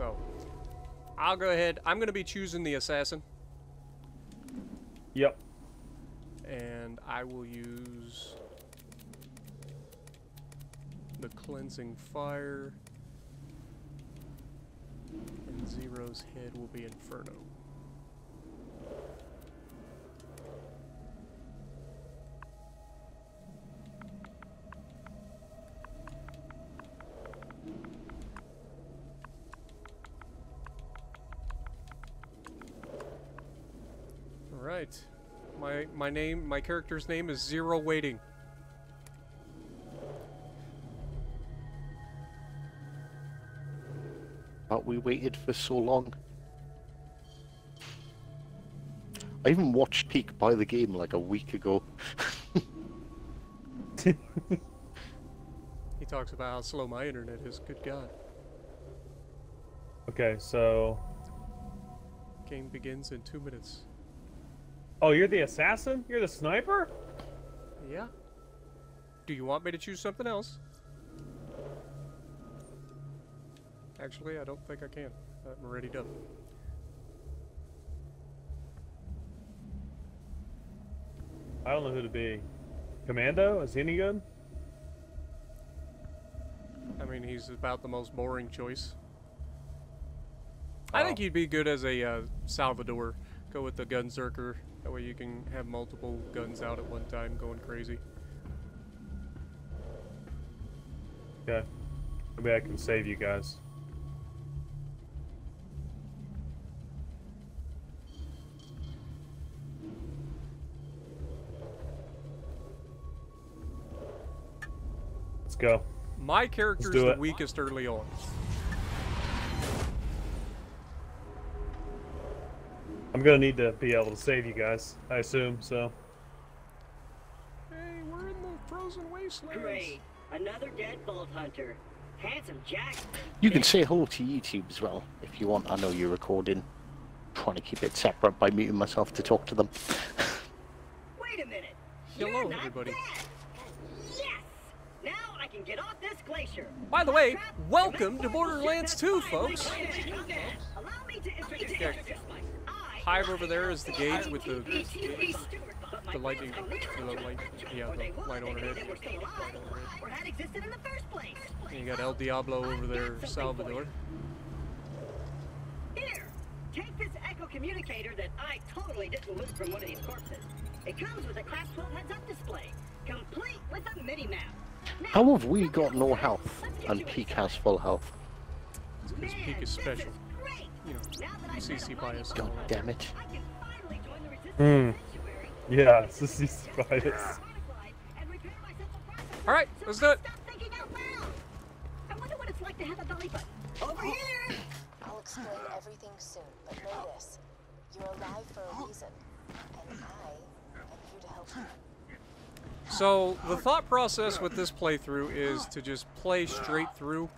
So, I'll go ahead. I'm going to be choosing the assassin, Yep. and I will use the cleansing fire. And Zero's head will be Inferno. All right. My my name, my character's name is Zero Waiting. But we waited for so long. I even watched Peek buy the game like a week ago. He talks about how slow my internet is. Good God. Okay, so. Game begins in two minutes. Oh, you're the assassin? You're the sniper? Yeah. Do you want me to choose something else? Actually, I don't think I can. I'm already done. I don't know who to be. Commando? Is he any good? I mean, he's about the most boring choice. I think Oh. he'd be good as a uh, Salvador. Go with the Gunzerker. That way you can have multiple guns out at one time going crazy. Okay. Maybe I can save you guys. Let's go. My character is the weakest early on. I'm gonna need to be able to save you guys, I assume, so. Hey, we're in the frozen wastelands. Great. Another dead Vault Hunter. Handsome Jack. You can say hello to YouTube as well if you want. I know you're recording. Trying to keep it separate by muting myself to talk to them. Wait a minute. Hello, You're not everybody. dead. Yes. Now I can get off this glacier. By the way, Trap, welcome the to Mad Borderlands Bullshit 2, that's folks. Hive over there is the Gaige with the the lightning, the light, yeah, the light on if her they head. were still alive, or had existed in the first place. And you got El Diablo over there, Salvador. Here, take this echo communicator that I totally didn't loot from one of these corpses. It comes with a Class 12 heads-up display, complete with a mini-map. How have we got at no health and Peek has full health? Because Peek is this special. Great. You know, Now that I've CC bias. mighty God damn it. I can finally join the resistance Hmm. Yeah, it's the CC bias. Quantified and repair myself a process All right, let's I do it. Stop thinking out loud. I wonder what it's like to have a belly button. Over here. I'll explain everything soon, but know this. You're alive for a reason, and I am here to help you. So the thought process with this playthrough is to just play straight through,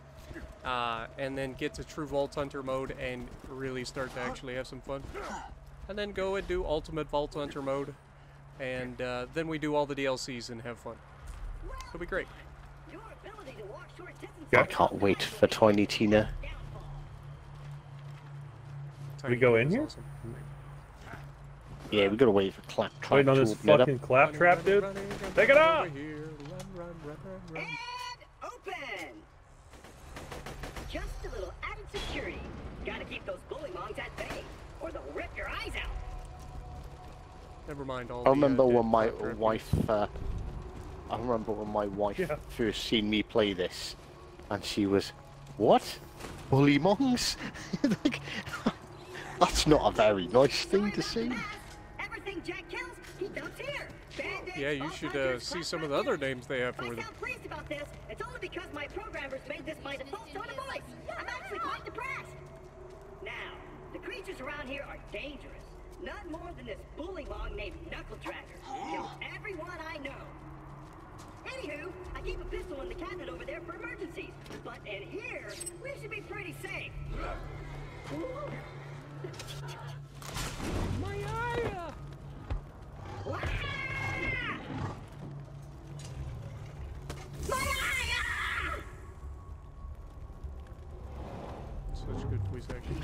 uh, and then get to true Vault Hunter mode and really start to actually have some fun. And then go and do Ultimate Vault Hunter mode, and uh, then we do all the DLCs and have fun. It'll be great. Your ability to walk short distances Yeah. I can't wait for Tiny Tina. downfall. Tiny go in here? awesome. Yeah, we gotta wait for Clap Clap Waiting on to this open it up. fucking claptrap, dude. Running, running, Take it run, run, run. And open. Just a little added security. Gotta keep those bully mongs at bay, or they'll rip your eyes out. Never mind all I the, uh, remember dead when my claptrap wife, uh, I remember when my wife Yeah. first seen me play this, and she was, "What, bully mongs? like, that's not a very nice thing to see. Everything Jack kills, he dumps here. Band-Aids, Yeah, you should uh, see some of the other names they have If I for them. sound pleased about this, it's only because my programmers made this my default tone of voice. I'm actually quite depressed. Now, the creatures around here are dangerous. None more than this bully mong named Knuckle Dragger. Kills everyone I know. Anywho, I keep a pistol in the cabinet over there for emergencies. But in here, we should be pretty safe. My eye! Such good voice acting.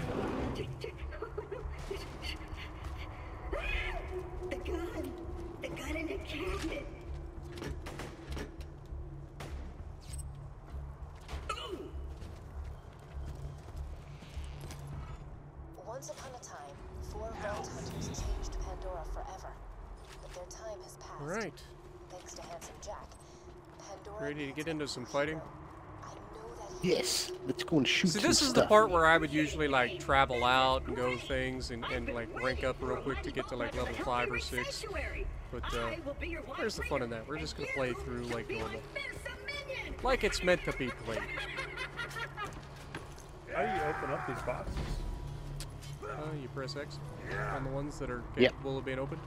The gun! The gun in the cabinet! Once upon a time, four Vault Hunters changed Pandora forever. But their time has passed. Alright. Thanks to Handsome Jack, Pandora Ready to get into new some hero. fighting? I know that he Yes, let's go and shoot See, some this is the part where I would usually like travel out and go things and, and like rank up real quick to get to like level five or six. But uh, where's the fun in that? We're just gonna play through like normal, like it's meant to be played. How do you open up these boxes? Uh, you press X on the ones that are Yep. capable of being opened.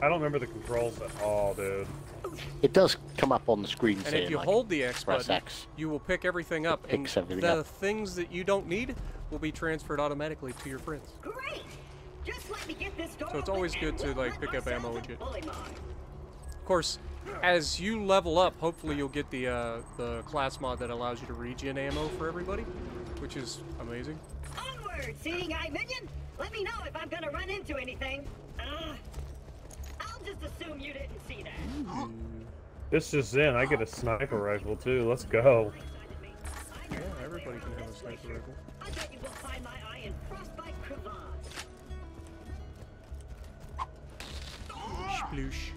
I don't remember the controls at all, dude. It does come up on the screen And saying if you like, hold the X button, X. you will pick everything up, and Picks everything the up. things that you don't need will be transferred automatically to your friends. Great! Just let me get this door So it's always good to, like, pick up ammo and shit. bully mob. Of course, as you level up, hopefully you'll get the uh, the class mod that allows you to regen ammo for everybody, which is amazing. Onward, seeing eye minion! Let me know if I'm gonna run into anything. Uh, I'll just assume you didn't see that. This just in, I get a sniper rifle too. Let's go. Yeah, everybody can have a sniper rifle. I bet you will find my eye in frostbite crevasse. Sploosh.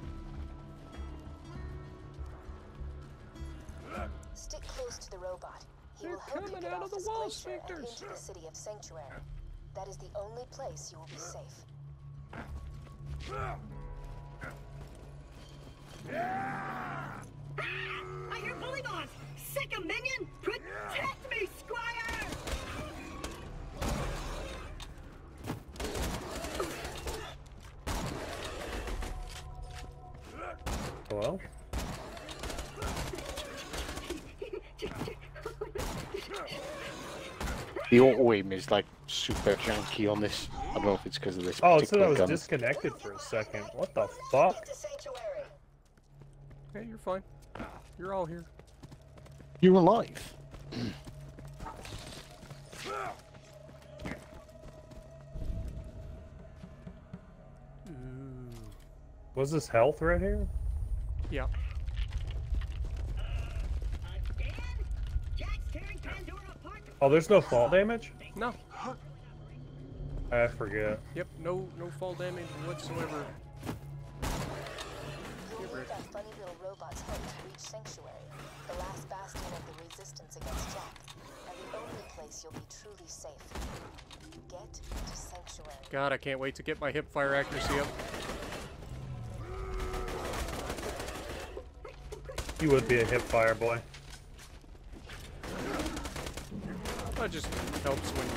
Stick close to the robot. He They're will help you get out off of the this wall, glacier into the city of Sanctuary. That is the only place you will be safe. I hear bully boss! Sick of minion! Protect me, squire! Hello? The auto aim is like super janky on this. I don't know if it's because of this Oh, so said I was gun. disconnected for a second. What the fuck? To sanctuary. Hey, you're fine. You're all here. You're alive. Was this health right here? Yeah. Again? Jack's tearing Pandora apart. Oh, there's no fall damage? No. I forget. Yep. No. No fall damage whatsoever. You'll Get need ready. that funny little robot's help to reach Sanctuary, the last bastion of the resistance against Jack, and the only place you'll be truly safe. Get to Sanctuary. God, I can't wait to get my hip fire accuracy up. You would be a hip fire boy. That just helps when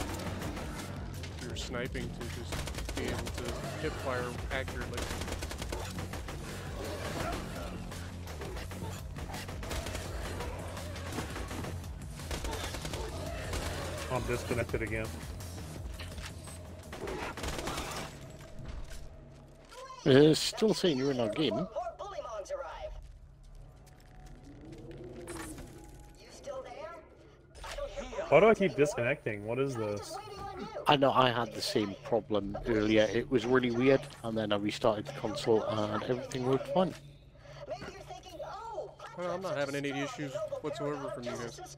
you're sniping to just be able to hip fire accurately. I'm disconnected again. Uh, still saying you're in our game. More bully mons arrive. You still there? I don't hear bully Why do I keep disconnecting? What is this? just waiting on you. I know I had the same problem earlier. It was really weird, and then I restarted the console, and everything worked fine. Maybe you're thinking, oh, Well, I'm not having any issues whatsoever from you guys.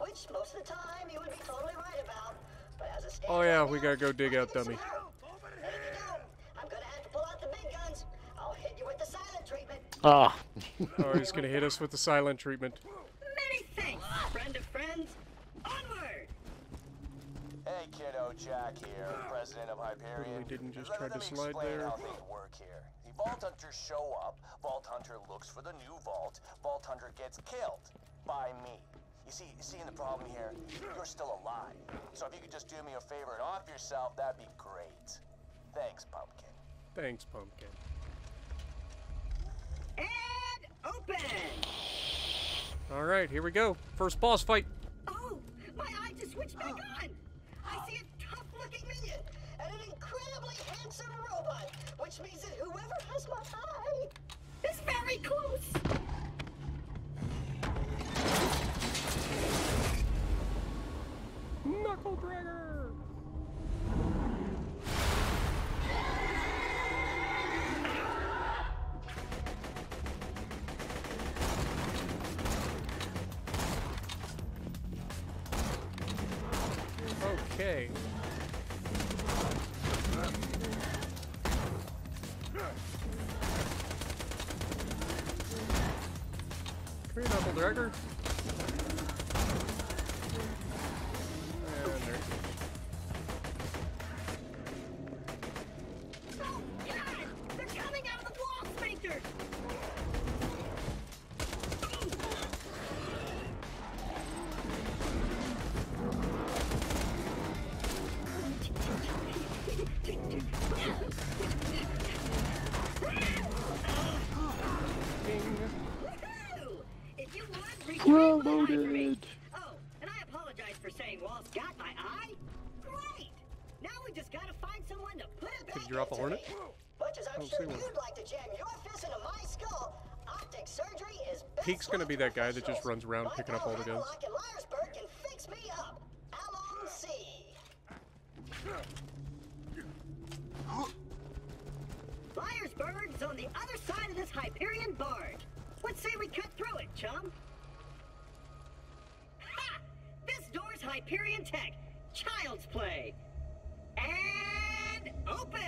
Which most of the time you would be totally right about. But as it stands Oh yeah, we gotta go dig out dummy. tomorrow. And if you don't, I'm gonna have to pull out the big guns. I'll hit you with the silent treatment. Ah, Oh, he's gonna hit us with the silent treatment. Many thanks, friend of friends. Onward! Hey kiddo, Jack here, president of Hyperion. Totally didn't just try to slide there. how things work here. The Vault Hunters show up, Vault Hunter looks for the new vault, Vault Hunter gets killed by me. You see, seeing the problem here, you're still alive. So if you could just do me a favor and off yourself, that'd be great. Thanks, Pumpkin. Thanks, pumpkin. And open! All right, here we go. First boss fight. Oh, my eye just switched back on! I see a tough-looking minion and an incredibly handsome robot, which means that whoever has my eye is very close. Knuckle dragger. Okay. Come here, Knuckle Dragger. Put it back Did you drop a into hornet? Much as I'm oh, sure you'd like to jam your fist into my skull, optic surgery is best Peek's gonna be that guy that just runs around My picking up all the guns. Hammerlock in Liarsburg can fix me up. Alon C. Liarsburg's on the other side of this Hyperion barge. What say we cut through it, chum? Ha! This door's Hyperion tech. Child's play. And open!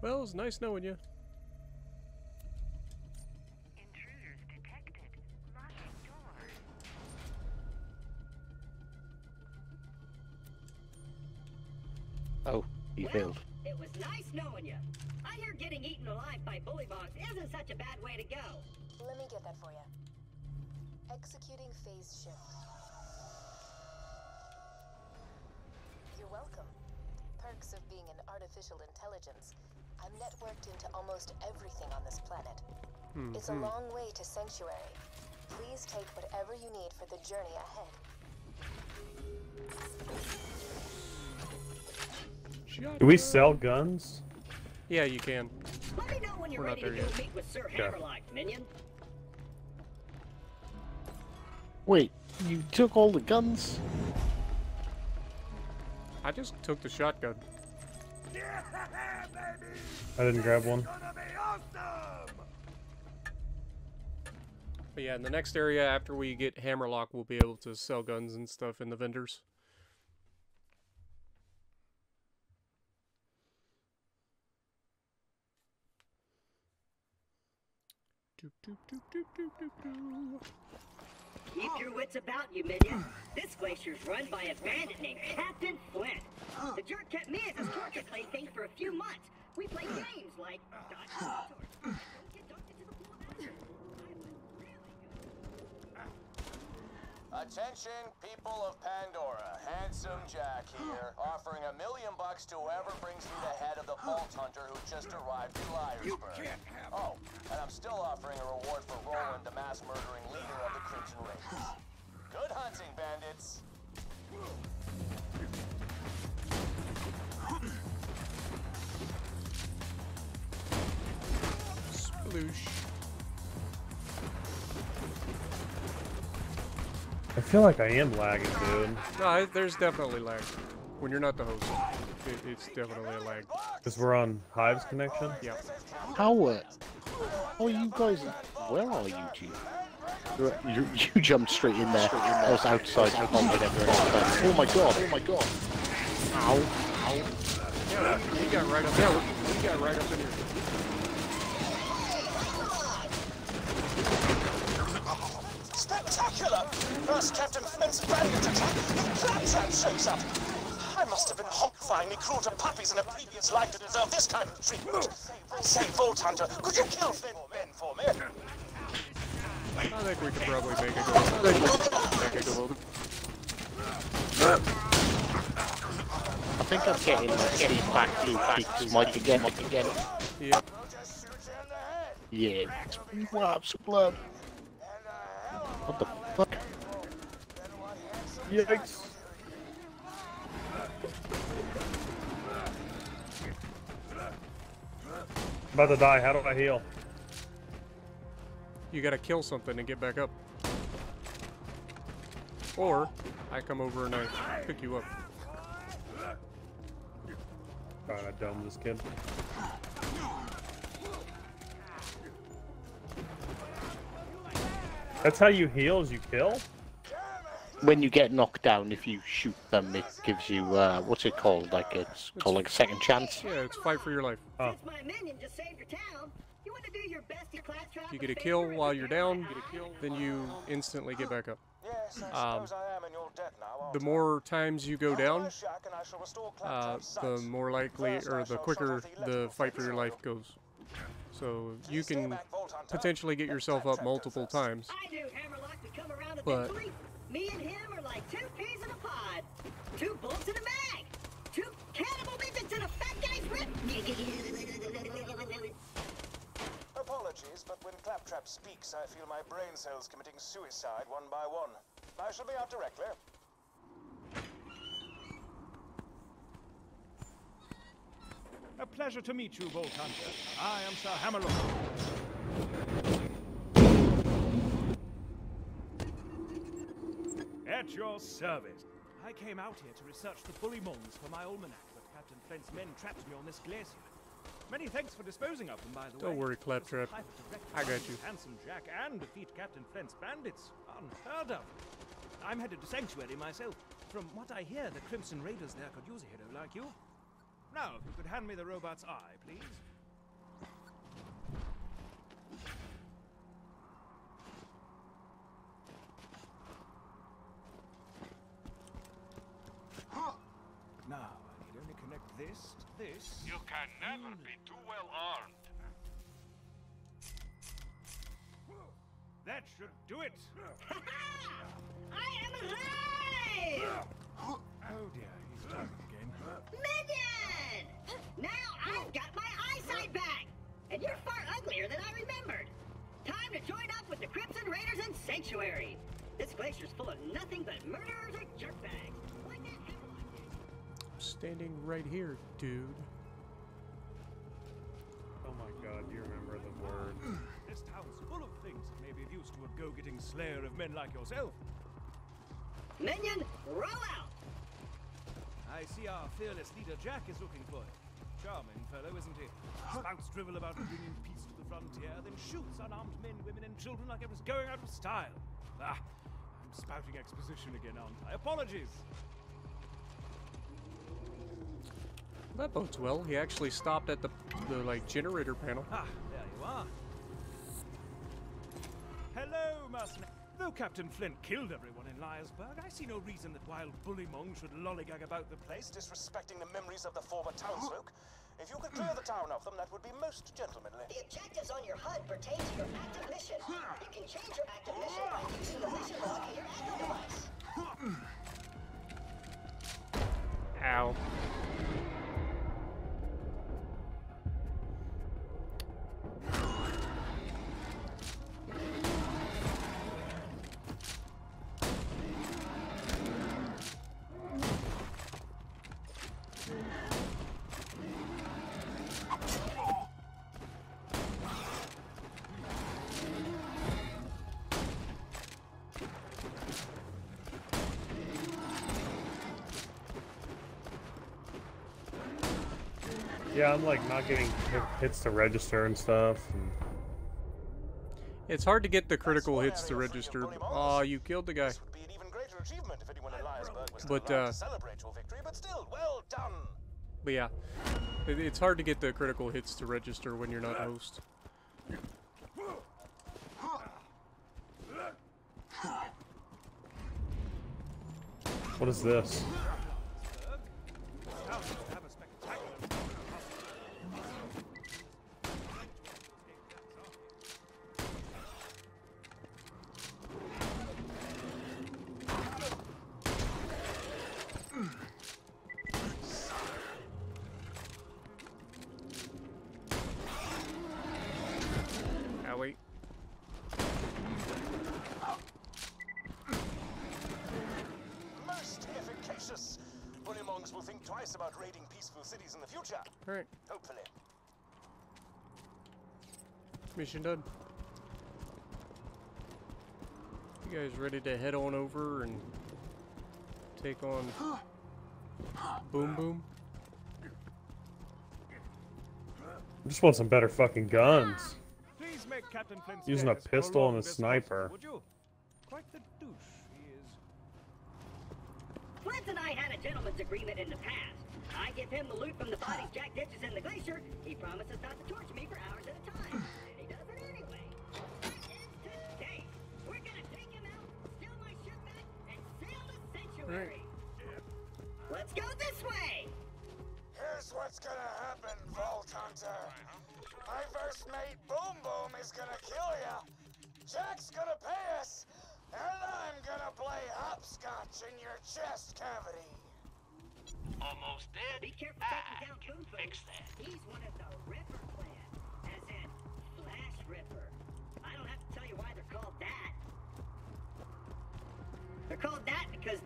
Well, it's nice knowing you. Intruders detected. Locking door. Oh, he Well, failed. it was nice knowing you. I hear getting eaten alive by bullymongs isn't such a bad way to go. Let me get that for you. Executing phase shift. Welcome. Perks of being an artificial intelligence. I'm networked into almost everything on this planet. Hmm, it's a hmm. long way to Sanctuary. Please take whatever you need for the journey ahead. Do we sell guns? Yeah, you can. Let me know when you're We're not ready to there go yet. meet with Sir Okay. Hammerlock, minion. Wait, you took all the guns? I just took the shotgun. I didn't grab one. But yeah, in the next area after we get Hammerlock, we'll be able to sell guns and stuff in the vendors. Doop, doop, doop, Keep your wits about you, minion. This glacier's run by a bandit named Captain Flint. The jerk kept me as his torture plaything for a few months. We played games like Dodge Torch. Don't get dunked into the pool of acid. I was really good. Attention, people of Pandora. Handsome Jack here, offering a million bucks to whoever brings me the head of the Vault Hunter who just arrived in Liarsburg. Oh, and I'm still offering a reward for Roland, the mass murdering leader of the Crimson Raiders. Good hunting, bandits. Sploosh. I feel like I am lagging, dude. No, I, there's definitely lag. When you're not the host, it, it's definitely a lag. Because we're on Hive's connection? Yeah. How, uh, oh, you guys, where are you, G? You're, you, you jumped straight in there. I was outside. Oh my god, oh my god. Ow, ow. Yeah, we got right up. Yeah, we got right up in here. Spectacular! First Captain Flint's bandit attack, Claptrap shows up. I must have been horrifyingly cruel to puppies in a previous life to deserve this kind of treatment. I say, Vault Hunter, could you kill Flint men for me? I think we could probably make it go. Make it go. I think I'm getting, getting back blue peaks. Mike again, Mike again. Yeah. Just shoot you in the head. Yeah. Whaps blood. And a hell of a What the lot fuck? than what handsome Yikes. About to die. How do I heal? You gotta kill something and get back up. Or I come over and I pick you up. Alright, I domed this kid. That's how you heal as you kill? When you get knocked down, if you shoot them, it gives you uh, what's it called? Like it's called like a second chance. Yeah, it's fight for your life. Oh. Since my minion just saved your town, you want to do your best to claptrap You get a kill while you you're get down, out. then you instantly get back up. Yes, I Um, I am in your debt now, The more times you go down, my shack and I shall restore uh, the more likely or the quicker the the fight for your life goes. So you Please can back, potentially get yourself up multiple times. I knew Hammerlock would come around But- Me and him are like two peas in a pod. Two bullets in a bag. Two cannibal midgets in a fat guy's rib. Apologies, but when Claptrap speaks, I feel my brain cells committing suicide one by one. I shall be out directly. A pleasure to meet you, Vault Hunter. I am Sir Hammerlock. At your service. I came out here to research the bully mongs for my almanac, but Captain Flint's men trapped me on this glacier. Many thanks for disposing of them, by the way. Don't worry, Claptrap. I got you. Handsome Jack and defeat Captain Flint's bandits. Unheard of. I'm headed to Sanctuary myself. From what I hear, the Crimson Raiders there could use a hero like you. Now, if you could hand me the robot's eye, please. Now, I need only connect this to this. You can never be too well armed. That should do it. I am alive! Oh dear, he's talking again. Minion! Now I've got my eyesight back! And you're far uglier than I remembered! Time to join up with the Crimson Raiders in Sanctuary! This glacier's full of nothing but murderers or jerkbags! Like that Hammerlock kid. Standing right here, dude. Oh my god, do you remember the words? This town's full of things that may be of use to a go-getting slayer of men like yourself. Minion, roll out! I see our fearless leader Jack is looking for you. Charming fellow, isn't he? Spouts drivel about bringing peace to the frontier, then shoots unarmed men, women, and children like it was going out of style. Ah, I'm spouting exposition again, aren't I? Apologies. That bodes well. He actually stopped at the the like generator panel. Ah, there you are. Hello, mercenary. Though Captain Flint killed everyone in Liarsburg, I see no reason that wild bullymong should lollygag about the place. Place disrespecting the memories of the former townsfolk. If you could clear the town of them, that would be most gentlemanly. The objectives on your HUD pertain to your active mission. You can change your active mission by using the mission log in your Echo device. Ow. Yeah, I'm like not getting hits to register and stuff. And It's hard to get the critical hits to area free of register. bully mongs. You killed the guy. Would be an even greater achievement if anyone was But, uh, celebrate your victory, but still, well done. But yeah, it, it's hard to get the critical hits to register when you're not host. what is this? Mission done. You guys ready to head on over and take on Boom Boom? I just want some better fucking guns. Please make Captain Flint's Using a pistol and a sniper. Would you? Quite the douche he is. Flint and I had a gentleman's agreement in the past. I give him the loot from the bodies Jack ditches in the glacier. He promises not to torture me for hours at a time. Sanctuary. Let's go this way! Here's what's gonna happen, Vault Hunter. My first mate, Boom Boom, is gonna kill ya. Jack's gonna pay us, and I'm gonna play hopscotch in your chest cavity. Almost dead. Be careful I taking ah, down can Boom fix that. He's one of the Ripper clan, as in Flesh Ripper. I don't have to tell you why they're called that. They're called that because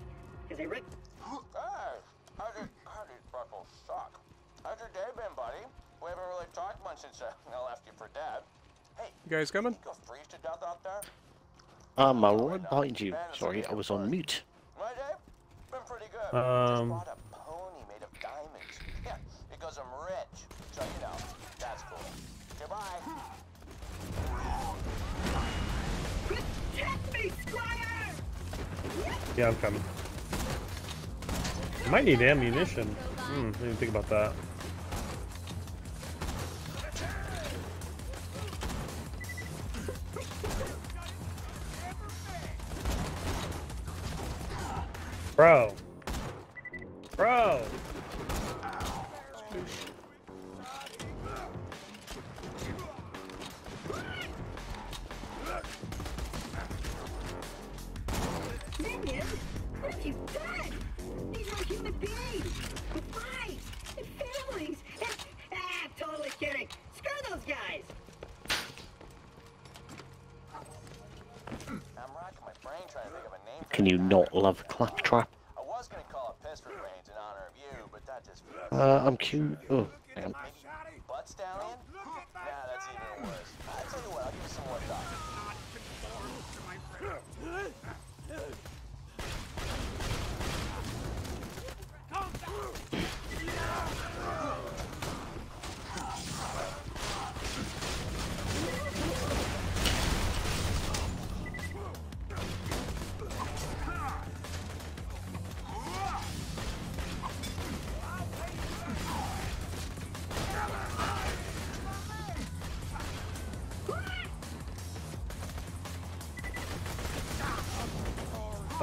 because they rip. Hey, how did, how did Freckles suck? How's your day been, buddy? We haven't really talked much since uh, I left you for dead. Hey, You guys coming? you go freeze to death out there? Um, I'm right behind you. Sorry, I was on mute. My day? Been pretty good. Um, Just bought a pony made of diamonds. Yeah, because I'm rich. So, you know, that's cool. Goodbye. Protect me, Squire! Yeah, I'm coming. I might need ammunition. Hmm, didn't think about that. Bro. I'm. Oh,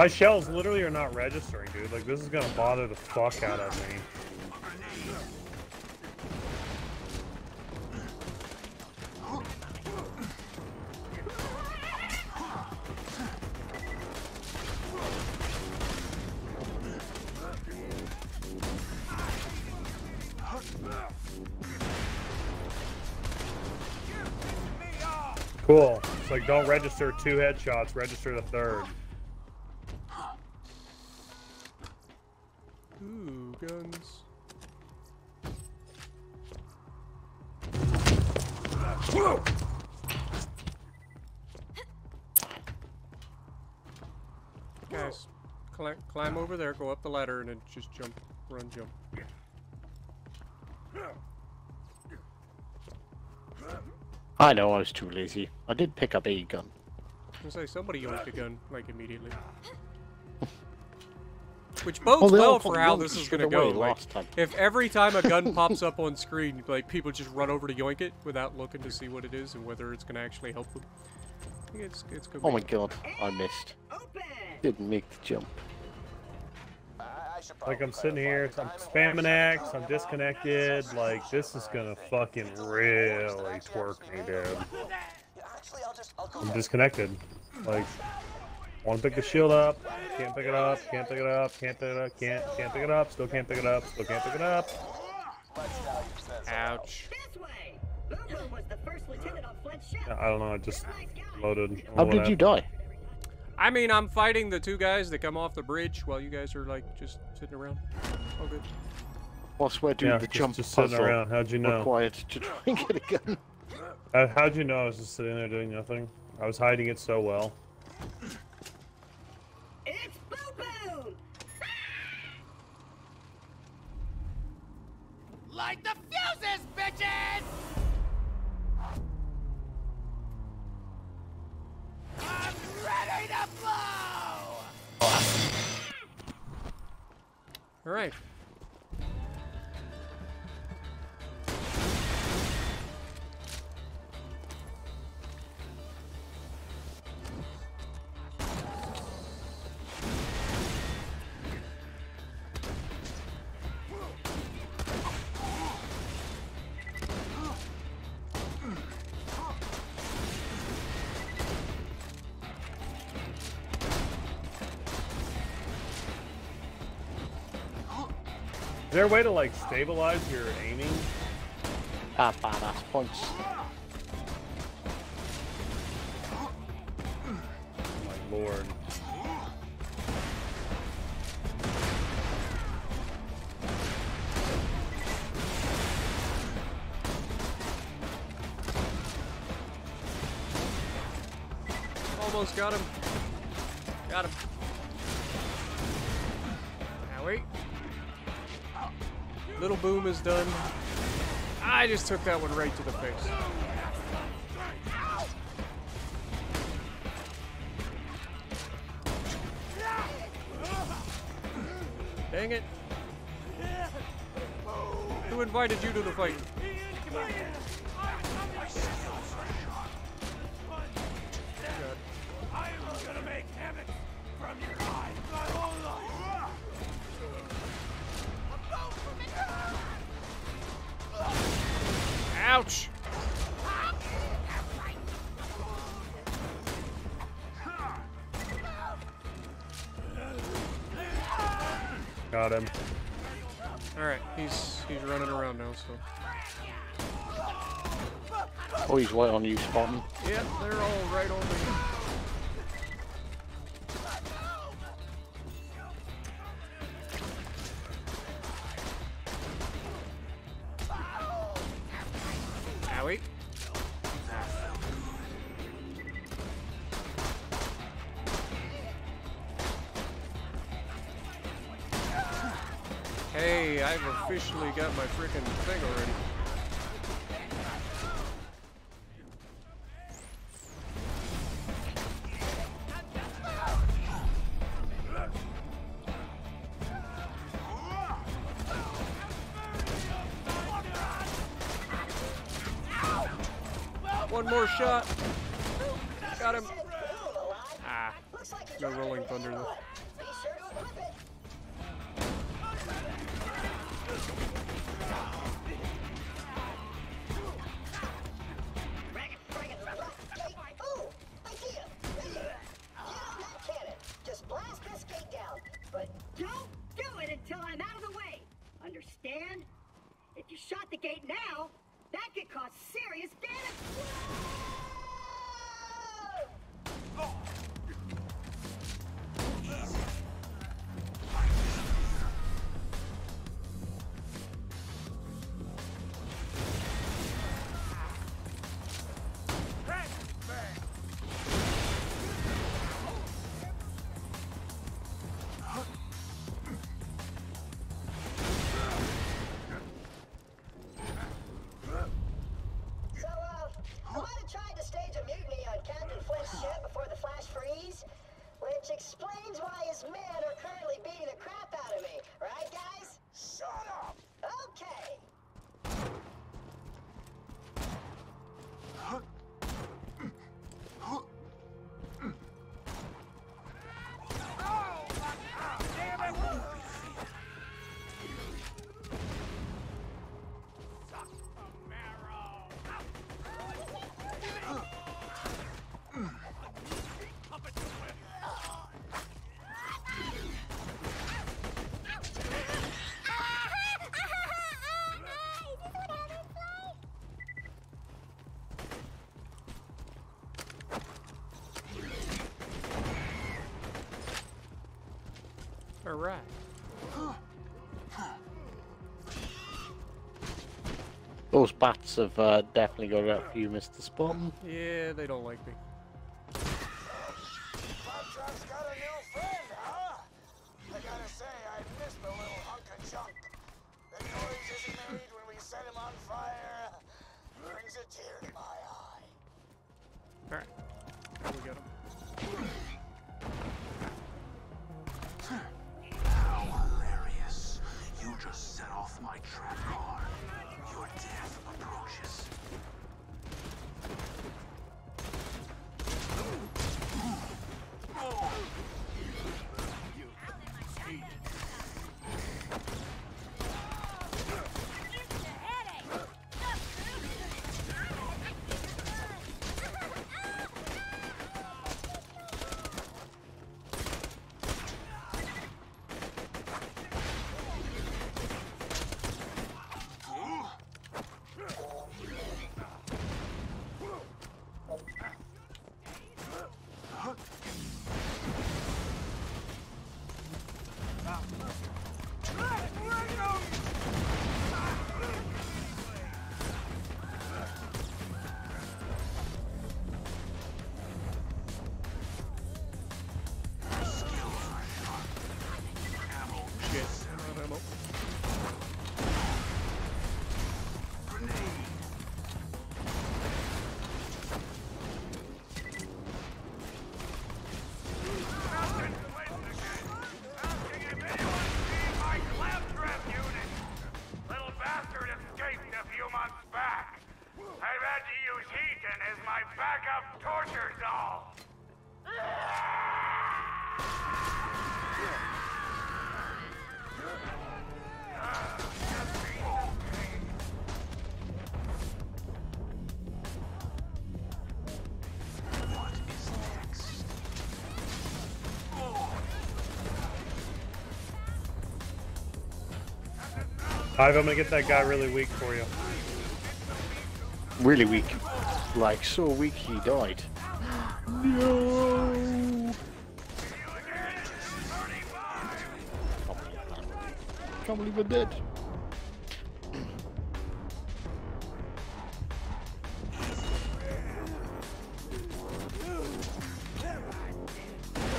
My shells literally are not registering, dude. Like, this is gonna bother the fuck out of me. Cool. It's like, don't register two headshots, register the third. Just jump, run, jump. I know I was too lazy. I did pick up a gun. I was say somebody yoinked a gun like immediately. Which bodes Well, well for how this is gonna go. Like, if every time a gun pops up on screen, like people just run over to yoink it without looking to see what it is and whether it's gonna actually help them. I think it's it's oh good. Oh my god, I missed. Didn't make the jump. I, I should Like, I'm sitting here, I'm spamming X, I'm disconnected. Like, this is gonna fucking really twerk me, dude. Actually, I'll just, I'll go I'm disconnected. Like, want to pick the shield up, can't pick it up, can't pick it up, can't pick it up, can't, can't pick it up, still can't pick it up, still can't pick it up. Butt Stallion says so. Ouch. This way! Boom Boom was the first lieutenant on Flint's ship. I don't know, I just loaded. I don't know How did you die? I mean, I'm fighting the two guys that come off the bridge while you guys are, like, just sitting around. All good. Whilst we're doing yeah, the just, jump just sitting around. How'd you know? quiet to try and get a gun. Uh, how'd you know I was just sitting there doing nothing? I was hiding it so well. It's Boo Boo! Light the fuses, bitches! I'm ready to blow! All right. there a way to like stabilize your aiming? Ah, badass punch. Oh my lord. Almost got him. Got him. Little boom is done. I just took that one right to the face. Dang it. Who invited you to the fight? light on you, Spartan. more shot. before the flash freeze? those bats have uh, definitely got a few, Mr. Spot. Yeah, they don't like me. Gonna get that guy really weak for you. Really weak. Like, so weak he died. No! Can't believe we're dead.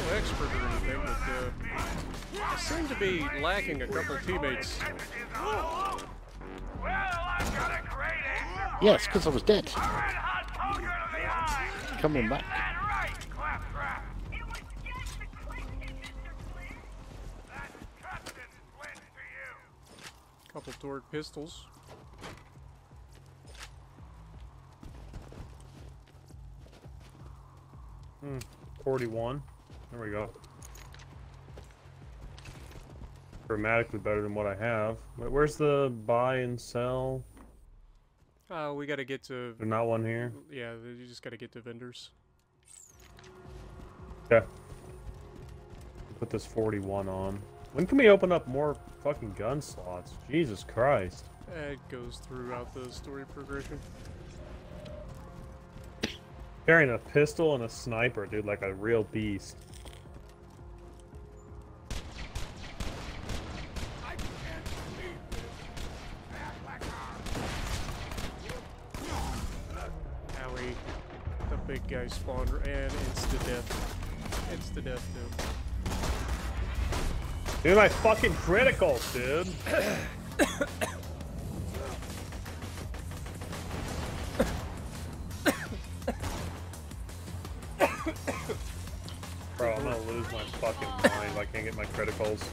no expert or anything, but uh, I seem to be lacking a couple teammates. Yes, because I was dead. Coming back. Couple Torgue pistols. Hmm, 41. There we go. Dramatically better than what I have. Wait, Where's the buy and sell? Uh, we gotta get to. There's not one here. Yeah, you just gotta get to vendors. Okay. Put this 41 on. When can we open up more fucking gun slots? Jesus Christ. It goes throughout the story progression. Carrying a pistol and a sniper, dude, like a real beast. Big guy spawned and insta death. Insta death too. Dude, my fucking criticals, dude. Bro, I'm gonna lose my fucking mind if I can't get my criticals.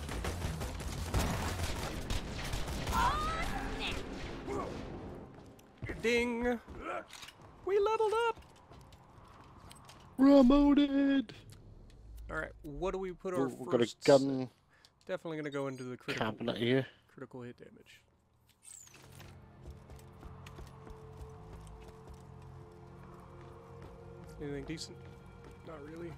Ding! We leveled up! Promoted! Alright, what do we put our We've got a first? gun Definitely gonna go into the critical, cabinet here. critical hit damage. Anything decent? Not really.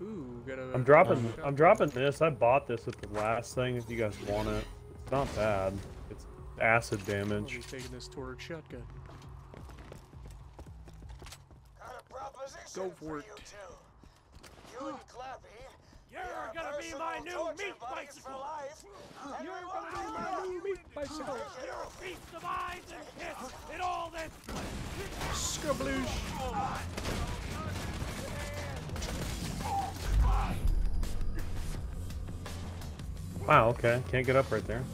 Ooh, got a. I'm dropping. shotgun. I'm dropping this. I bought this at the last thing. If you guys want it, it's not bad. It's acid I'll damage. be taking this Torgue shotgun. Got a proposition Go for it. you two. You and Clappy. You're gonna be my new meat buddies bicycle. For life. You're gonna be my new meat bicycle. You're a feast of eyes and kiss in all this Skabloosh. Wow. Okay. Can't get up right there.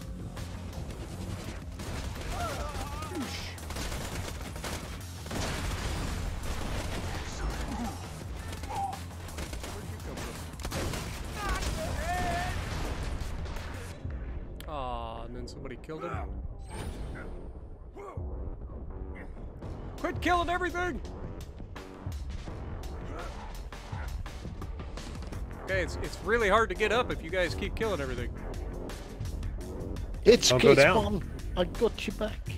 Killed him. Quit killing everything! Okay, it's, it's really hard to get up if you guys keep killing everything. It's Don't go down. K-Spawn. I got you back.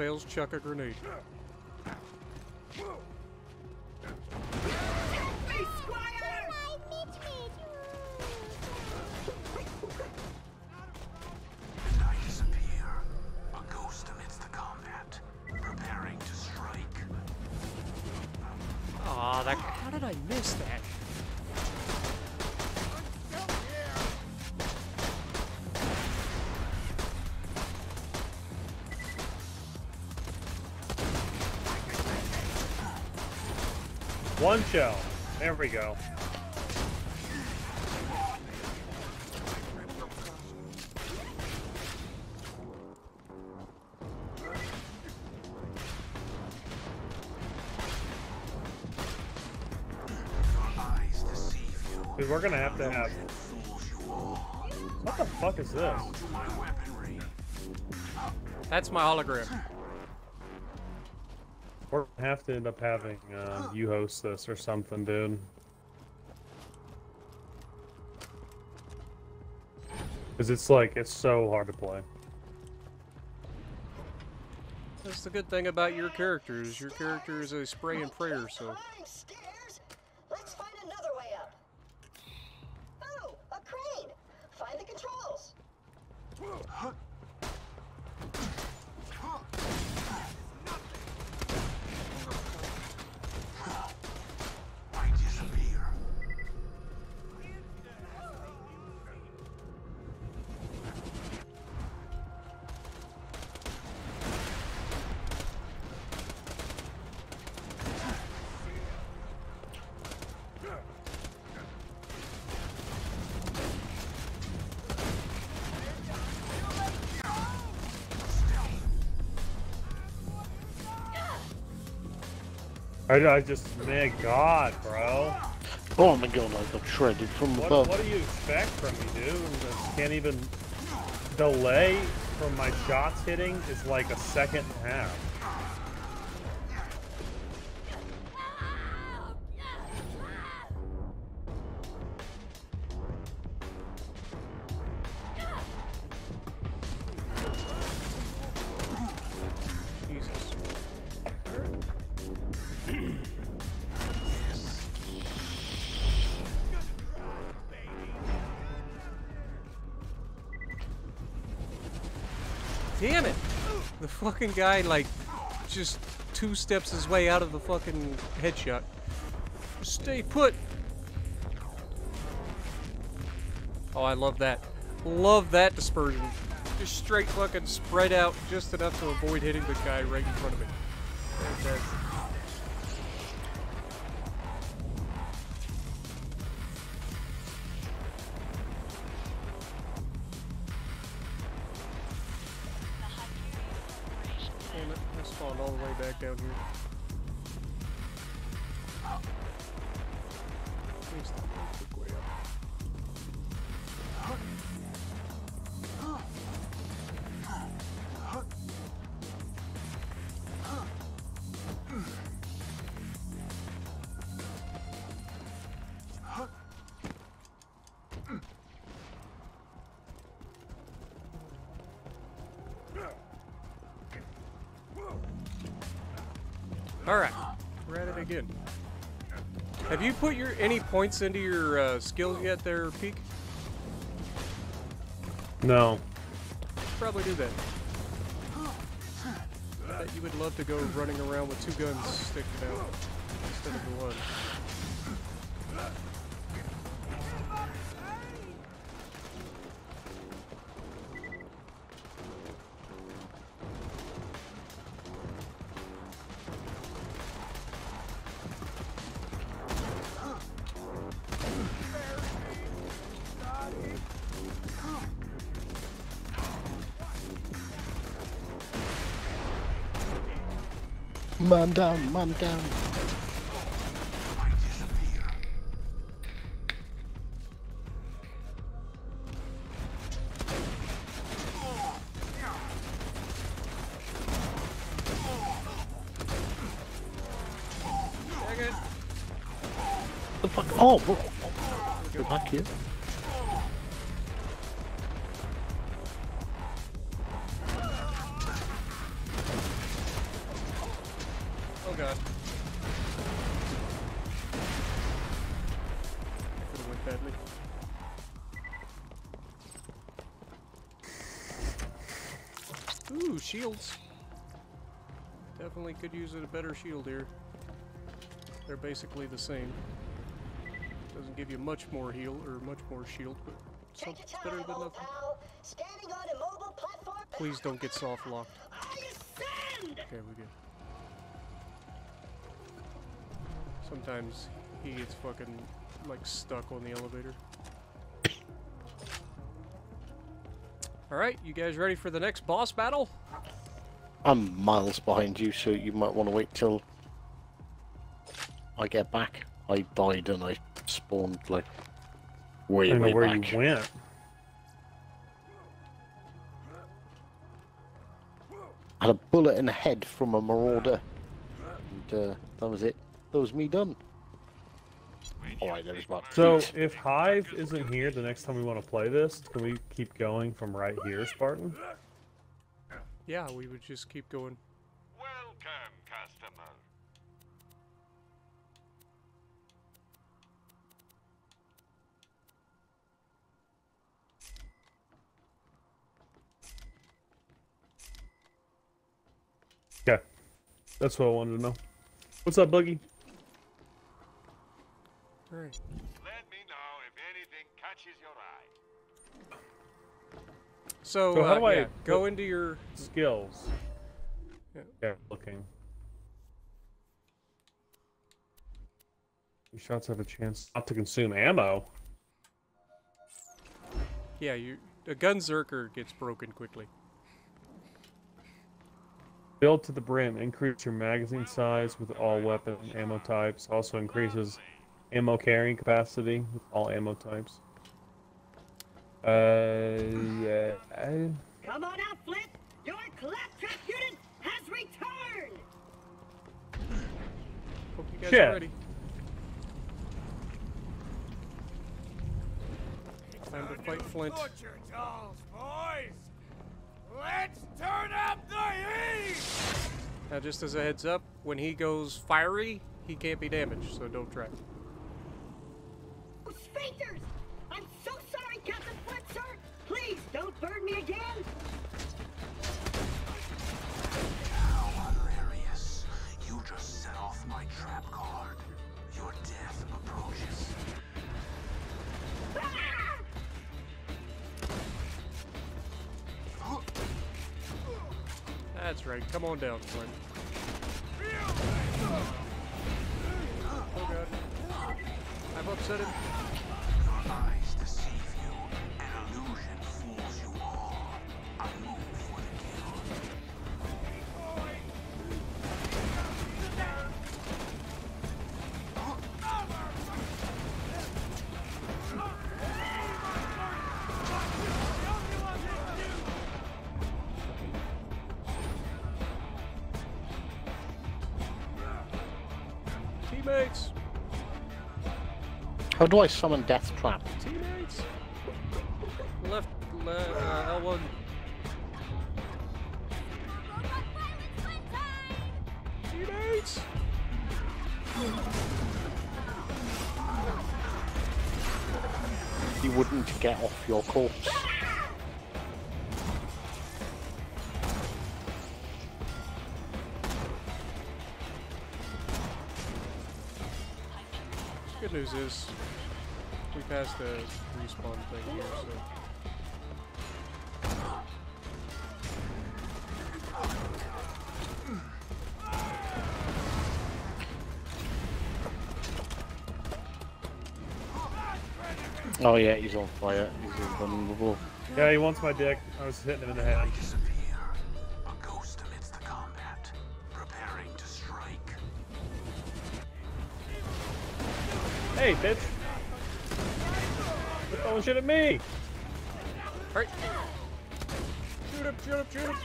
Fails, chuck a grenade. Hey, Squire! Midnight disappear. A ghost amidst the combat. Preparing to strike. Aw, that. How did I miss that? One shell. There we go. Dude, we're gonna have to have... What the fuck is this? That's my hologram. We're gonna have to end up having uh, you host this or something, dude. Because it's like, it's so hard to play. That's the good thing about your character is your character is a spray and prayer, so I, I just, man, God, bro. Oh my god, I got shredded from What, above. what do you expect from me, dude? Just can't even delay from my shots hitting is like a second and a half. Fucking guy, like, just two steps his way out of the fucking headshot. Stay put! Oh, I love that. Love that dispersion. Just straight fucking spread out just enough to avoid hitting the guy right in front of me. Fantastic. Any points into your uh, skills yet there, Peek? No. Probably do that. I bet you would love to go running around with two guns sticking out instead of the one. Down, man down. I disappear. Dang it! The fuck? Oh, bro. Could use a better shield here. They're basically the same. Doesn't give you much more heal or much more shield, but Take something's better than nothing. pal. Standing on a mobile platform. Please don't get soft locked. Okay, we good. Sometimes he gets fucking like stuck on the elevator. Alright, you guys ready for the next boss battle? I'm miles behind you, so you might want to wait till I get back. I died and I spawned like Way, I don't way know where back. you went. I had a bullet in the head from a marauder. And uh, that was it. That was me done. Alright, there was about So eight. if Hive isn't here the next time we want to play this, can we keep going from right here, Spartan? Yeah, we would just keep going. Welcome, customer. Okay. That's what I wanted to know. What's up, Buggy? Alright. Let me know if anything catches your eye. So, So how uh, do I yeah, go into your Skills. Yeah. Yeah, looking. Your shots have a chance not to consume ammo. yeah, you a gun zerker gets broken quickly. Build to the brim. Increase your magazine size with all weapon ammo types. Also increases ammo carrying capacity with all ammo types. Uh, yeah. I- Come on out, Flynt! Your claptrap unit has returned! Hope you guys Shit. are ready. Time to fight Flynt. Put your dolls, boys! Let's turn up the heat! Now, just as a heads up, when he goes fiery, he can't be damaged, so don't try. Oh, Sphincters! Burn me again! How hilarious. You just set off my trap card. Your death approaches. Ah! That's right. Come on down, Flynt. Oh god. I've upset him. Do I summon Death Trap? Teammates! Left, le uh, L1. Teammates! You wouldn't get off your corpse. We passed the respawn thing here, so. Oh yeah, he's on fire. He's invulnerable. Yeah, he wants my dick. I was hitting him in the head. Disappear. A ghost amidst the combat. Preparing to strike. Hey, bitch! Quit throwing shit at me! Alright! Shoot him, shoot him, shoot him!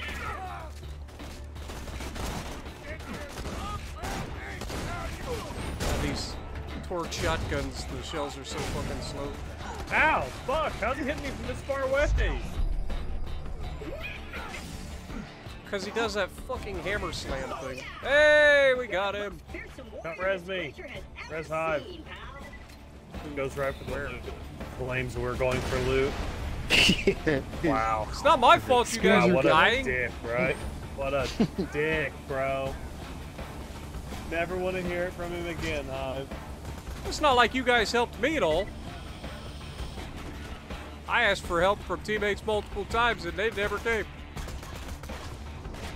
These Torgue shotguns, the shells are so fucking slow. Ow! Fuck! How's he hitting me from this far away? Because he does that fucking hammer slam thing. Hey, we got him! Don't warriors res me. this creature has ever Res Hive. seen. Goes right for the flames. We're going for loot. Wow. It's not my fault you guys Wow, are what a dying. dick, right? What a dick, bro. Never want to hear it from him again, huh? It's not like you guys helped me at all. I asked for help from teammates multiple times and they never came.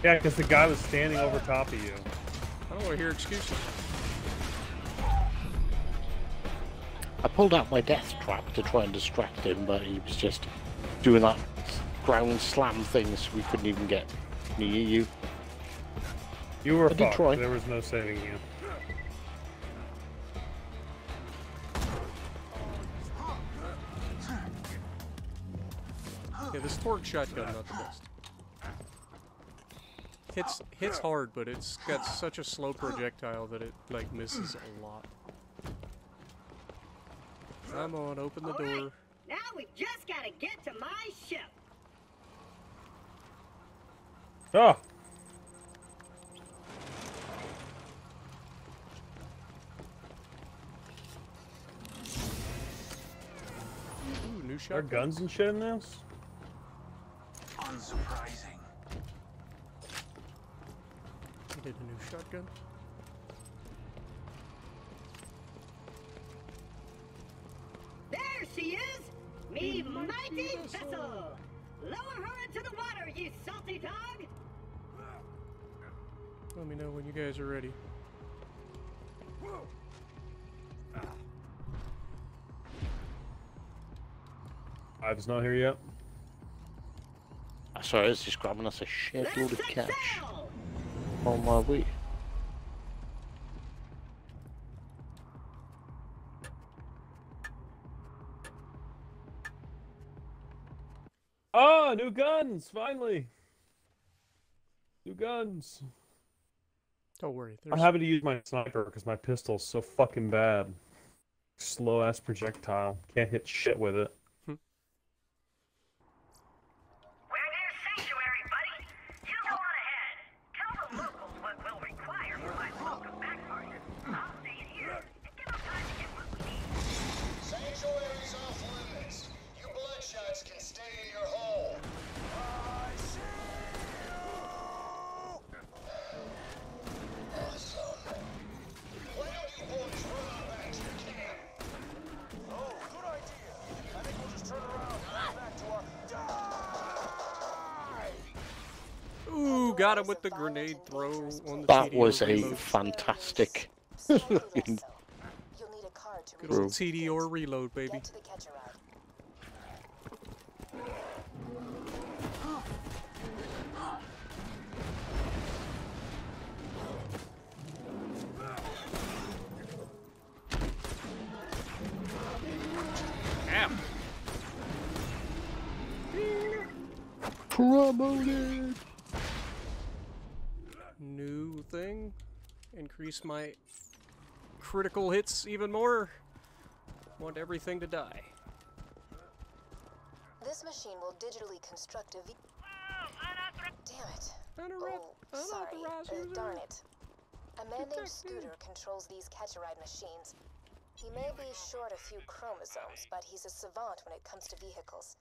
Yeah, because the guy was standing over top of you. I don't want to hear excuses. I pulled out my death trap to try and distract him, but he was just doing that ground slam thing, so we couldn't even get near you. You were fucked. There was no saving you. Yeah, this Torgue shotgun not the best. Hits hits hard, but it's got such a slow projectile that it like misses a lot. Come on, open the All right, door. Now we've just got to get to my ship. Oh. Ooh, new Are guns and shit in this? Unsurprising. Needed a new shotgun. Me mighty vessel. Lower her into the water, you salty dog. Let me know when you guys are ready. Ives not here yet. I I was just grabbing us a shitload of cash sail. on oh my way. Oh, new guns! Finally! New guns. Don't worry. I'm having to use my sniper because my pistol's so fucking bad. Slow ass projectile. Can't hit shit with it. Got him with the grenade throw on the That TDO was a reload. fantastic. Stand by vessel. You'll need a card to Good old the TDO reload, baby. Get to the catcher ride. Ow. Promoted! New thing. Increase my critical hits even more. Want everything to die. This machine will digitally construct a V. Damn it. Oh, sorry. Uh, darn it. A man named Scooter controls these catch-a-ride machines. He may be short a few chromosomes, but he's a savant when it comes to vehicles.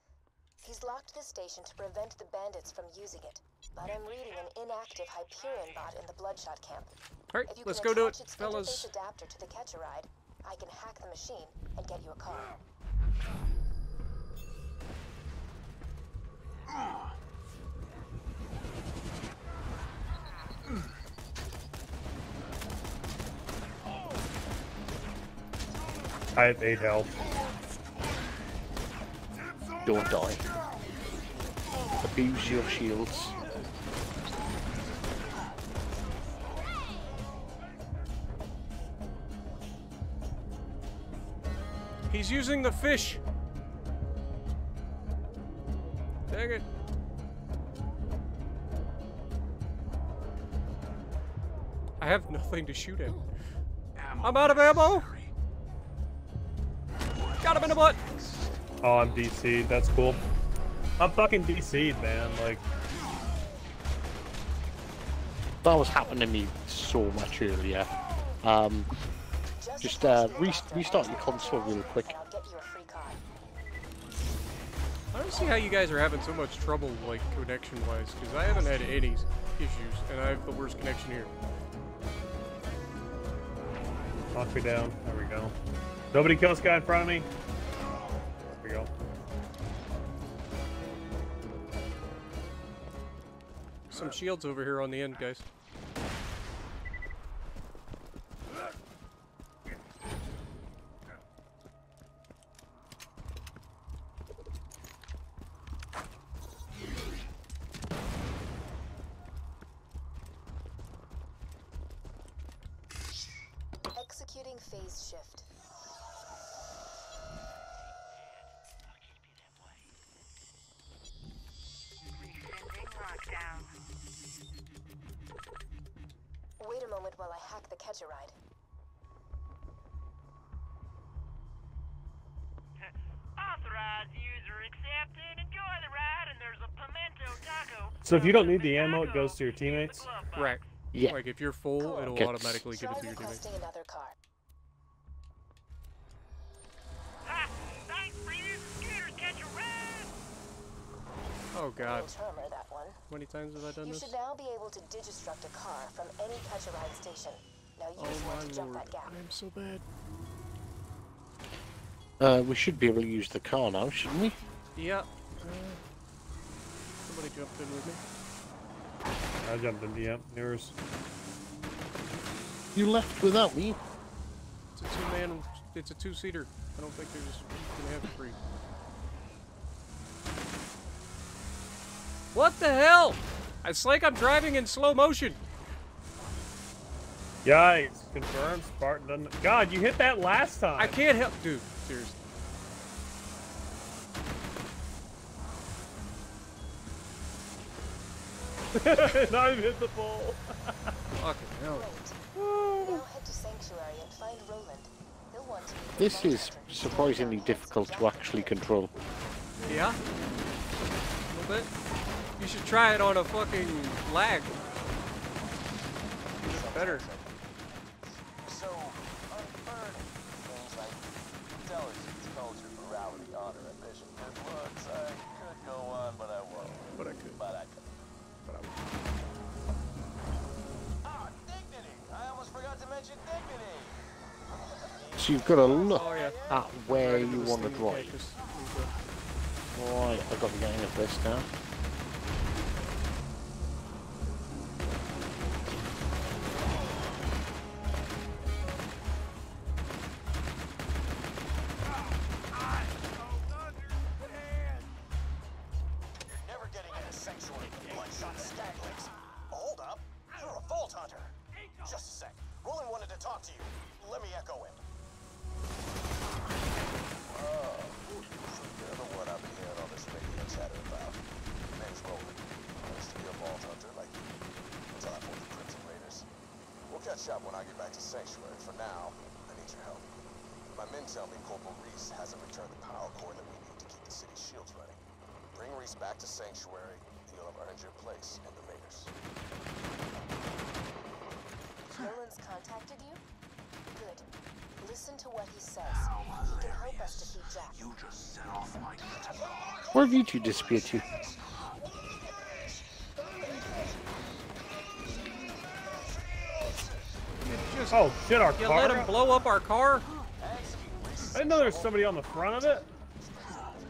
He's locked the station to prevent the bandits from using it. But I'm reading an inactive Hyperion bot in the Bloodshot camp. All right, let's go do it, attach its fellas. adapter to the catch-a-ride, I can hack the machine and get you a car. I have 8 health. Don't die. Abuse your shields. He's using the fish. Dang it. I have nothing to shoot at. I'm out of ammo. Got him in the butt. Oh, I'm DC'd. That's cool. I'm fucking DC'd, man. Like, That was happening to me so much earlier. Um, just uh, re- restart your console real quick. I'll get you a free car. I don't see how you guys are having so much trouble, like, connection-wise, because I haven't had any issues, and I have the worst connection here. knock me down. There we go. Nobody kill this guy in front of me. Some shields over here on the end, guys. Catch a ride. Uh, authorized user accepted. Enjoy the ride, and there's a pimento taco. So if you don't need the ammo, it goes to your teammates. Right. Yeah. Like if you're full, it'll Gets- automatically give it to your teammates. another car. Ha! Thanks for scooters. Catch a ride. Oh god. Charmer, that one. How many times have I done You this? should now be able to digistruct a car from any catch a ride station. Now use Oh one my to jump that gap. I'm so bad. Uh, we should be able to use the car now, shouldn't we? Yeah. Uh, somebody jumped in with me. I jumped in. Yep, yours. You left without me. It's a two-man. It's a two-seater. I don't think they're just gonna have it free. What the hell? It's like I'm driving in slow motion. Yikes! Confirmed. Spartan doesn't. God, you hit that last time. I can't help, dude. Seriously. Not even hit the pole. Fucking hell. Now head to Sanctuary and find Roland. He'll want to This is surprisingly difficult to actually control. Yeah. A little bit. You should try it on a fucking lag. It's better. You've got to look Oh, yeah. at where you want to drive. yeah, drive. 'cause there's a- Right, I've got the gang of this now. Card. Where have you two disappeared? Just, Oh shit! Our you car. let him blow up our car? I didn't know there was somebody on the front of it.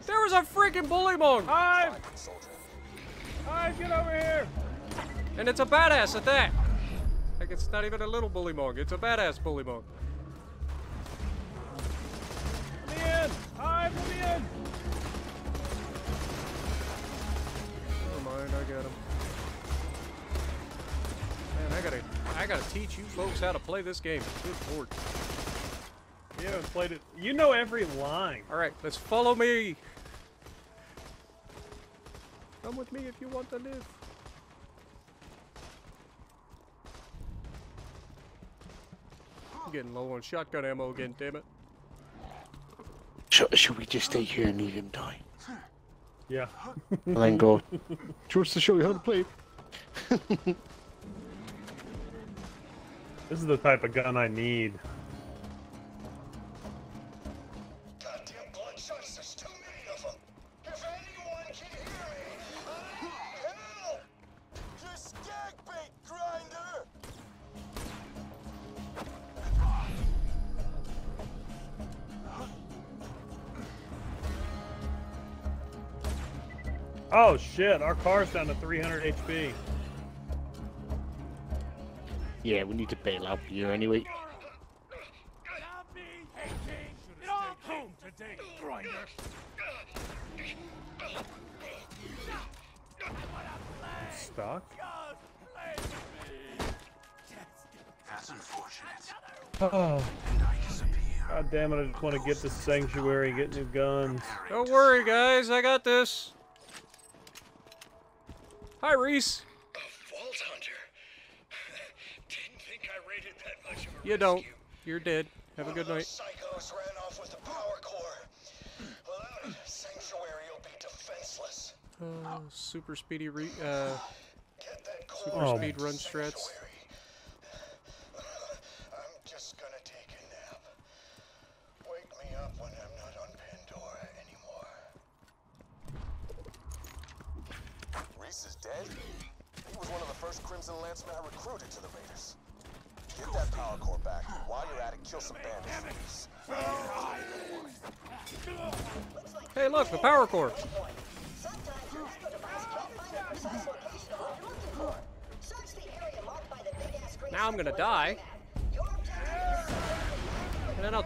There was a freaking bullymong! Hive! Soldier. Hive, get over here! And it's a badass at that! Like, it's not even a little bully bullymong, it's a badass bullymong. Let folks how to play this game. Good lord. You haven't played it. You know every line. Alright, let's follow me! Come with me if you want to live. I'm getting low on shotgun ammo again, damn it. Should, should we just stay here and leave him die? Yeah. And then go, George to show you how to play. This is the type of gun I need. Oh shit, our car's down to 300 HP. Yeah, we need to bail out here anyway. Home today, grinder. That's unfortunate. Oh, And I disappear. god damn it, I just want to get to Sanctuary and get new guns. Don't worry, guys, I got this. Hi, Reese. A vault hunter? Didn't think I You don't. You're dead. Have a good night. Psychos ran off with the power core. Without it, Sanctuary will be defenseless. Uh, super speedy re uh, Get that core super Oh. speed run strats.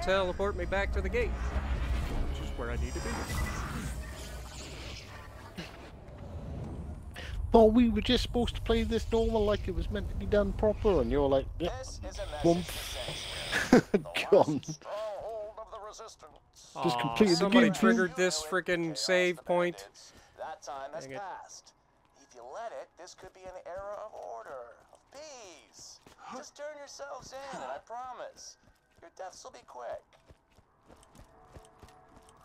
Teleport me back to the gate. Which is where I need to be. Thought we were just supposed to play this normal like it was meant to be done proper, and you're like, yeah, This is a message Wump. from Sanctuary. The gone. last stronghold of the resistance. Just Aw, completed the somebody game, too. triggered this freaking save point. bandits. That time has passed. If you let it, this could be an era of order, of peace. Just turn yourselves in, and I promise, your deaths will be quick.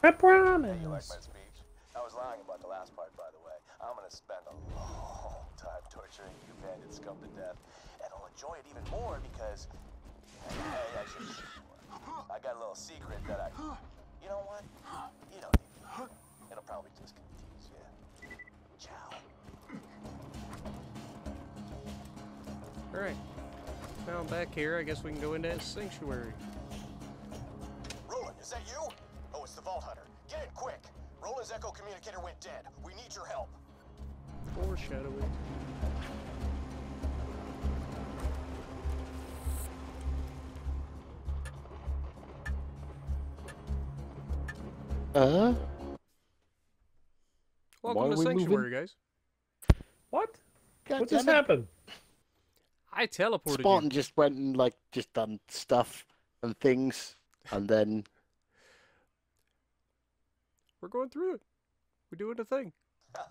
I Hey, you like promise. my speech? I was lying about the last part, by the way. I'm gonna spend a long time torturing you bandit scum to death, and I'll enjoy it even more because hey, I should. I got a little secret that I. You know what? You don't need me. It'll probably just confuse you. Ciao. Alright. Now I'm back here. I guess we can go into that Sanctuary. Roland, is that you? Oh, it's the Vault Hunter. Get in quick. Roland's Echo communicator went dead. We need your help. Foreshadowing. uh, Welcome Why to are we? Sanctuary, guys. What? God What damn just it. happened? I teleported Spartan you. just went and like just done stuff and things, and then We're going through it. We're doing a thing.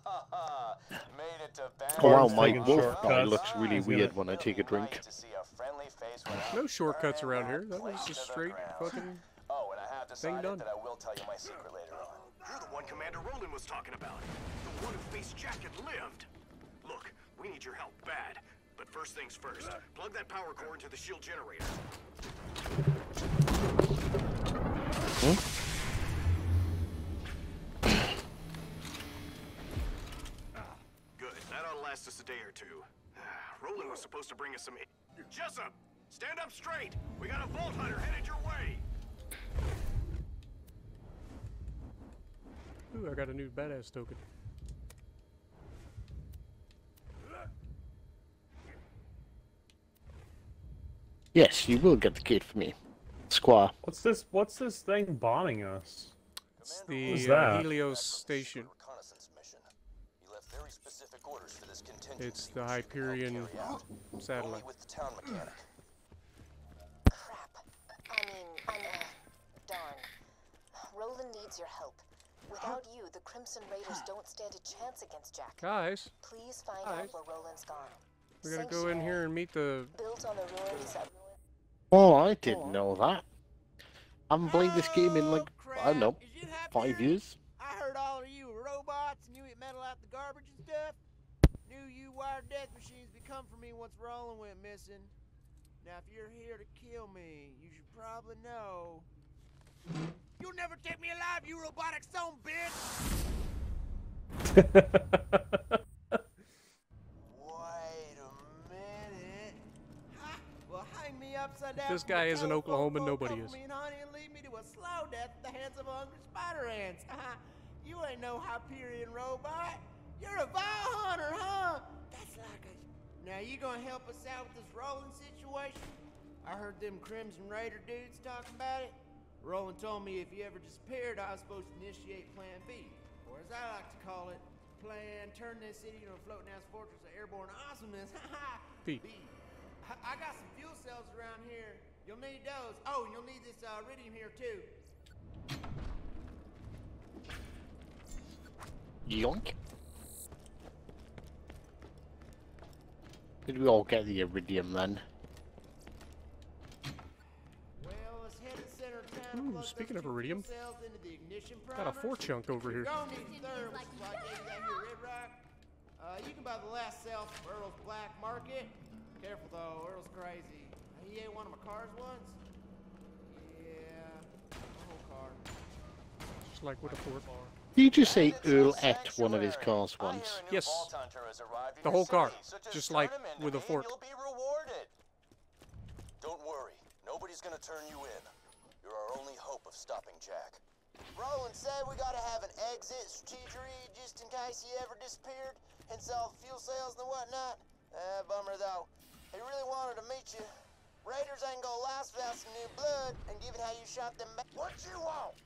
Made it to oh wow, my wolf guy looks really He's weird when I take a drink. Right to see a friendly face without No shortcuts around here. that That was place just straight fucking. Oh, and I have decided done. that I will tell you my secret later on. You're the one Commander Roland was talking about. The one who faced Jack and lived. Look, we need your help bad. But first things first, plug that power core into the shield generator. Hmm? Ah, good. That ought to last us a day or two. Ah, Roland was supposed to bring us some. Jessup, stand up straight. We got a Vault Hunter headed your way. Ooh, I got a new badass token. Yes, you will get the kid for me, Squire. What's this? What's this thing bombing us? It's Who's the uh, that? Helios station. Reconnaissance mission. Very specific orders for this contingency. It's the which you can help Hyperion carry out. Only satellite. with the town mechanic. Crap. I mean, I'm, uh, darn. Roland needs your help. Without you, the Crimson Raiders don't stand a chance against Jack. Guys, Please find Guys. out where Roland's gone. we gotta go in here and meet the. Built on the ruins that Oh, I didn't know that. I haven't played this game in like oh, I don't know five years. I heard all of you robots and you eat metal out the garbage and stuff. Knew you wired death machines would come for me once Roland went missing. Now, if you're here to kill me, you should probably know. You'll never take me alive, you robotic son bitch! Wait a minute. Ha! Well, hang me upside down. This from the guy isn't telephone Oklahoman, pole, nobody cover is. Me in honey and leave me to a slow death at the hands of hungry spider ants. Uh-huh. you ain't no Hyperion robot. You're a Vault Hunter, huh? That's like a. Now you gonna help us out with this Roland situation? I heard them Crimson Raider dudes talking about it. Roland told me if you ever disappeared, I was supposed to initiate Plan B, or as I like to call it, Plan Turn this city into a floating ass fortress of airborne awesomeness. B. I, I got some fuel cells around here. You'll need those. Oh, and you'll need this uh, iridium here too. Yoink. Did we all get the iridium then? Ooh, plug speaking those of two iridium, fuel cells into the Got a four chunk over here. You're gonna need thermals, so I gave you that here Red Uh, you can buy the last cell from Earl's Black Market. Careful though, Earl's crazy. He ate one of my cars once. Yeah, the whole car. Just like with a fork. Did you just say Earl ate one of his cars once? Yes. Vault Hunter has arrived in The whole car, so just, just like with a fork. You'll be rewarded. Don't worry, nobody's gonna turn you in. You're our only hope of stopping Jack. Roland said we gotta have an exit strategy just in case he ever disappeared and sell fuel cells and whatnot. Uh, bummer though. He really wanted to meet you. Raiders ain't gonna last without some new blood, and given how you shot them back. What you want?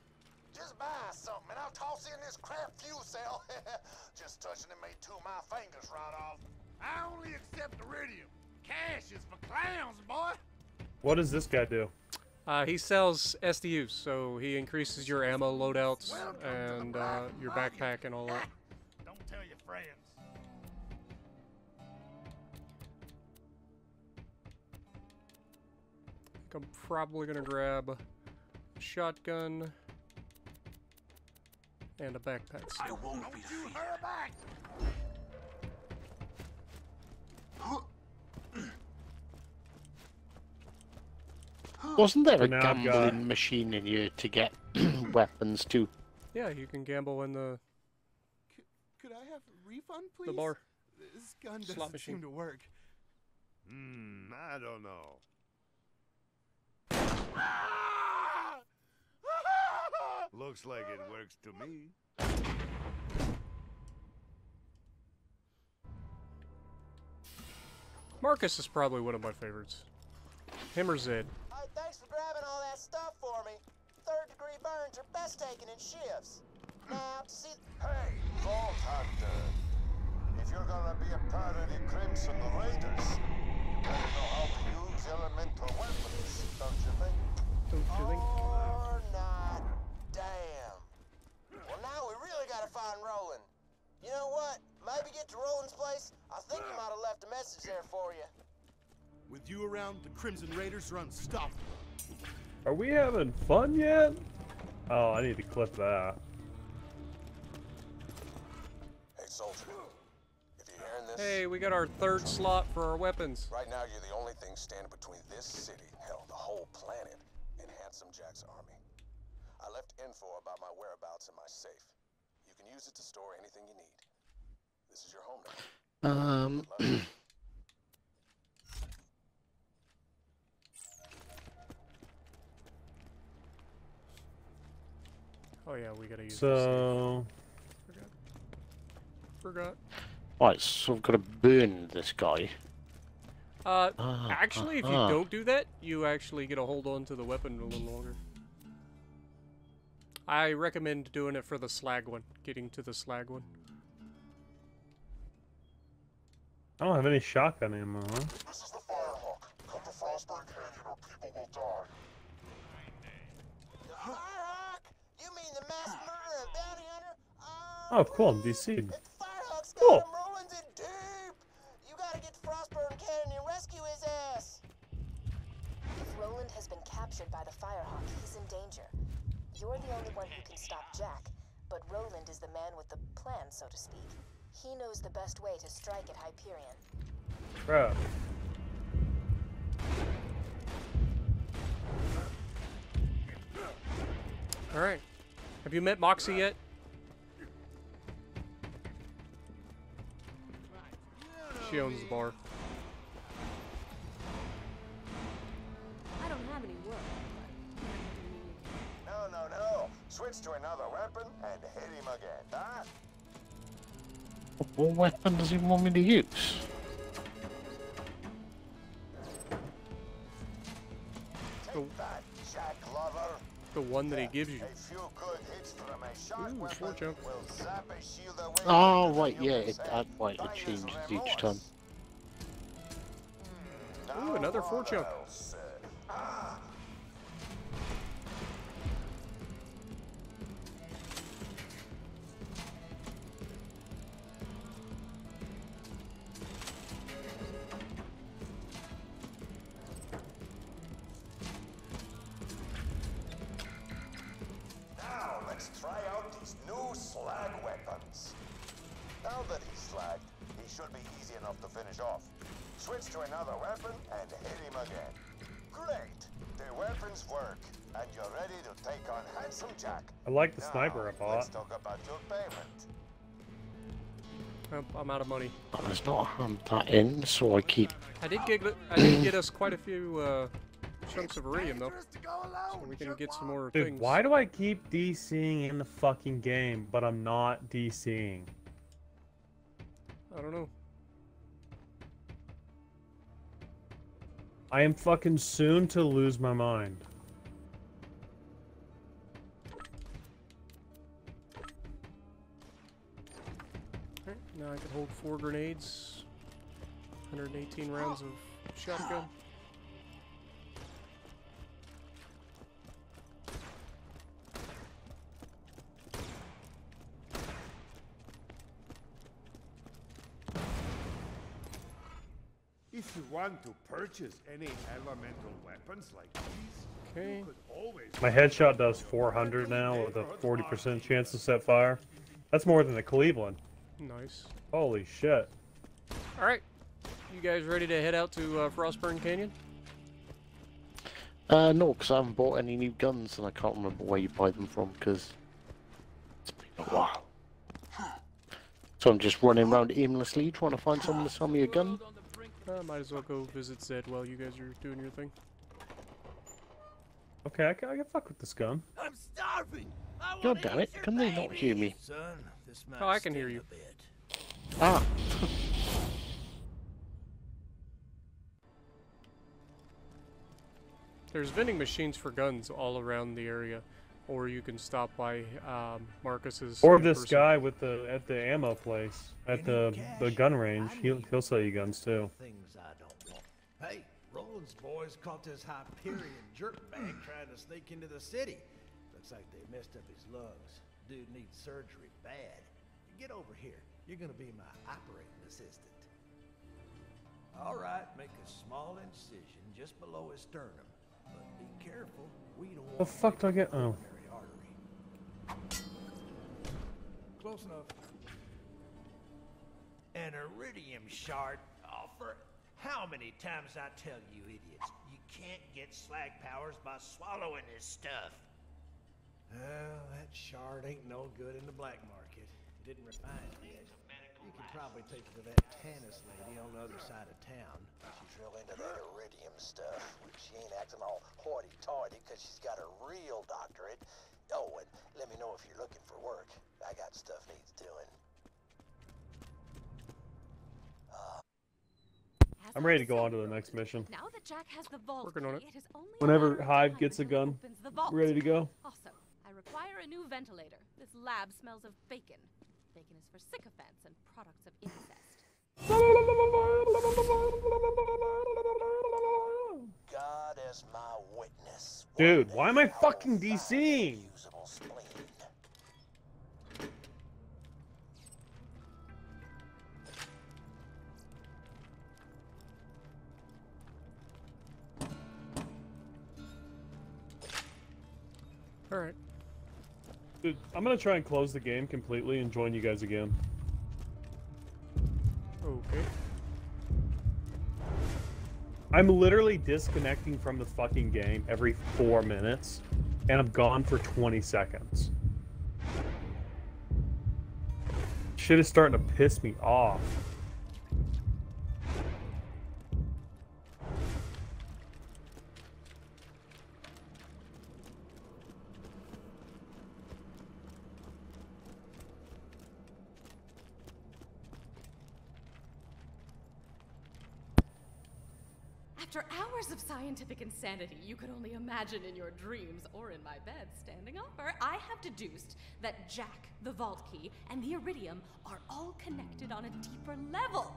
Just buy something and I'll toss in this crap fuel cell. Just touching it made two of my fingers right off. I only accept iridium. Cash is for clowns, boy. What does this guy do? Uh, he sells SDUs, so he increases your ammo loadouts and uh, your backpack and all that. Don't tell your friends. I'm probably gonna grab a shotgun and a backpack. I won't be You defeated. back. Wasn't there a now, got- gambling machine in here to get weapons too? Yeah, you can gamble in the Could I have a refund, please? the bar. This gun doesn't seem to work. Hmm, I don't know. Ah! Looks like it works to me. Marcus is probably one of my favorites. Him or Zed. Hey, thanks for grabbing all that stuff for me. Third degree burns are best taken in shifts. Now, to see. Hey, Vault Hunter. If you're gonna be a part of the Crimson Raiders, you better know how to use elemental weapons, don't you think? Don't you think? Or not. Damn. Well, now we really gotta find Roland. You know what? Maybe get to Roland's place. I think he might have left a message there for you. With you around, the Crimson Raiders are unstoppable. Are we having fun yet? Oh, I need to clip that. Hey, soldier. If you're hearing this, Hey, we got our third slot for our weapons. right now you're the only thing standing between this city, hell, the whole planet, and Handsome Jack's army. I left info about my whereabouts in my safe. You can use it to store anything you need. This is your home now. Um, Oh yeah, we gotta use this. So, Forgot. Forgot. Right, so I've got to burn this guy. Uh, Ah, actually, if you ah. don't do that, you actually get a hold on to the weapon a little longer. I recommend doing it for the slag one, getting to the slag one. I don't have any shotgun ammo, huh? This is the Firehawk. Come to Frostburn Canyon or people will die. Firehawk? You mean the mass murderer and bounty hunter? Oh, cool, I'm DC'd. Firehawk's got Cool. Captured by the Firehawk, he's in danger. You're the only one who can stop Jack, but Roland is the man with the plan, so to speak. He knows the best way to strike at Hyperion. Crap. Alright. Have you met Moxxi yet? She owns the bar. Switch to another weapon and hit him again, huh? What weapon does he want me to use? Take that, Jack Lover. The one that he gives you. A few good hits from a sharp Ooh, four jump. will zap a shield away Oh, right, yeah, it, set. uh, right, it changes each time. remorse. Ooh, another Now four jump. uh, Ah, like the Now, sniper I Let's bought. talk about your payment. Oh, I'm out of money. There's not hand that in, so I keep. I did get I did get us quite a few uh, chunks of iridium though, so we can get some more Dude, things. why do I keep DCing in the fucking game, but I'm not DCing? I don't know. I am fucking soon to lose my mind. I can hold four grenades, 118 rounds of shotgun. If you want to purchase any elemental weapons like these, Okay. you could always My headshot does 400 now with a 40% chance to set fire. That's more than the Cleveland. Nice. Holy shit. All right, you guys ready to head out to uh, Frostburn Canyon? Uh, no, because I haven't bought any new guns, and I can't remember where you buy them from, because it's been a while. So I'm just running around aimlessly trying to find someone to sell me a gun. Uh, might as well go visit Zed while you guys are doing your thing. Okay, I can, I can fuck with this gun. I'm starving. I God damn it, can they not hear me? Son, Oh, I can hear you. Ah, There's vending machines for guns all around the area, or you can stop by um, Marcus's. Or this person. guy with the at the ammo place at the the gun range. He'll he'll sell you guns too. Things I don't want. Hey, Roland's boys caught this Hyperion jerkbag trying to sneak into the city. Looks like they messed up his lungs. Dude needs surgery bad. Get over here. You're gonna be my operating assistant. All right, make a small incision just below his sternum. But be careful. We don't want The fuck do I get? Oh, artery. Close enough. An iridium shard offer. How many times I tell you idiots, you can't get slag powers by swallowing this stuff. Well, that shard ain't no good in the black market. Didn't refine it yet. You could probably take it to that Tannis lady on the other side of town. She's real into that iridium stuff. She ain't acting all hoity-toity because she's got a real doctorate. Oh, and let me know if you're looking for work. I got stuff needs doing. I'm ready to go on to the next mission. Now that Jack has the vault Working on key, it. it is only Whenever matter Hive gets a gun, opens the vault. ready to go. Also, I require a new ventilator. This lab smells of bacon. Bacon is for sycophants and products of incest. God is my witness. Dude, why am I fucking DCing? Usable spleen. All right. Dude, I'm gonna try and close the game completely and join you guys again. Okay. I'm literally disconnecting from the fucking game every four minutes, and I'm gone for 20 seconds. Shit is starting to piss me off. After hours of scientific insanity you could only imagine in your dreams or in my bed standing over, I have deduced that Jack, the vault key, and the iridium are all connected on a deeper level.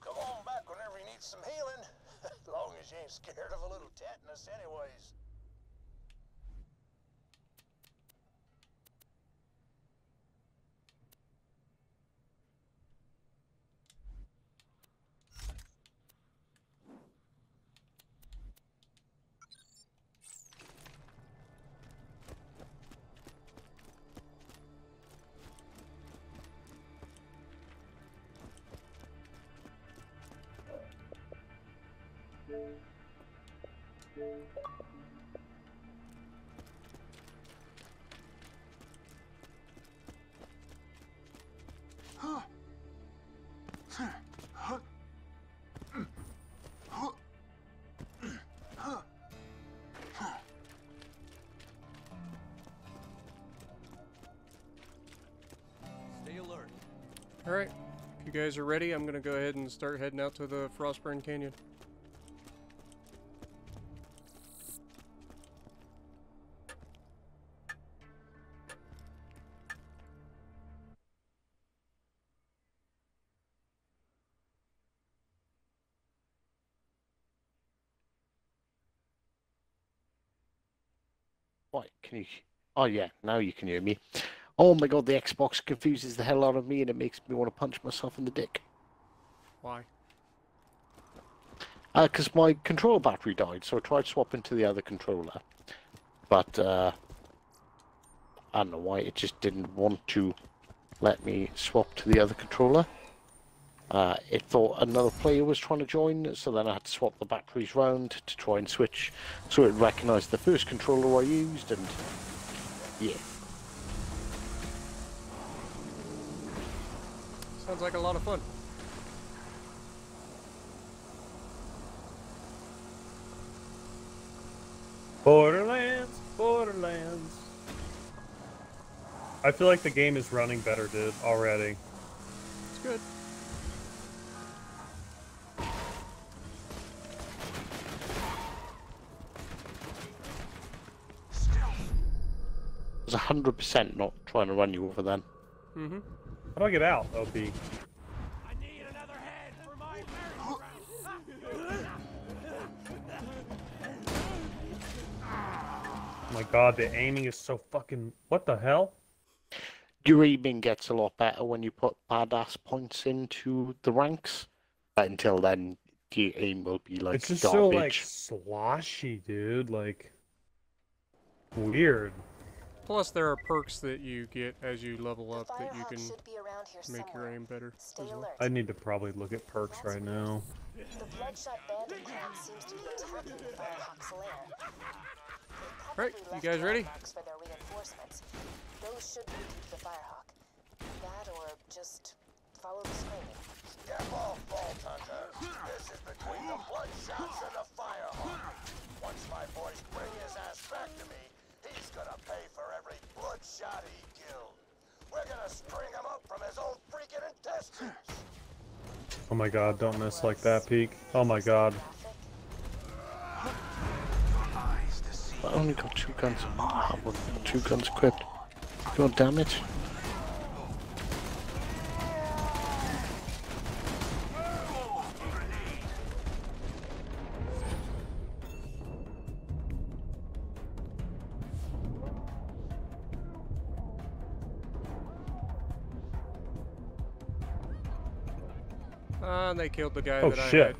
Come on back whenever you need some healing. as long as you ain't scared of a little tetanus anyways. Alright. If you guys are ready, I'm gonna go ahead and start heading out to the Frostburn Canyon. What can you? Oh yeah, now you can hear me. Oh my god, the Xbox confuses the hell out of me and it makes me want to punch myself in the dick. Why? Because my controller battery died, so I tried swapping to the other controller, but uh, I don't know why it just didn't want to let me swap to the other controller. Uh, it thought another player was trying to join, so then I had to swap the batteries round to try and switch, so it recognised the first controller I used, and yeah. Sounds like a lot of fun. Borderlands, Borderlands. I feel like the game is running better, dude, already. It's good. I was hundred percent not trying to run you over then. Mm-hmm. How do I get out, OP? Oh my god, the aiming is so fucking. What the hell? Your aiming gets a lot better when you put badass points into the ranks. But until then, the aim will be like it's just garbage. so like sloshy, dude. Like weird. Plus, there are perks that you get as you level up that you can make your aim better. as well. I need to probably look at perks right now. The bloodshot bandit camp seems to be attacking the Firehawk's lair. Right, you guys ready? For their reinforcements. Those should lead to the Firehawk. That or just follow the screaming. Step off, Vault Hunter. This is between the Bloodshots and the Firehawk. Once my boys bring his ass back to me, he's gonna pay for every Bloodshot he killed. We're gonna string him up from his own freaking intestines. Oh my god, don't miss like that, Peek. Oh my god. I only got two guns. Ah, well, two guns equipped. God damn it. They killed the guy Oh, that I shit. had.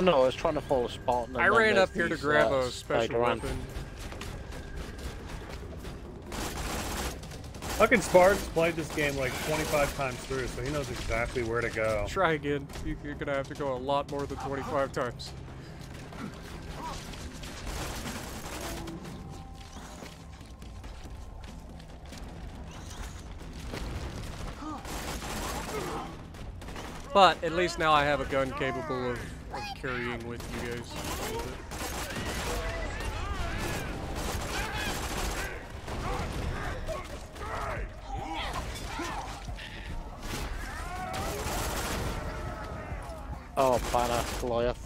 I know, I was trying to follow Spartan. and I ran up here to grab uh, a special Spider-Man. weapon. Fucking Spartan's played this game like 25 times through, so he knows exactly where to go. Try again. You- You're gonna have to go a lot more than 25 times. But at least now I have a gun capable of, of carrying with you guys a little bit. Oh, banner, Goliath.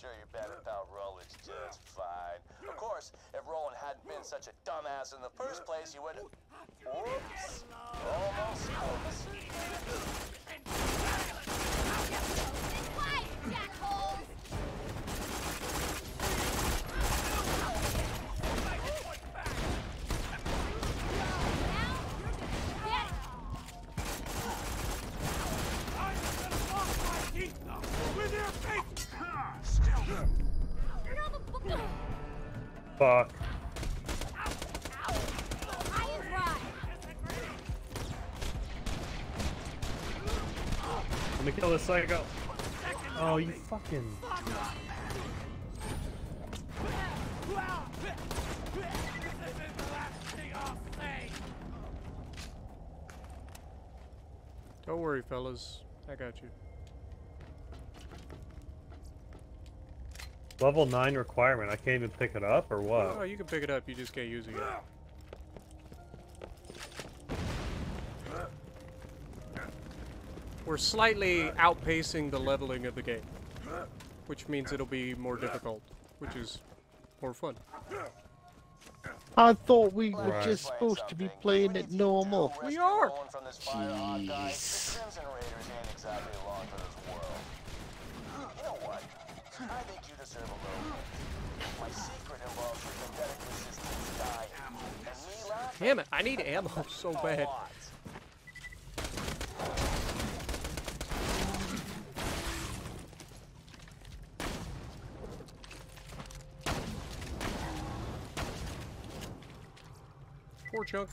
Sure your bet about Roland's just fine. Of course, if Roland hadn't been such a dumbass in the first place, you would. Oops. Almost. Psycho. Oh, you fucking. Don't worry, fellas. I got you. Level 9 requirement. I can't even pick it up, or what? Oh, you can pick it up. You just can't use it yet. We're slightly outpacing the leveling of the game, which means it'll be more difficult, which is more fun. I thought we were just supposed to be playing it normal. We are. From this Firehawk guy, the Crimson Raiders ain't exactly long for this world. You know what? I think you deserve a little. My secret involves your pathetic resistance dying. And. Damn it! I need ammo so bad. Poor chunk.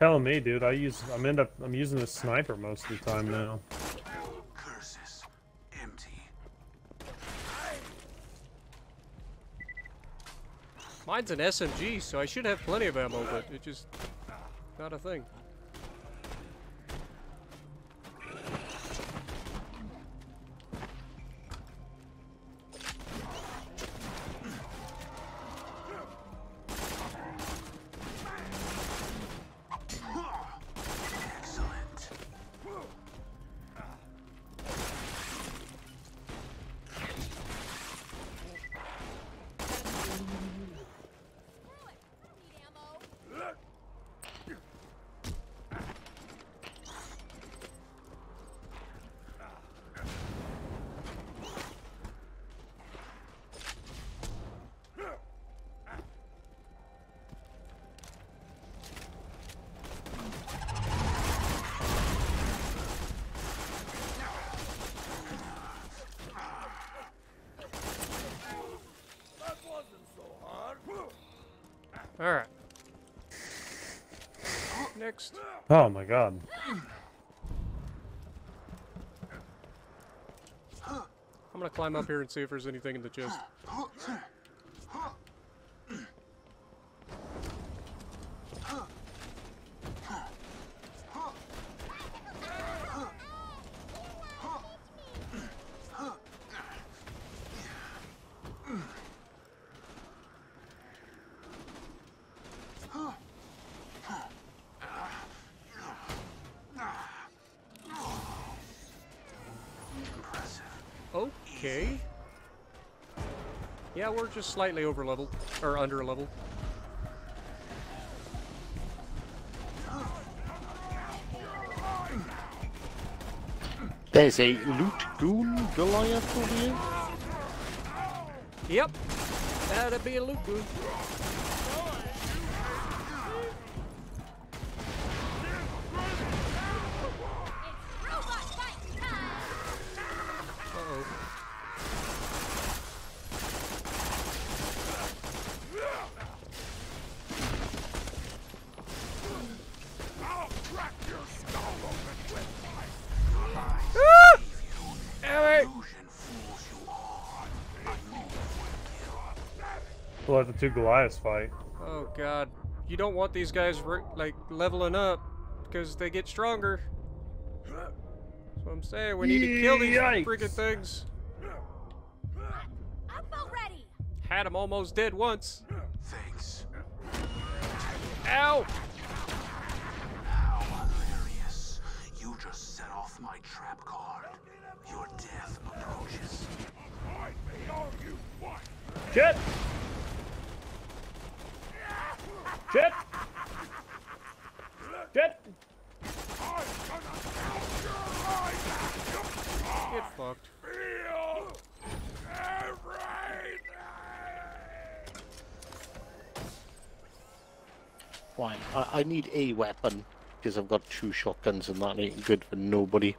Telling me, dude. I use. I'm end up. I'm using the sniper most of the time now. Curses. Empty. Mine's an SMG, so I should have plenty of ammo, but it's just not a thing. Oh my god. I'm gonna climb up here and see if there's anything in the chest. Yeah, we're just slightly over level, or under level. There's a loot goon Goliath over here. Yep, that'd be a loot goon. We'll let the two Goliaths fight. Oh god. You don't want these guys like leveling up because they get stronger. That's what I'm saying. We need to kill these Yikes. freaking things. I'm about ready. Had them almost dead once. Thanks. Ow! How hilarious. You just set off my trap card. Your death approaches. Shit! Shit! Shit! Get fucked. Fine. I, I need a weapon because I've got two shotguns and that ain't good for nobody.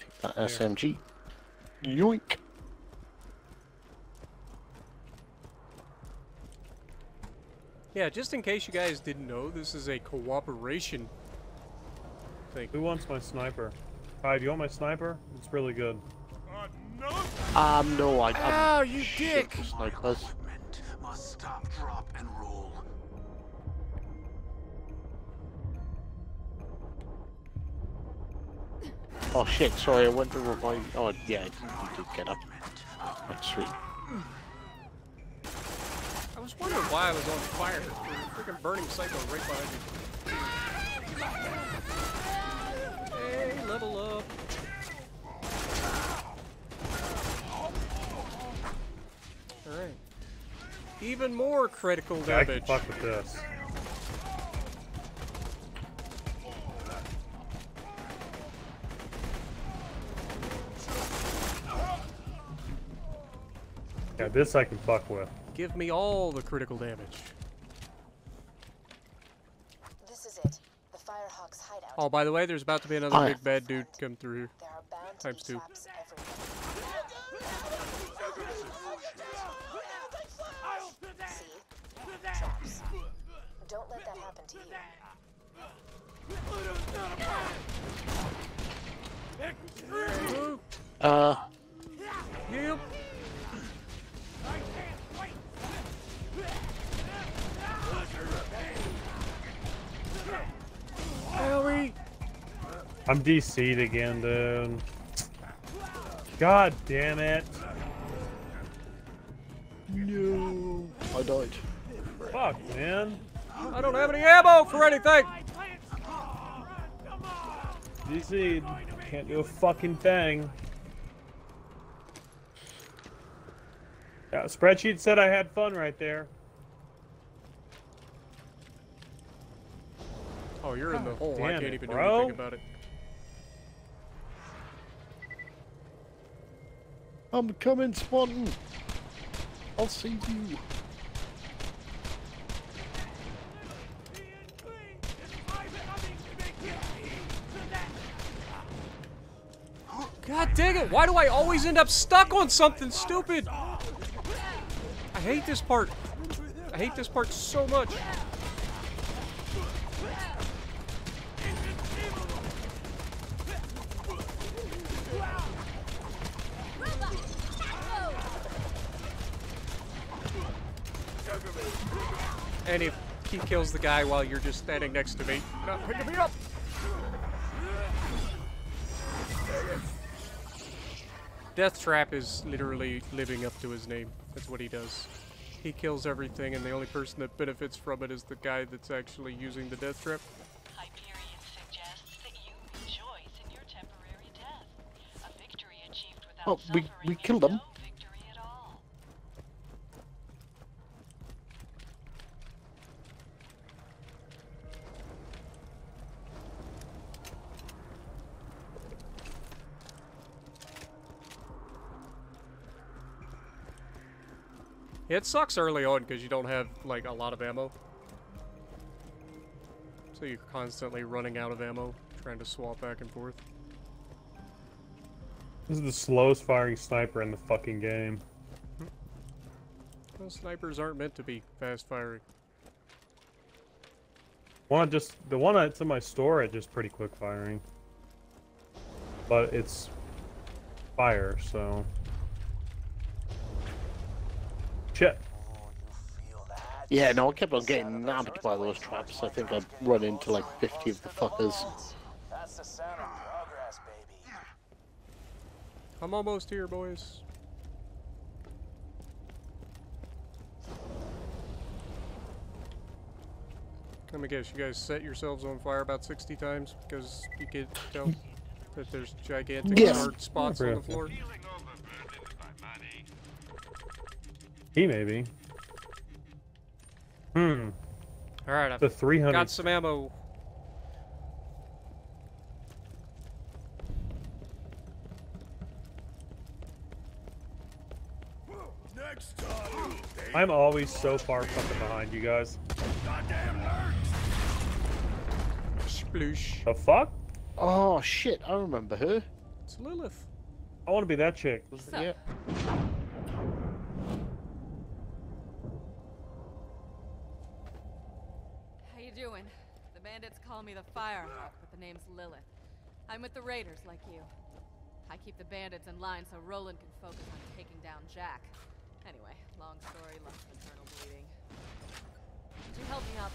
Take that SMG. Yoink. Yeah, just in case you guys didn't know, this is a cooperation thing. Who wants my sniper? Hi, do you want my sniper? It's really good. Um, no, I. I'm Ow, you dick! for snipers. Must stop, drop, and roll. Oh shit! Sorry, I went to revive. Oh yeah, you did get up. That's sweet. I was wondering why I was on fire. Freaking burning psycho right behind me. Hey, level up. Alright. Even more critical damage. I can fuck with this. Yeah, this I can fuck with. Give me all the critical damage. This is it. The Firehawk's hideout. Oh, by the way, there's about to be another Oh, yeah. big bad dude come through here. There are bound Times two. traps everywhere. See? Traps. Don't let that happen to you. Uh, Howie! I'm DC'd again, dude. God damn it. no. I died. Fuck, man. I don't have any ammo for anything! DC'd. Can't do a fucking thing. Yeah, spreadsheet said I had fun right there. Oh, you're in the oh. hole. I can't it, even do anything about it. I'm coming, Swanton. I'll save you. God dang it! Why do I always end up stuck on something stupid? I hate this part. I hate this part so much. And if he kills the guy while you're just standing next to me, not picking me up. Death Trap is literally living up to his name. That's what he does. He kills everything, and the only person that benefits from it is the guy that's actually using the Death Trap. Oh, we we killed them. It sucks early on because you don't have like a lot of ammo. So you're constantly running out of ammo, trying to swap back and forth. This is the slowest firing sniper in the fucking game. Well, snipers aren't meant to be fast firing. One just the one that's in my storage is just pretty quick firing. But it's fire, so shit. Yeah, no, I kept on getting nabbed by those traps. I think I'd run into like 50 of the fuckers. That's the sound of progress, baby. I'm almost here, boys. Let me guess, you guys set yourselves on fire about 60 times because you could tell that there's gigantic Yes. hard spots on the floor? He maybe. Hmm. Alright, I've The 300 got some ammo. Next time. I'm always so far fucking behind you guys. Sploosh. The fuck? Oh shit, I remember her. It's Lilith. I want to be that chick. So- Yeah. How you doing? The bandits call me the Firehawk, but the name's Lilith. I'm with the Raiders, like you. I keep the bandits in line so Roland can focus on taking down Jack. Anyway, long story, lots of internal bleeding. Could you help me up?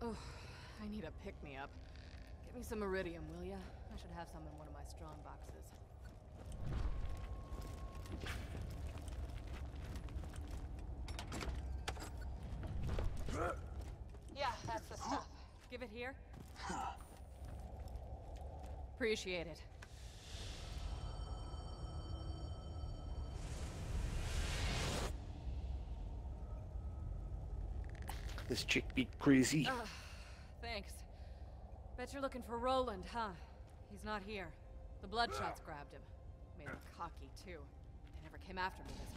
Oh, I need a pick-me-up. Give me some iridium, will ya? I should have some in one of my strong boxes. Yeah, that's the stuff. Give it here. Appreciate it. This chick be crazy. Ugh, thanks. Bet you're looking for Roland, huh? He's not here. The Bloodshots grabbed him. Made him cocky, too. They never came after me this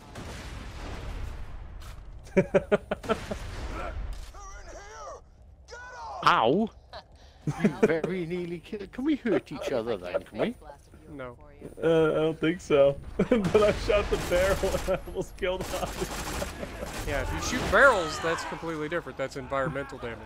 hard. Ow! You very nearly killed. Can we hurt each other then? Can we? No. Uh, I don't think so. but I shot the barrel and I almost killed him. Yeah, if you shoot barrels, that's completely different. That's environmental damage.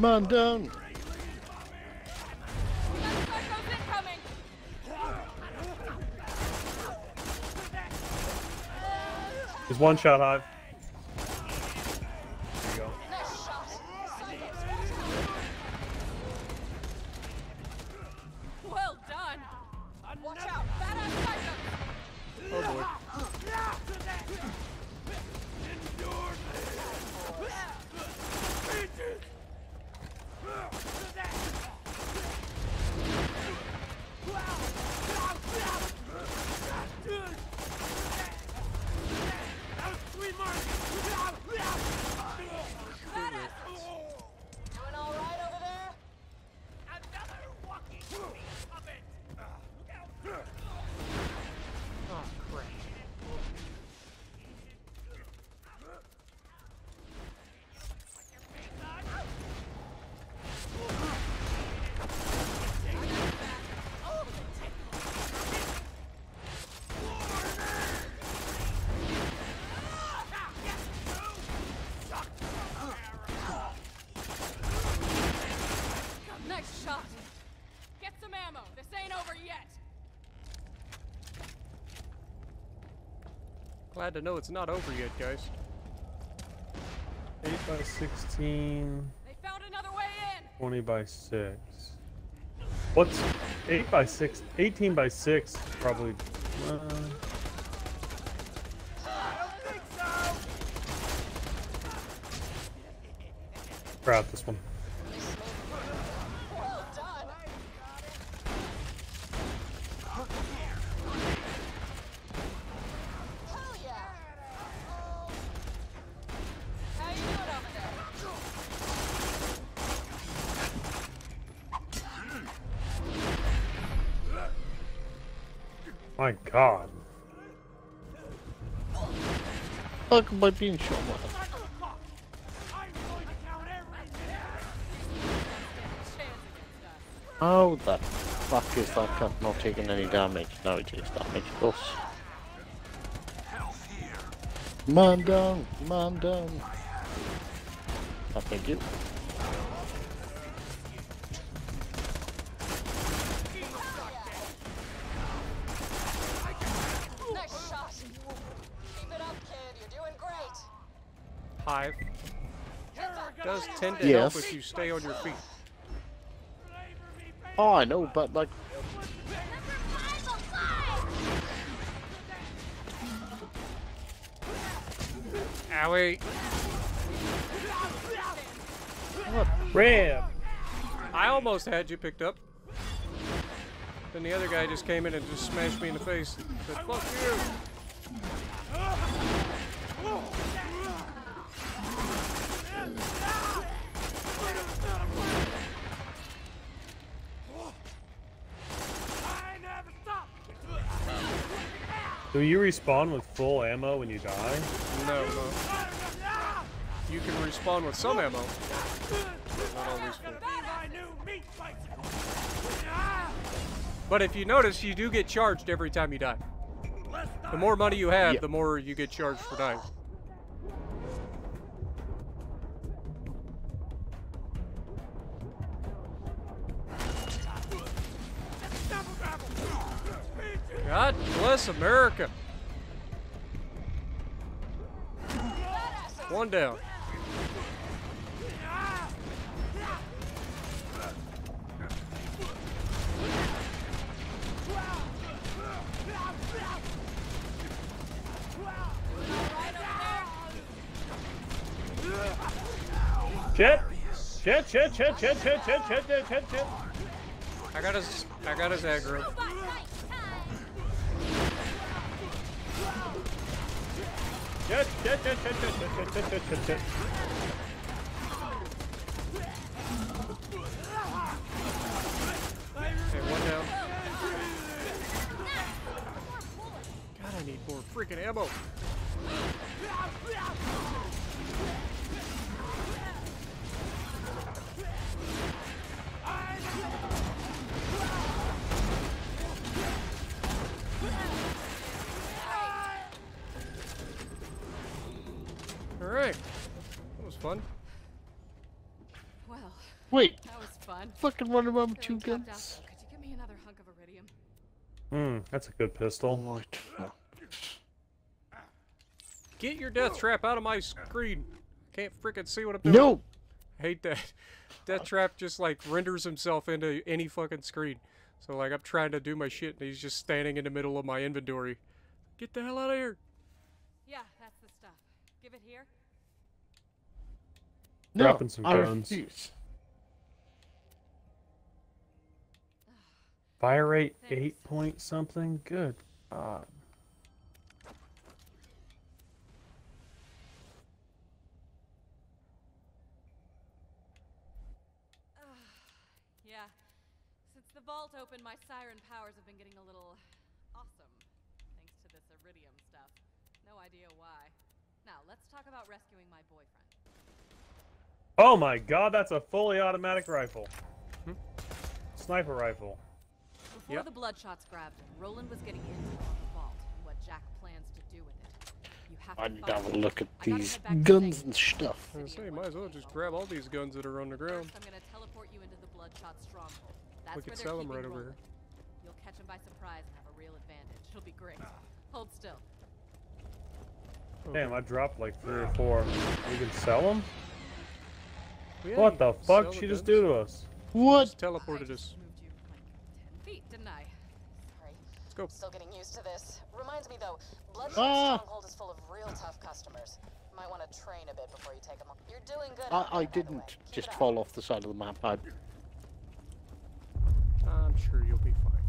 Man down. There's one shot hive. There you go. Well done! Watch out! Badass psycho! Oh boy. Doing all right over there? Oh, crap. Next shot! Get some ammo! This ain't over yet! Glad to know it's not over yet, guys. 8 by 16, They found another way in! 20 by 6. What's 8 by 6? 18 by 6, probably. Uh, try out this one. Fuck am I being shot at? How the fuck is that cunt not taking any damage? No, he takes damage, of course. Man down, man down. Oh, thank you. Does tend to help Yes. if you stay on your feet. Oh, I know, but like, Owie. Ram! I almost had you picked up. Then the other guy just came in and just smashed me in the face. Said, fuck you. Do you respawn with full ammo when you die? No, no. You can respawn with some ammo. Not always full. But if you notice, you do get charged every time you die. The more money you have, Yeah. the more you get charged for dying. God bless America. One down. Shit! Shit, shit, shit, shit, shit, shit, shit, shit, shit, shit. I got his I got his aggro. Shit, shit, shit, shit, shit, shit, shit, shit, shit, shit. Okay, one down. God, I need more freaking ammo. All right, that was fun. Well, wait, that was fun. fucking running around with two guns. Could you give me another hunk of Eridium? Hmm, that's a good pistol. What? Get your death trap out of my screen. Can't freaking see what I'm doing. No! hate that. Death trap just like renders himself into any fucking screen. So like I'm trying to do my shit and he's just standing in the middle of my inventory. Get the hell out of here. Yeah, that's the stuff. Give it here. No, Dropping some I guns. refuse. Fire rate 8 point something? Good. God. Yeah. Since the vault opened, my siren powers have been getting a little awesome. Thanks to this Eridium stuff. No idea why. Now, let's talk about rescuing my boyfriend. Oh my god, that's a fully automatic rifle. Hmm. Sniper rifle. Before Yep. the bloodshots grabbed him, Roland was getting intel on the vault and what Jack plans to do with it. You have to I'd find have a look at these head back to guns and stuff. I was gonna say, might as well just grab all these guns that are on the ground. First, I'm gonna teleport you into the bloodshot stronghold. That's We where could they're sell 'em keeping right over here. You'll catch him by surprise and have a real advantage. It'll be great. Ah. Hold still. Damn, I dropped like three or four. We can sell them? Yeah, what the fuck the she just do to us? What? Just teleported us. Moved you like Let's go. Still getting used to this. Reminds me though, Bloodshot Ah. Stronghold is full of real tough customers. Might want to train a bit before you take them on. You're doing good. I, I by the way. didn't just up. fall off the side of the map. I, I'm sure you'll be fine.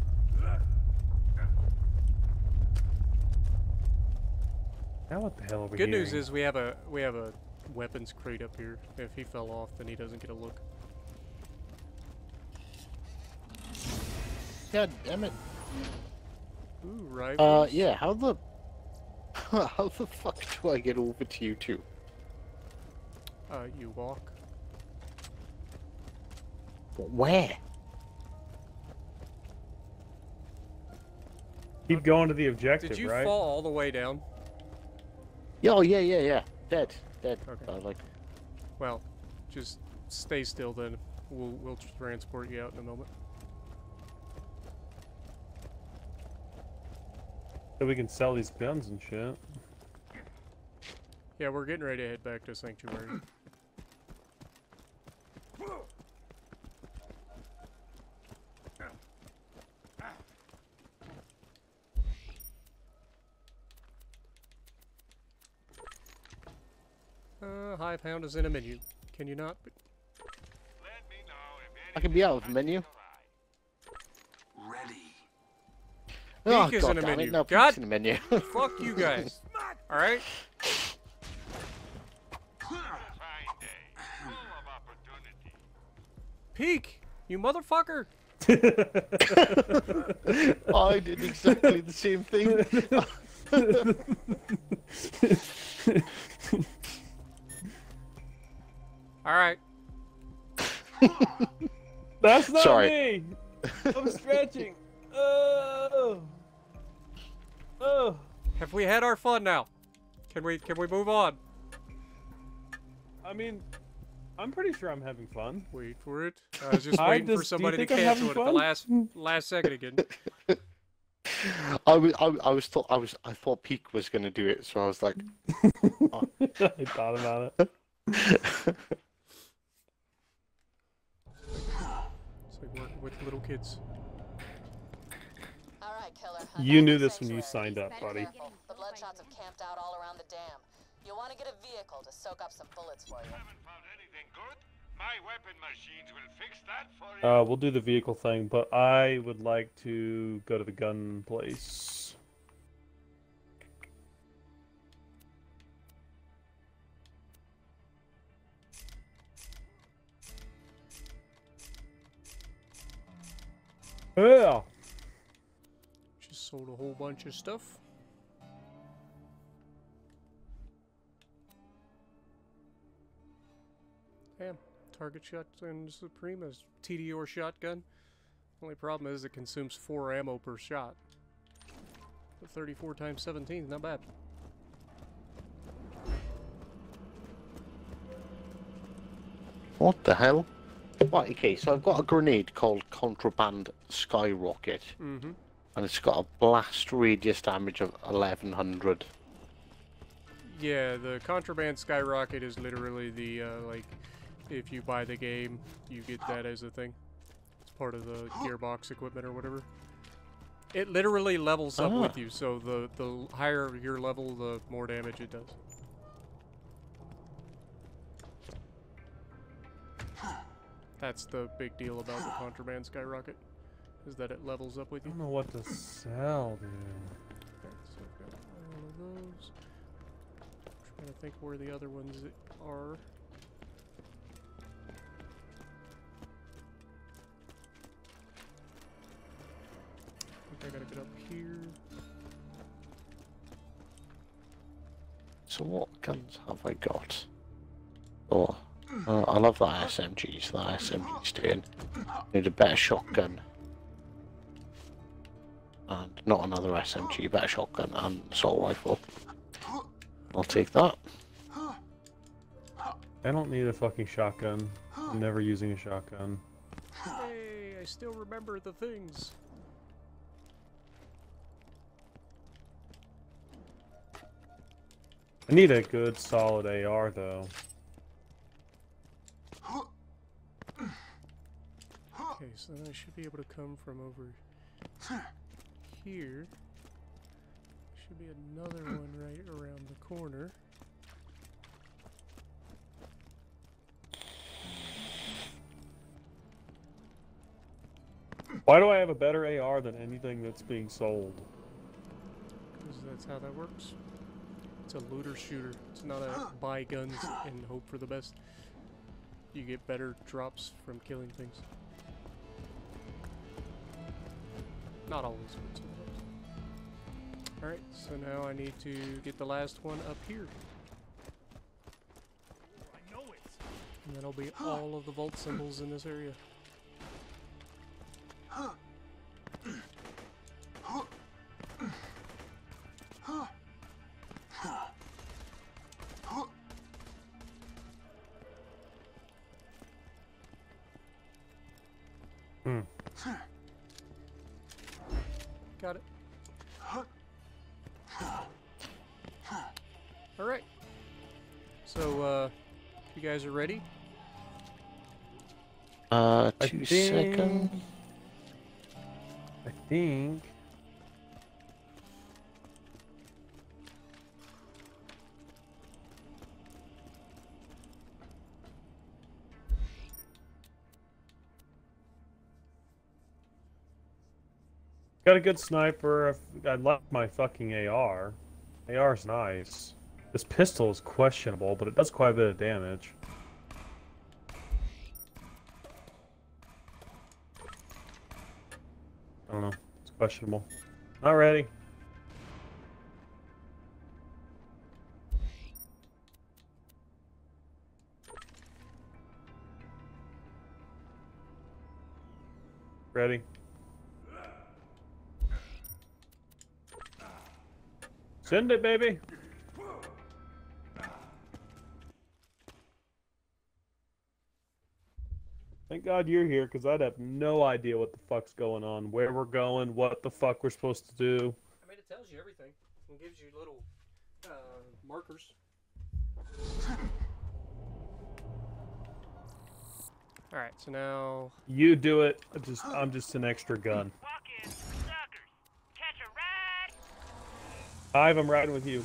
Now what the hell are we Good news is we have a we have a weapons crate up here. If he fell off, then he doesn't get a look. God damn it. Ooh, rivals. Uh, yeah, how the... How the fuck do I get over to you two? Uh, you walk. Where? Keep going to the objective, Did you right? fall all the way down? Yeah, oh, yeah, yeah, yeah. Dead. Dead. Okay. Uh, like, Well, just stay still then. We'll we'll transport you out in a moment. So we can sell these guns and shit. Yeah, we're getting ready to head back to Sanctuary. Uh, Hive Hound is in a menu. Can you not? I can be out of the menu. Ready. Oh, Peek is God in a menu. It. No, God- in the menu. Fuck you guys. Alright? Peek! You motherfucker! I did exactly the same thing. Alright. That's not Sorry. me! I'm stretching. Oh. Oh. Have we had our fun now? Can we can we move on? I mean, I'm pretty sure I'm having fun. Wait for it. I was just I waiting for just- do you somebody to think I'm cancel it at the last last second again. I was, I, I was thought, I was, I thought Peek was gonna do it, so I was like, I thought about it. It's like working with little kids. All right, killer. You knew in this when you signed up, buddy. The bloodshots have camped out all around the dam. You'll want to get a vehicle to soak up some bullets for you. My weapon machines will fix that for you. Uh, we'll do the vehicle thing, but I would like to go to the gun place. Yeah. Just sold a whole bunch of stuff. Damn. Target shotgun Supreme is TDR shotgun. Only problem is it consumes 4 ammo per shot. But 34 times 17 is not bad. what the hell? Right, okay, so I've got a grenade called Contraband Skyrocket, Mm-hmm. and it's got a blast radius damage of 1100. Yeah, the contraband skyrocket is literally the uh, like, if you buy the game, you get that as a thing. It's part of the gearbox equipment or whatever. It literally levels up with Ah. you, so the the higher your level, the more damage it does. That's the big deal about the contraband skyrocket, is that it levels up with you. I you. don't know what to sell, dude. Okay, so I've got all of those. trying to think where the other ones are. I think I gotta get up here. So what guns have I got? Oh, uh, I love that SMG, so that SMG's doing. Need a better shotgun. And not another SMG, better shotgun and assault rifle. I'll take that. I don't need a fucking shotgun. I'm never using a shotgun. Hey, I still remember the things. I need a good solid AR though. Okay, so then I should be able to come from over here. Should be another hmm. one right around the corner. Why do I have a better AR than anything that's being sold? Because that's how that works. It's a looter shooter. It's not a buy guns and hope for the best. You get better drops from killing things. Not always, but sometimes. Alright, so now I need to get the last one up here. I know it. And that'll be all of the vault symbols in this area. Hmm. You guys are ready? Uh, I two think- seconds. I think. Got a good sniper. I I like my fucking AR. AR's nice. This pistol is questionable, but it does quite a bit of damage. I don't know. It's questionable. Not ready. Ready. Send it, baby. Thank God you're here, because I'd have no idea what the fuck's going on, where we're going, what the fuck we're supposed to do. I mean, it tells you everything. It gives you little uh, markers. Alright, so now. You do it. I Just I'm just an extra gun. Hive, I'm riding with you.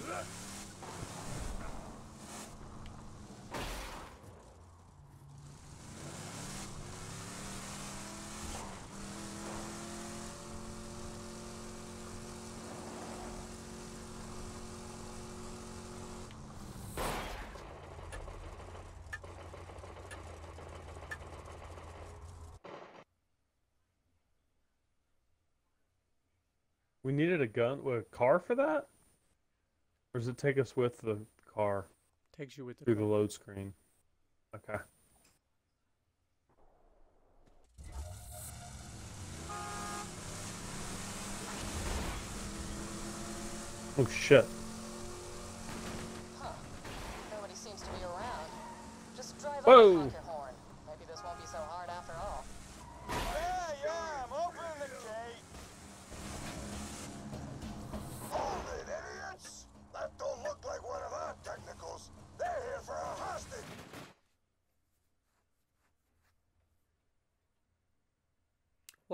Needed a gun, with a car for that? Or does it take us with the car? Takes you with the through the load screen. Okay. Oh shit. Nobody seems to be around. Just drive Whoa.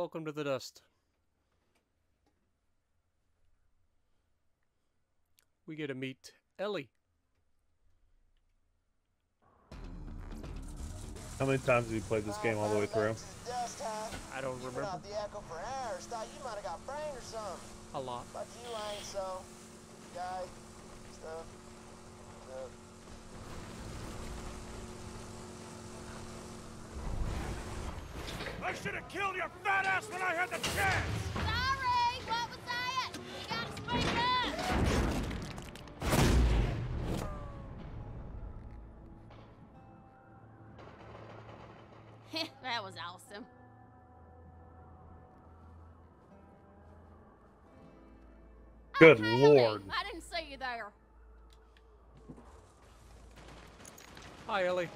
Welcome to the dust. We get to meet Ellie. How many times have you played this game all the way through? I don't remember. the echo for hours. Thought you might have got brain or something. A lot. But you ain't so. Guy, stuff, I should have killed your fat ass when I had the chance! Sorry, what was that? You gotta speak up. that was awesome. Oh, Good Hey, lord. I didn't see you there. Hi, Ellie.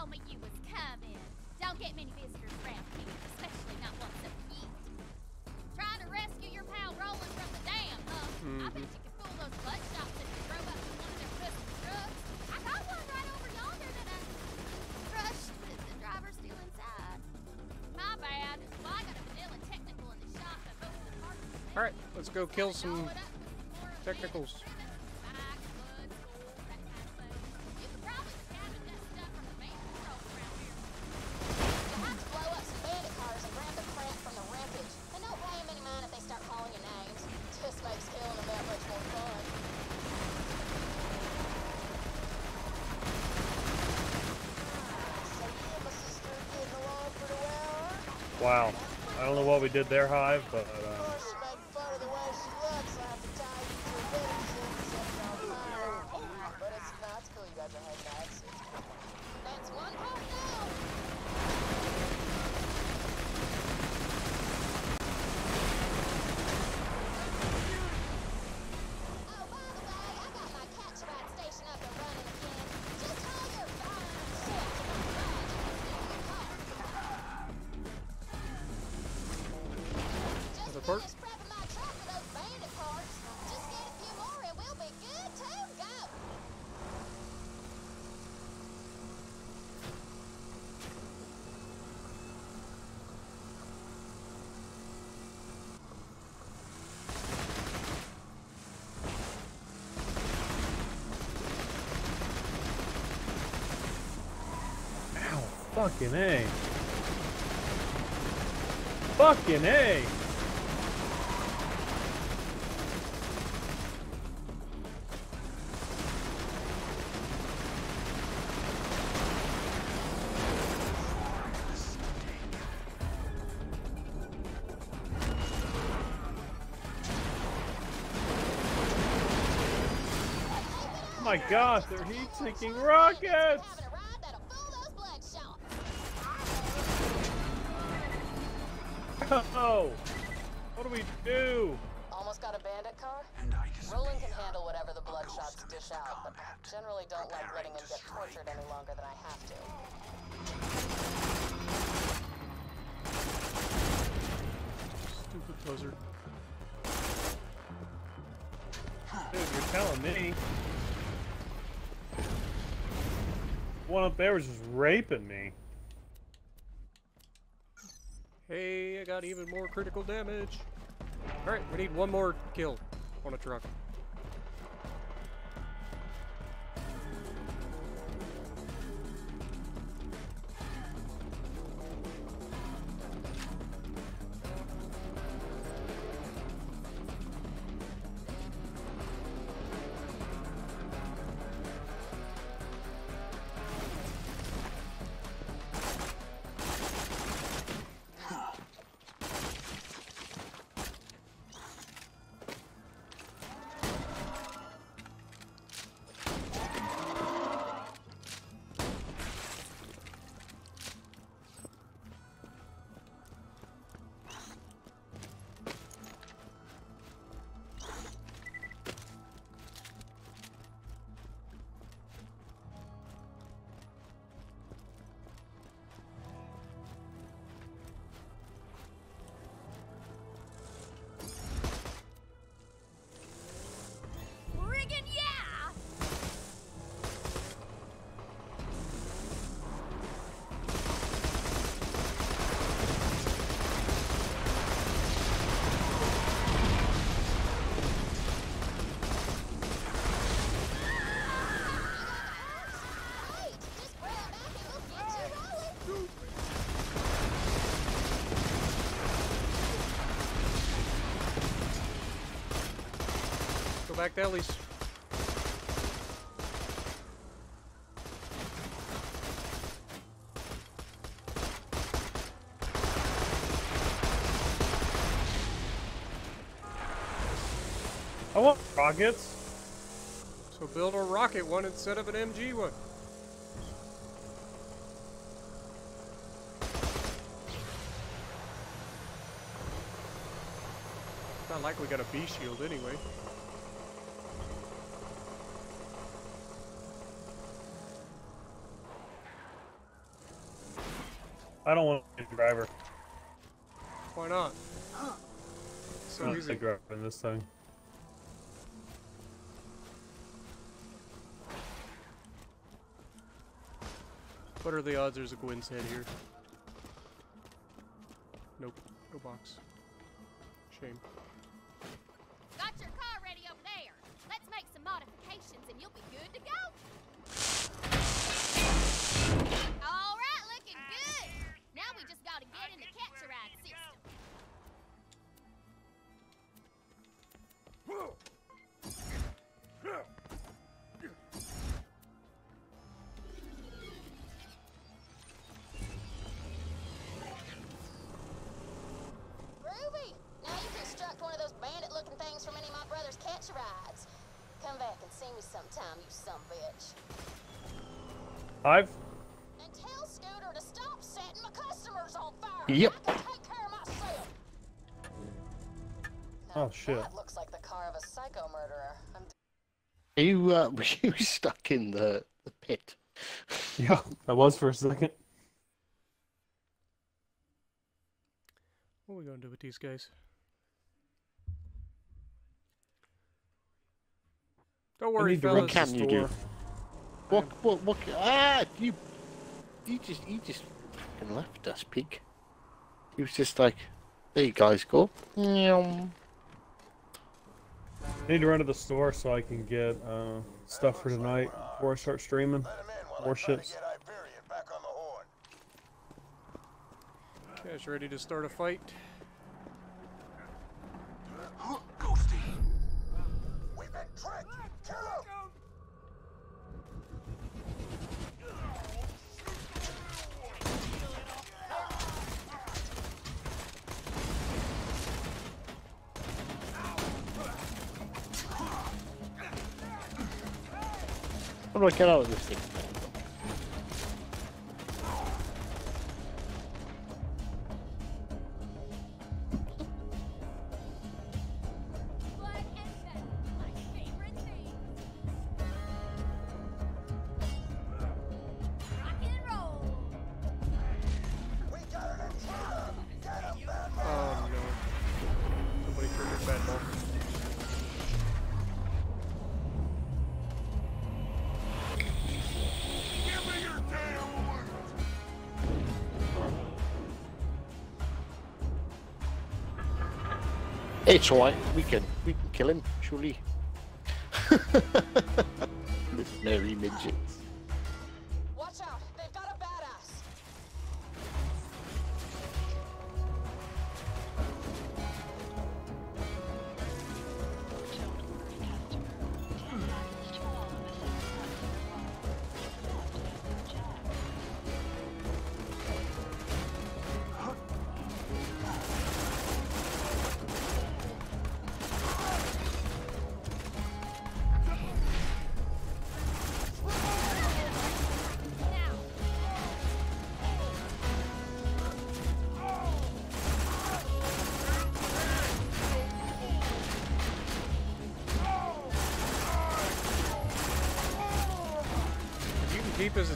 told me you was coming. Don't get many visitors around here, especially not ones that eat. Trying to rescue your pal Roland from the dam, huh? Mm -hmm. I bet you mm-hmm. fool those if you drove up to one of their trucks. I got one right over yonder that I crushed with the driver still inside. My bad. Well, I got a vanilla technical in the shop, of the parts... Alright, let's go kill some technicals. Did their Hive, but uh, fucking A. Fucking A. Oh my gosh, they're heat-seeking rockets! Oh, what do we do? Almost got a bandit car? and Roland can handle whatever the bloodshots dish out, but I generally don't like letting him get tortured any longer than I have to. Stupid buzzard. Dude, you're telling me. One up there was just raping me. Hey, I got even more critical damage. Alright, we need one more kill on a truck. Back Ellie's. I want rockets. So build a rocket one instead of an MG one. Not like we got a B shield anyway. I don't want to be a driver. Why not? So I'm easy. driving this thing. What are the odds there's a Gwen's head here? Nope. No box. You uh, were you stuck in the, the pit? Yeah, I was for a second. What are we gonna do with these guys? Don't worry, need fellas. What can you do? What what what? ca- Ah, you you just you just fucking left us, pig. He was just like, there you guys go. Meow. I need to run to the store so I can get uh, stuff for tonight before I start streaming. More ships. Guys ready to start a fight? It's alright. We can we can kill him, surely. Merry midgets.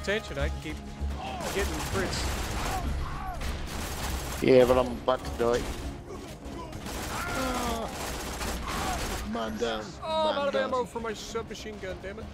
Attention, I can keep getting crits. Yeah, but I'm about to die. Ah. Man down. Oh, I'm man out of ammo for my submachine gun, damn it.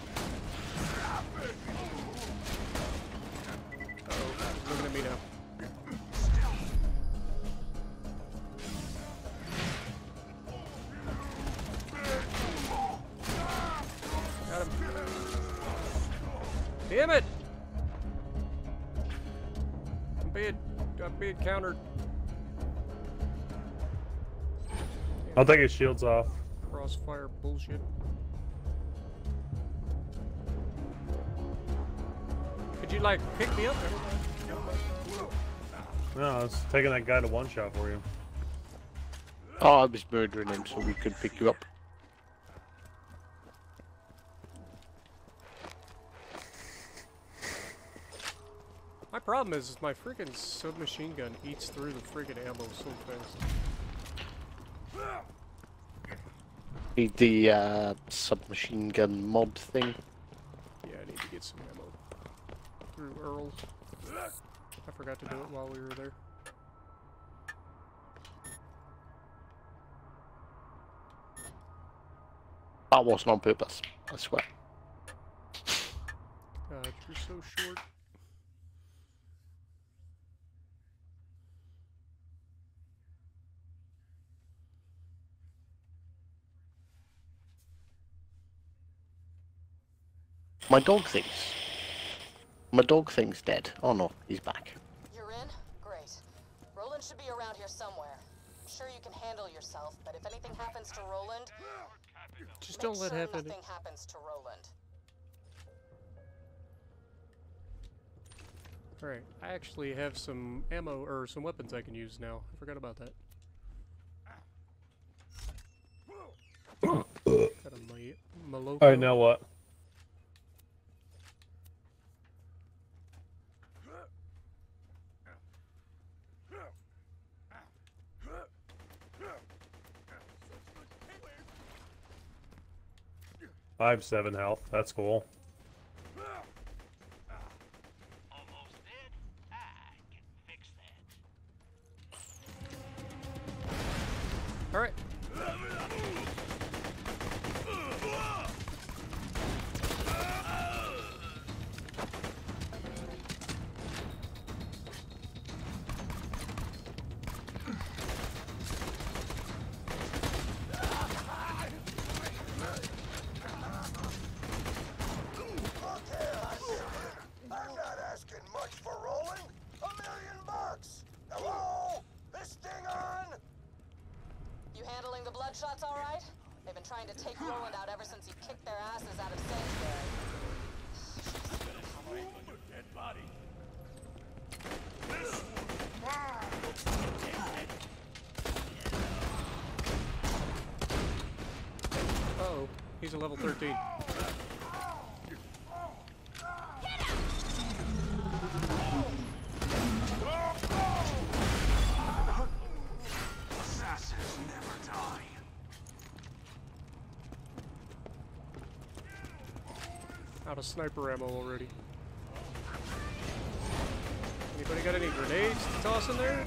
Countered. I'll take his shields off. Crossfire bullshit. Could you like pick me up? No, I was taking that guy to one shot for you. Oh, I was murdering him so we could pick you up. My problem is, is my freaking submachine gun eats through the freaking ammo so fast. Need the uh, submachine gun mod thing. Yeah, I need to get some ammo through Earl's. I forgot to do it while we were there. That wasn't on purpose, I swear. God, you're so short. My dog thinks. My dog thinks dead. Oh no, he's back. You're in? Great. Roland should be around here somewhere. I'm sure you can handle yourself, but if anything happens to Roland, Just don't let sure happen. nothing happens to Roland. Alright, I actually have some ammo or some weapons I can use now. I forgot about that. Got a. Alright, now what? Five seven health. That's cool. Alright. Of sniper ammo already. Anybody got any grenades to toss in there?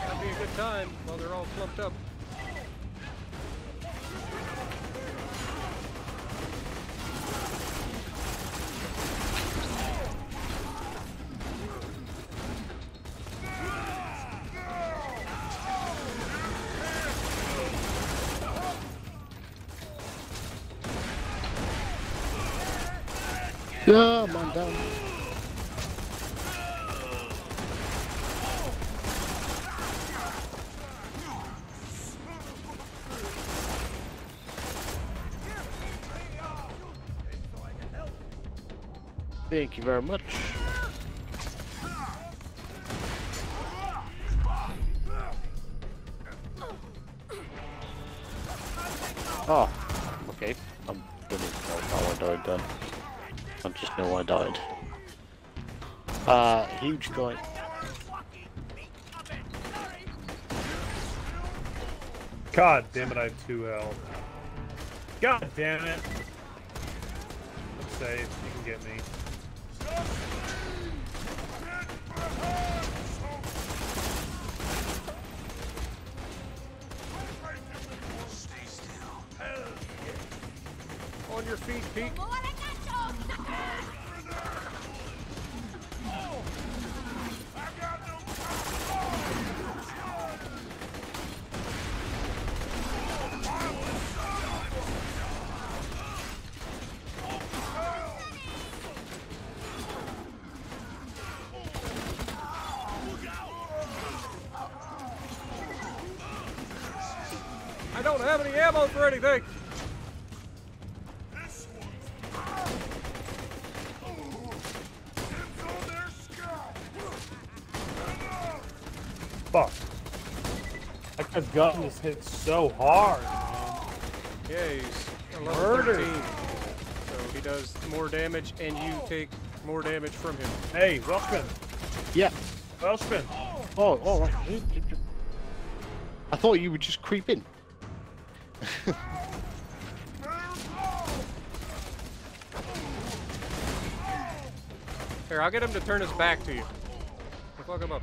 That'd be a good time while they're all clumped up. Yeah, man down. Thank you very much. Huge guy. God damn it, I have two health. God damn it. I'm safe. You can get me. Ammo. Fuck. That guy's gun just hit so hard, man. Yeah, he's a Murder. So he does more damage, and you take more damage from him. Hey, Welshman. Yeah. Welshman. Oh, oh all right. I thought you would just creep I'll get him to turn his back to you. Fuck him up.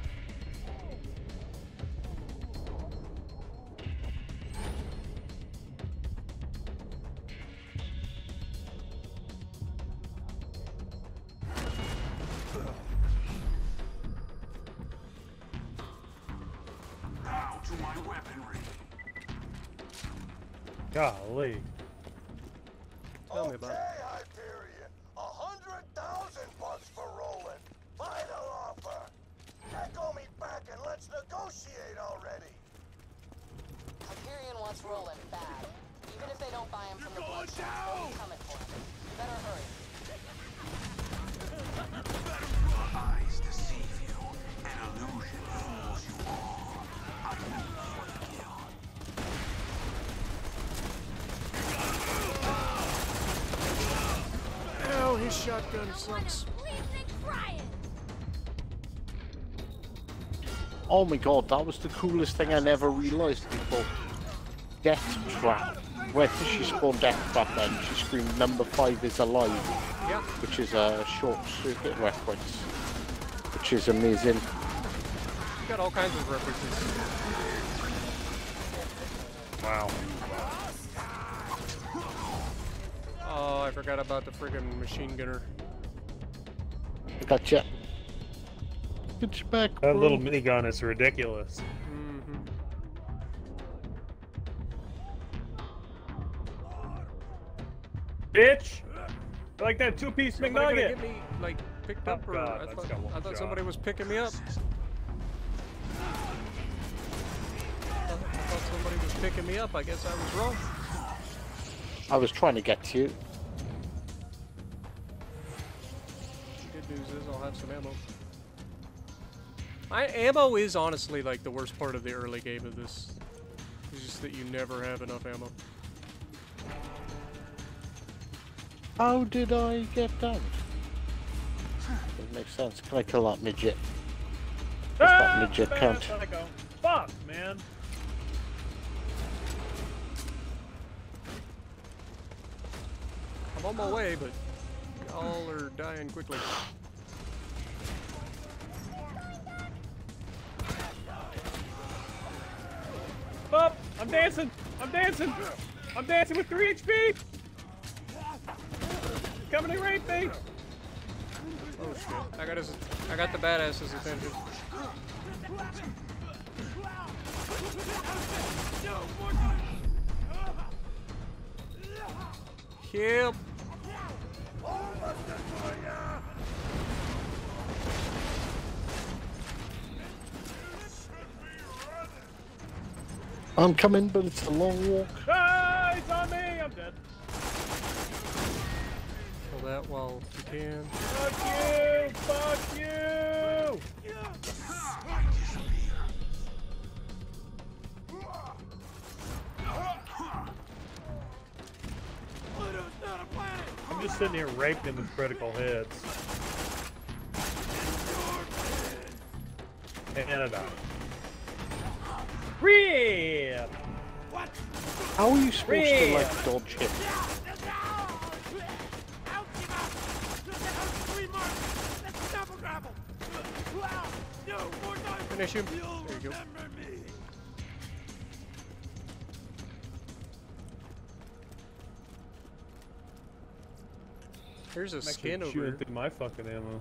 Sucks. Oh my god, that was the coolest thing I never realised before. Death Trap. Where did she spawn Death Trap then? She screamed number five is alive. Yeah. Which is a short circuit reference. Which is amazing. Got all kinds of references. Wow. Oh, I forgot about the friggin' machine gunner. I gotcha. Get you back. That bro. little minigun is ridiculous. Mm-hmm. Bitch! I like that two-piece Somebody gonna McNugget. get me like picked Oh, up, or God, I thought, I thought somebody was picking me up. I thought somebody was picking me up. I guess I was wrong. I was trying to get to you. Have some ammo. My ammo is honestly like the worst part of the early game of this. It's just that you never have enough ammo. How did I get down? Doesn't make sense. Can I kill that midget? Does that ah, midget bad count? Fuck, man. I'm on my way, but y'all are dying quickly. Dancing! I'm dancing! I'm dancing with 3 HP! Coming to rape me! Oh shit! I got his. I got the badass's attention. Yep. I'm coming, but it's a long walk. Ah, he's on me! I'm dead. Kill that while you can. Fuck you! Fuck you! I'm just sitting here raping him with critical hits. And I die. Rip! How are you supposed to like dodge him? Finish him. There you go. Here's a I'm skin over. shooting through my fucking ammo.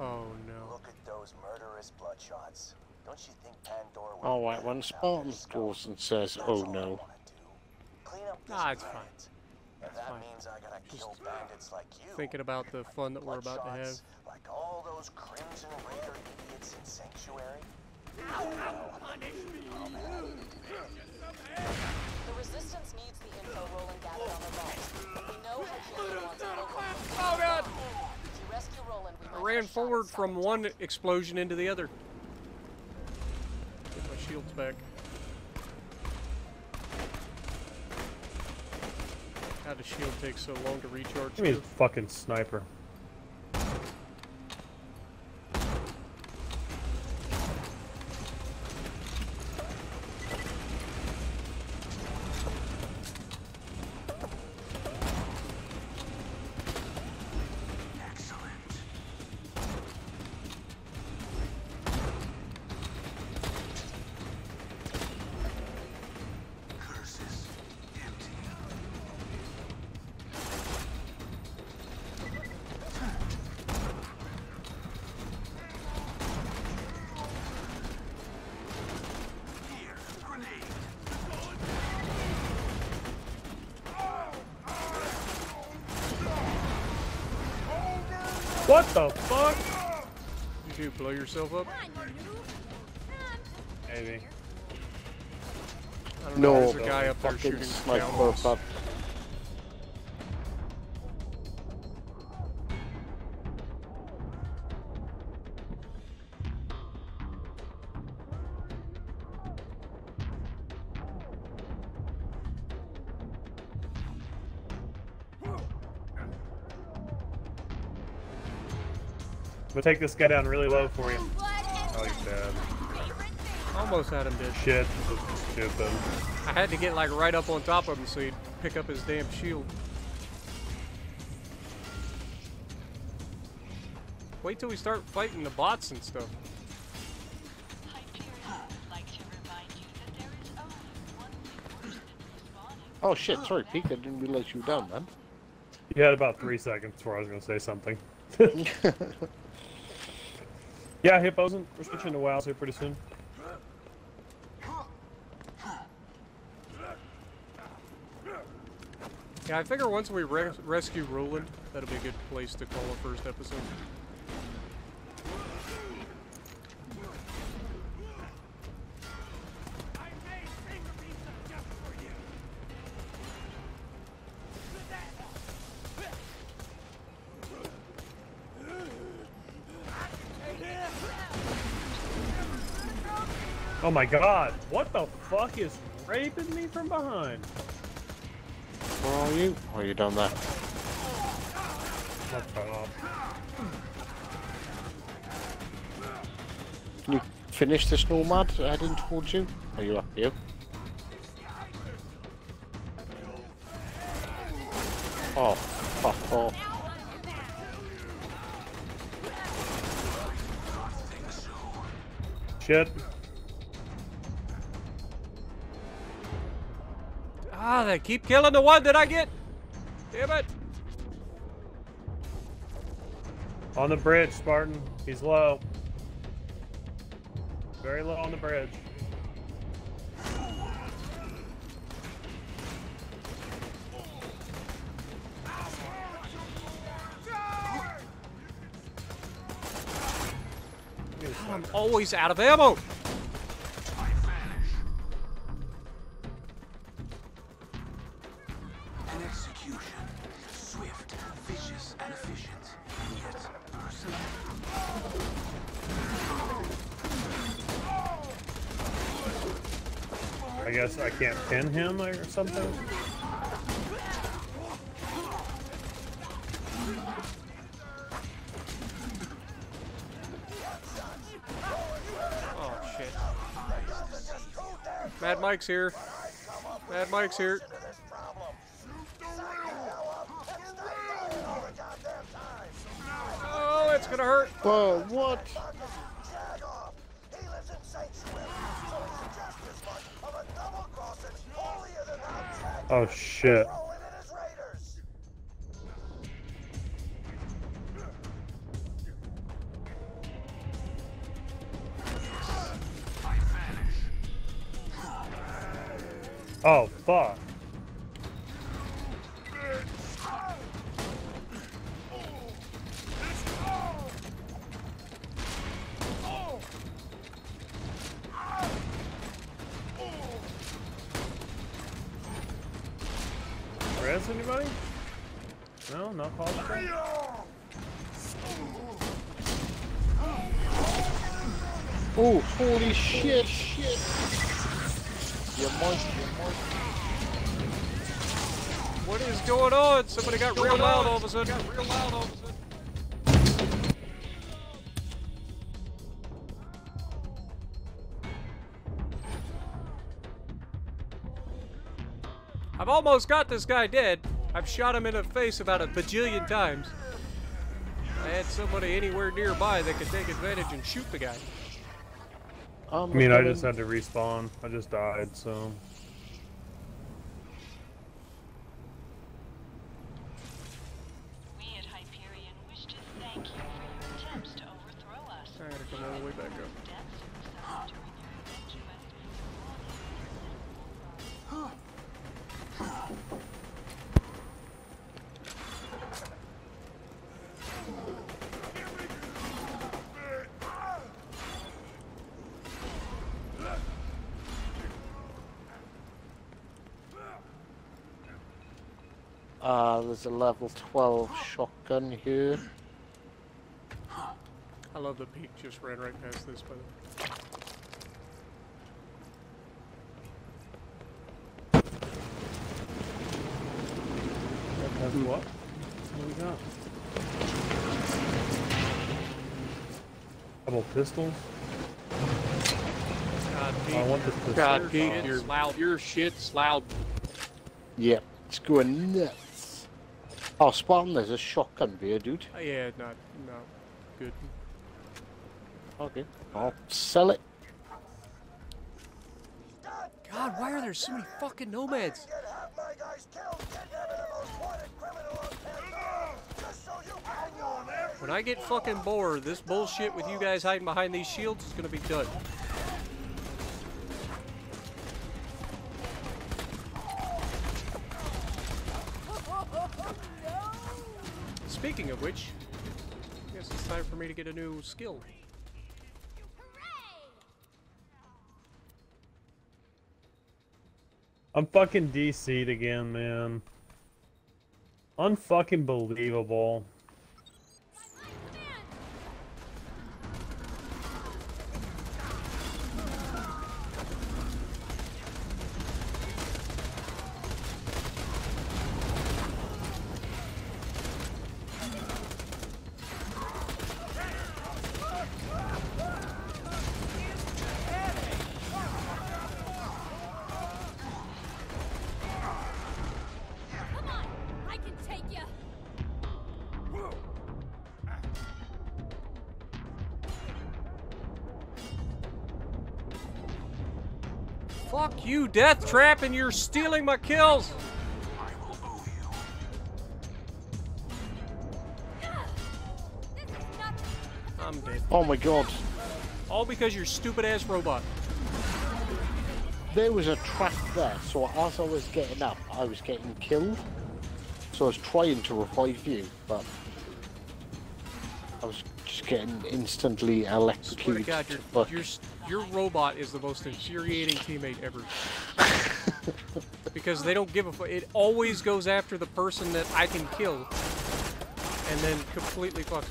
Oh no. Look at those murderous bloodshots. Don't you think Pandora would Oh, right, Spartan goes and says, oh no. clean up this Ah, it's fine. plant? Fine. means I gotta kill bandits like you. Thinking about the fun that we're about to have. Like all those Crimson Raider idiots in Sanctuary. The Resistance needs the info Roland gathered on the vault. We know Hyperion wants a. Oh god! If you rescue Roland, we I ran get a shot forward from one explosion into the other. Shields back. How does shield take so long to recharge? Give me a fucking sniper. Blow yourself up? Maybe. I don't know. No, There's a guy up there shooting sniper, downwards. We'll take this guy down really low for you. Oh, he's dead. Almost had him dead. Shit. This is stupid. I had to get like right up on top of him so he'd pick up his damn shield. Wait till we start fighting the bots and stuff. Oh shit, sorry Pete, I didn't realize you were down, man. You had about three seconds before I was going to say something. yeah, Hippos, we're switching to WoWs here pretty soon. Yeah, I figure once we re rescue Roland, that'll be a good place to call our first episode. Oh my god, what the fuck is raping me from behind? Where are you? Oh, you're down there. Can you finish this nomad heading towards you? Are you up here? Oh, fuck off. Shit. Ah, they keep killing the one that I get. Damn it. On the bridge, Spartan. He's low. Very low on the bridge. I'm always out of ammo. Pin him or something. Oh shit. Mad Mike's here. Mad Mike's here. Oh, it's gonna hurt. Whoa, what? Oh shit. Oh fuck. Almost got this guy dead. I've shot him in the face about a bajillion times. I had somebody anywhere nearby that could take advantage and shoot the guy. Um, I mean, I just had to respawn. I just died, so. There's a level 12 shotgun here. I love the Peek just ran right past this, by the way. That's what? What we got? Couple pistols. God, Oh, I want this pistol. God, Pete, Oh. your, loud. your shit's loud. Yep, it's going nuts. Oh, Spartan, there's a shotgun here, dude. Uh, yeah, not, not good. Okay, I'll sell it. God, why are there so many fucking nomads? When I get fucking bored, this bullshit with you guys hiding behind these shields is gonna be done. Get a new skill. I'm fucking DC'd again, man. Unfucking believable. Trap, and you're stealing my kills! I'm dead. Oh my god. All because you're stupid ass robot. There was a trap there, so as I was getting up, I was getting killed. So I was trying to revive you, but I was just getting instantly electrocuted. God, to your, fuck. your, s- your robot is the most infuriating teammate ever. because they don't give a fuck. It always goes after the person that I can kill, and then completely fucks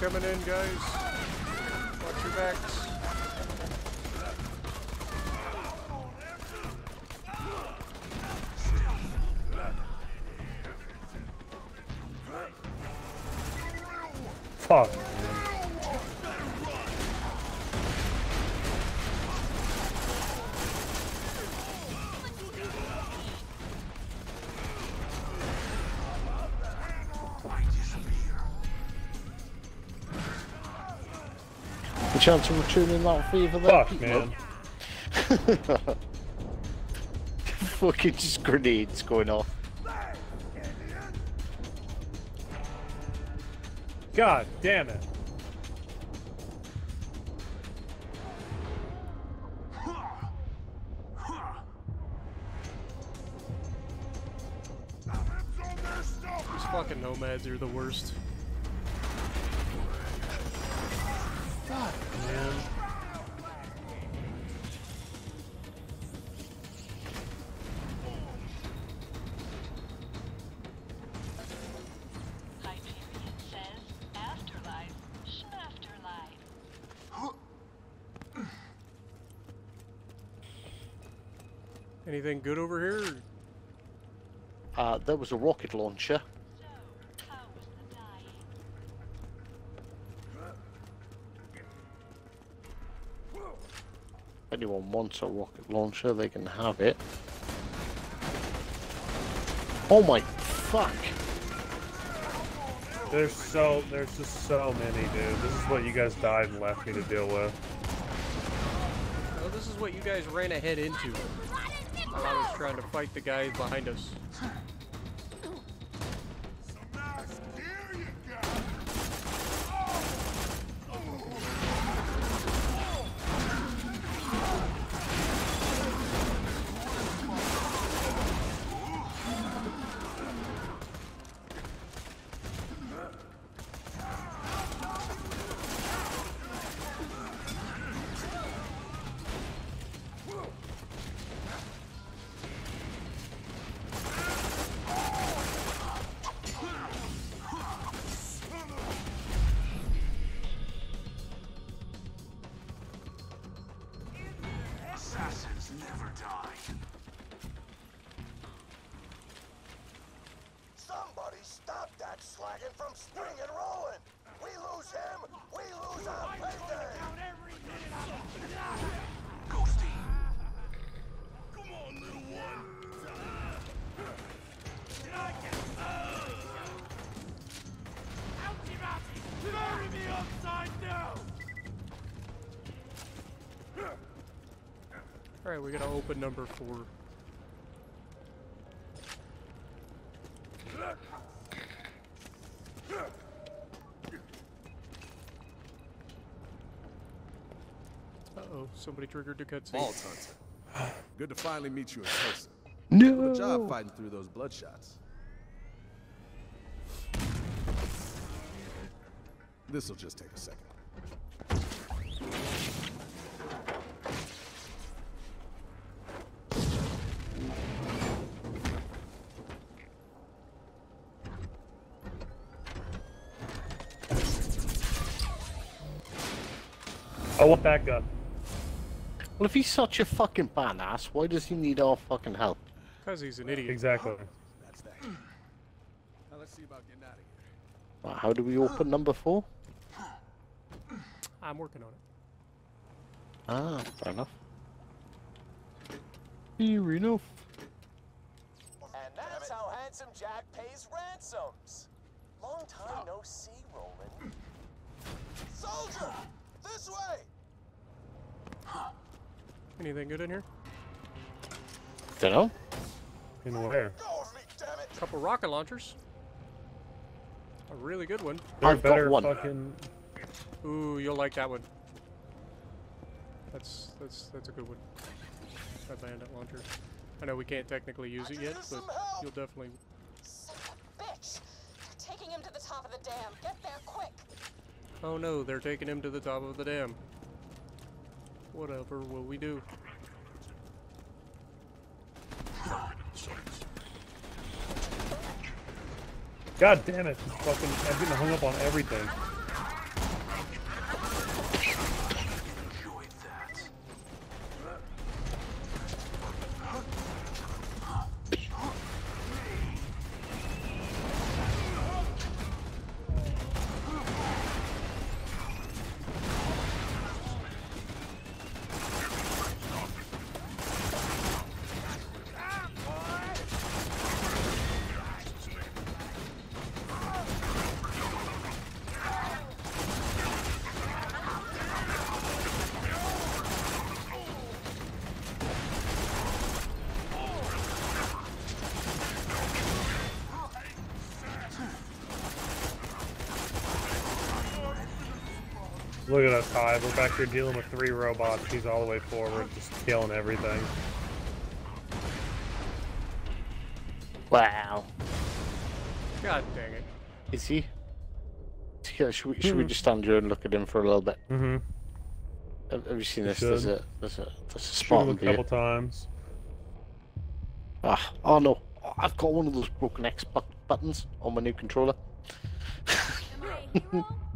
coming in, guys. The chance of returning that fever there. Fuck, people? man. Fucking just grenades going off. God damn it. These fucking nomads you're the worst. there was a rocket launcher. Anyone wants a rocket launcher, they can have it. Oh my fuck! There's so, there's just so many, dude. This is what you guys died and left me to deal with. Well, this is what you guys ran ahead into while I was trying to fight the guy behind us. Alright, we gotta open number four. Uh-oh, somebody triggered the cutscene. Vault Hunter. Good to finally meet you in person. No. Good job fighting through those bloodshots. This'll just take a second. I want that gun. Well, if he's such a fucking badass, why does he need our fucking help? Because he's an idiot. Exactly. That's that. Now let's see about getting out of here. Well, How do we open number four? I'm working on it. Ah, fair enough. Fair enough. And that's how Handsome Jack pays ransoms. Long time no see, Roland. Soldier! This way! Anything good in here? Dunno. In where? Couple rocket launchers. A really good one. They're I've got one. fucking. Ooh, you'll like that one. That's that's that's a good one. That bandit launcher. I know we can't technically use it yet, but you'll definitely. Son of a bitch! They're taking him to the top of the dam. Get there quick! Oh no, they're taking him to the top of the dam. Whatever will we do? God damn it! Fucking. I'm getting hung up on everything. Look at us, Hive. We're back here dealing with three robots. He's all the way forward, just killing everything. Wow. God dang it. Is he? Yeah, should we, should we just stand here and look at him for a little bit? Mm-hmm. Have, have you seen We this? There's should. a there's a there's a spot a couple times. Ah, oh no! I've got one of those broken X bu- buttons on my new controller.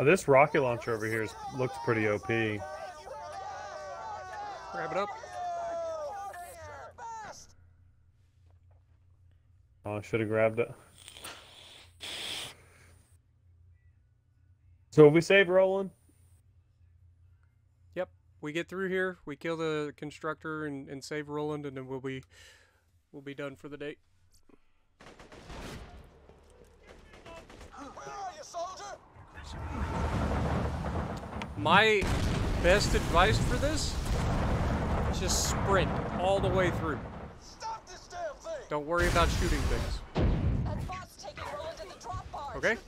Oh, this rocket launcher over here is, looks pretty OP. Grab it up. Oh, I should have grabbed it. So we save Roland? Yep. We get through here, we kill the constructor and, and save Roland, and then we'll be we'll be done for the day. My best advice for this: just sprint all the way through. Don't worry about shooting things. Okay?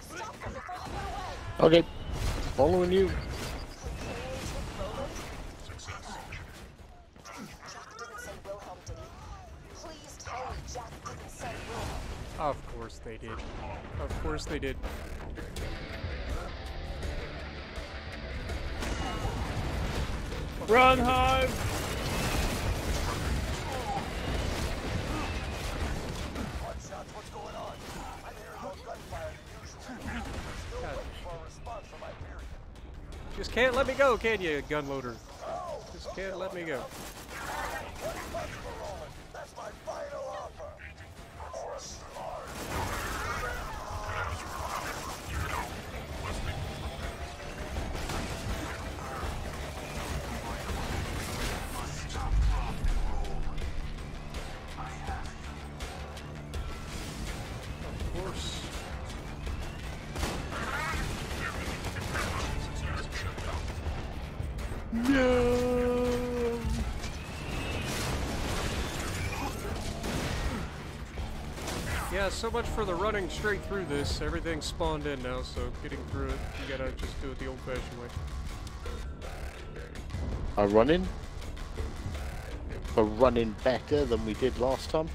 Okay. Following you. Of course they did. Of course they did. Run, Hive! Just can't let me go, can you, gunloader? Just can't let me go. So much for the running straight through this. Everything's spawned in now, so getting through it, you gotta just do it the old-fashioned way. Are running? We're running better than we did last time.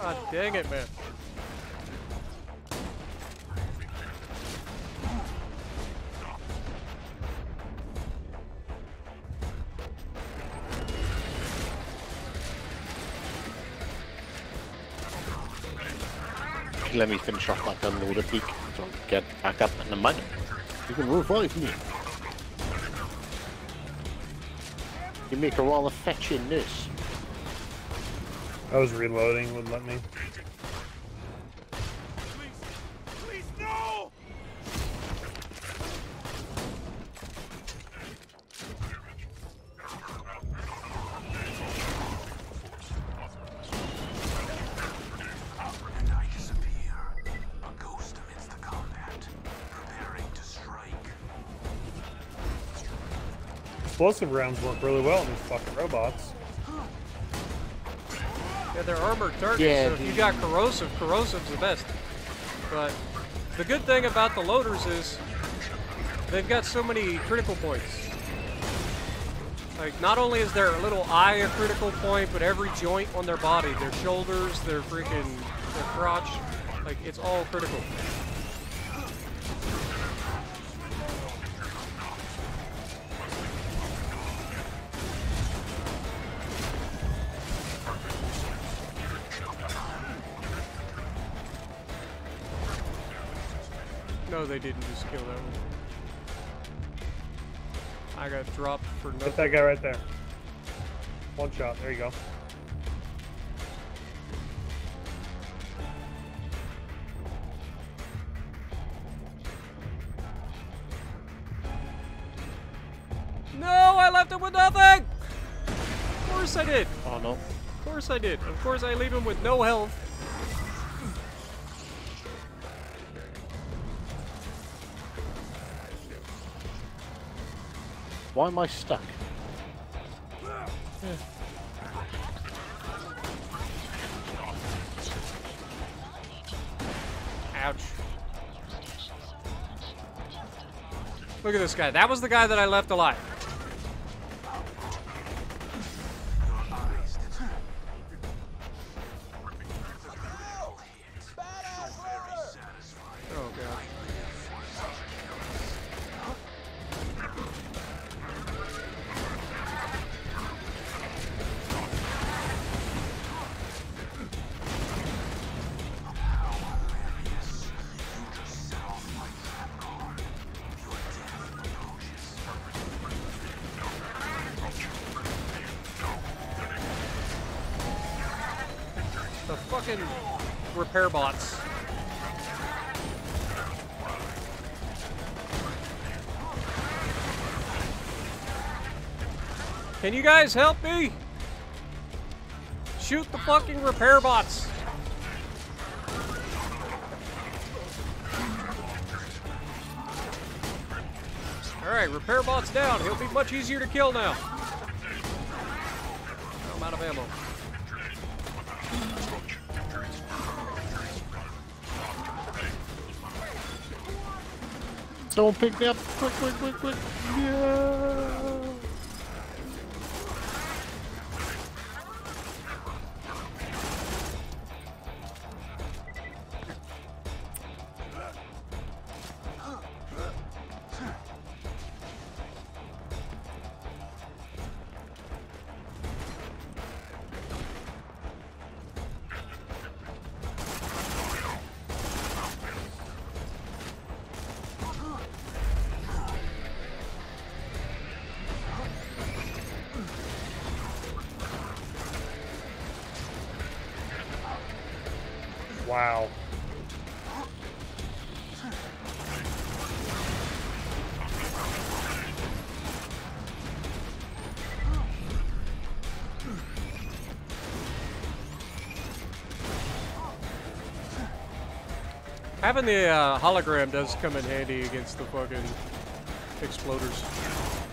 God dang it, man. Off my peak so get back up in the money. You can revive me. You make a rather fetching this. I was reloading, wouldn't let me. Explosive rounds work really well on these fucking robots. Yeah, they're armored targets, Yeah, so if you dude. got corrosive, corrosive's the best. But the good thing about the loaders is they've got so many critical points. Like, not only is their little eye a critical point, but every joint on their body, their shoulders, their freaking, their crotch, like, it's all critical. No, they didn't just kill that one. I got dropped for Hit nothing. that guy right there. One shot. There you go. No, I left him with nothing! Of course I did. Oh no. Of course I did. Of course I leave him with no health. Why am I stuck? Ouch. Look at this guy. That was the guy that I left alive. You guys help me? Shoot the fucking repair bots. Alright, repair bot's down. He'll be much easier to kill now. I'm out of ammo. Someone pick me up. Quick, quick, quick, quick. Yeah. Having the uh, hologram does come in handy against the fucking exploders.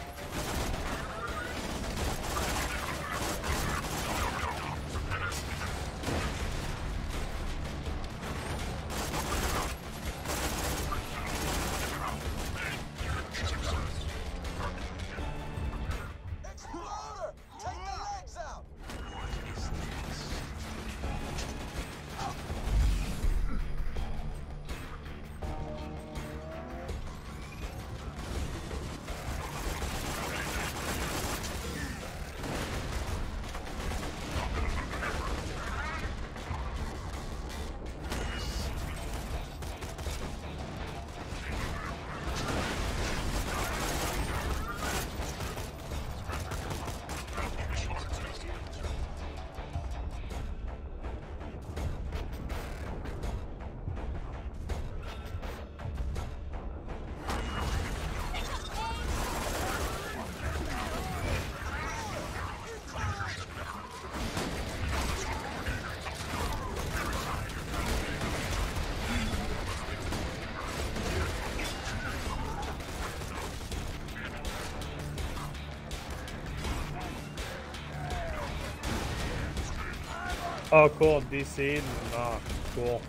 Oh, cool. DC. Ah, cool.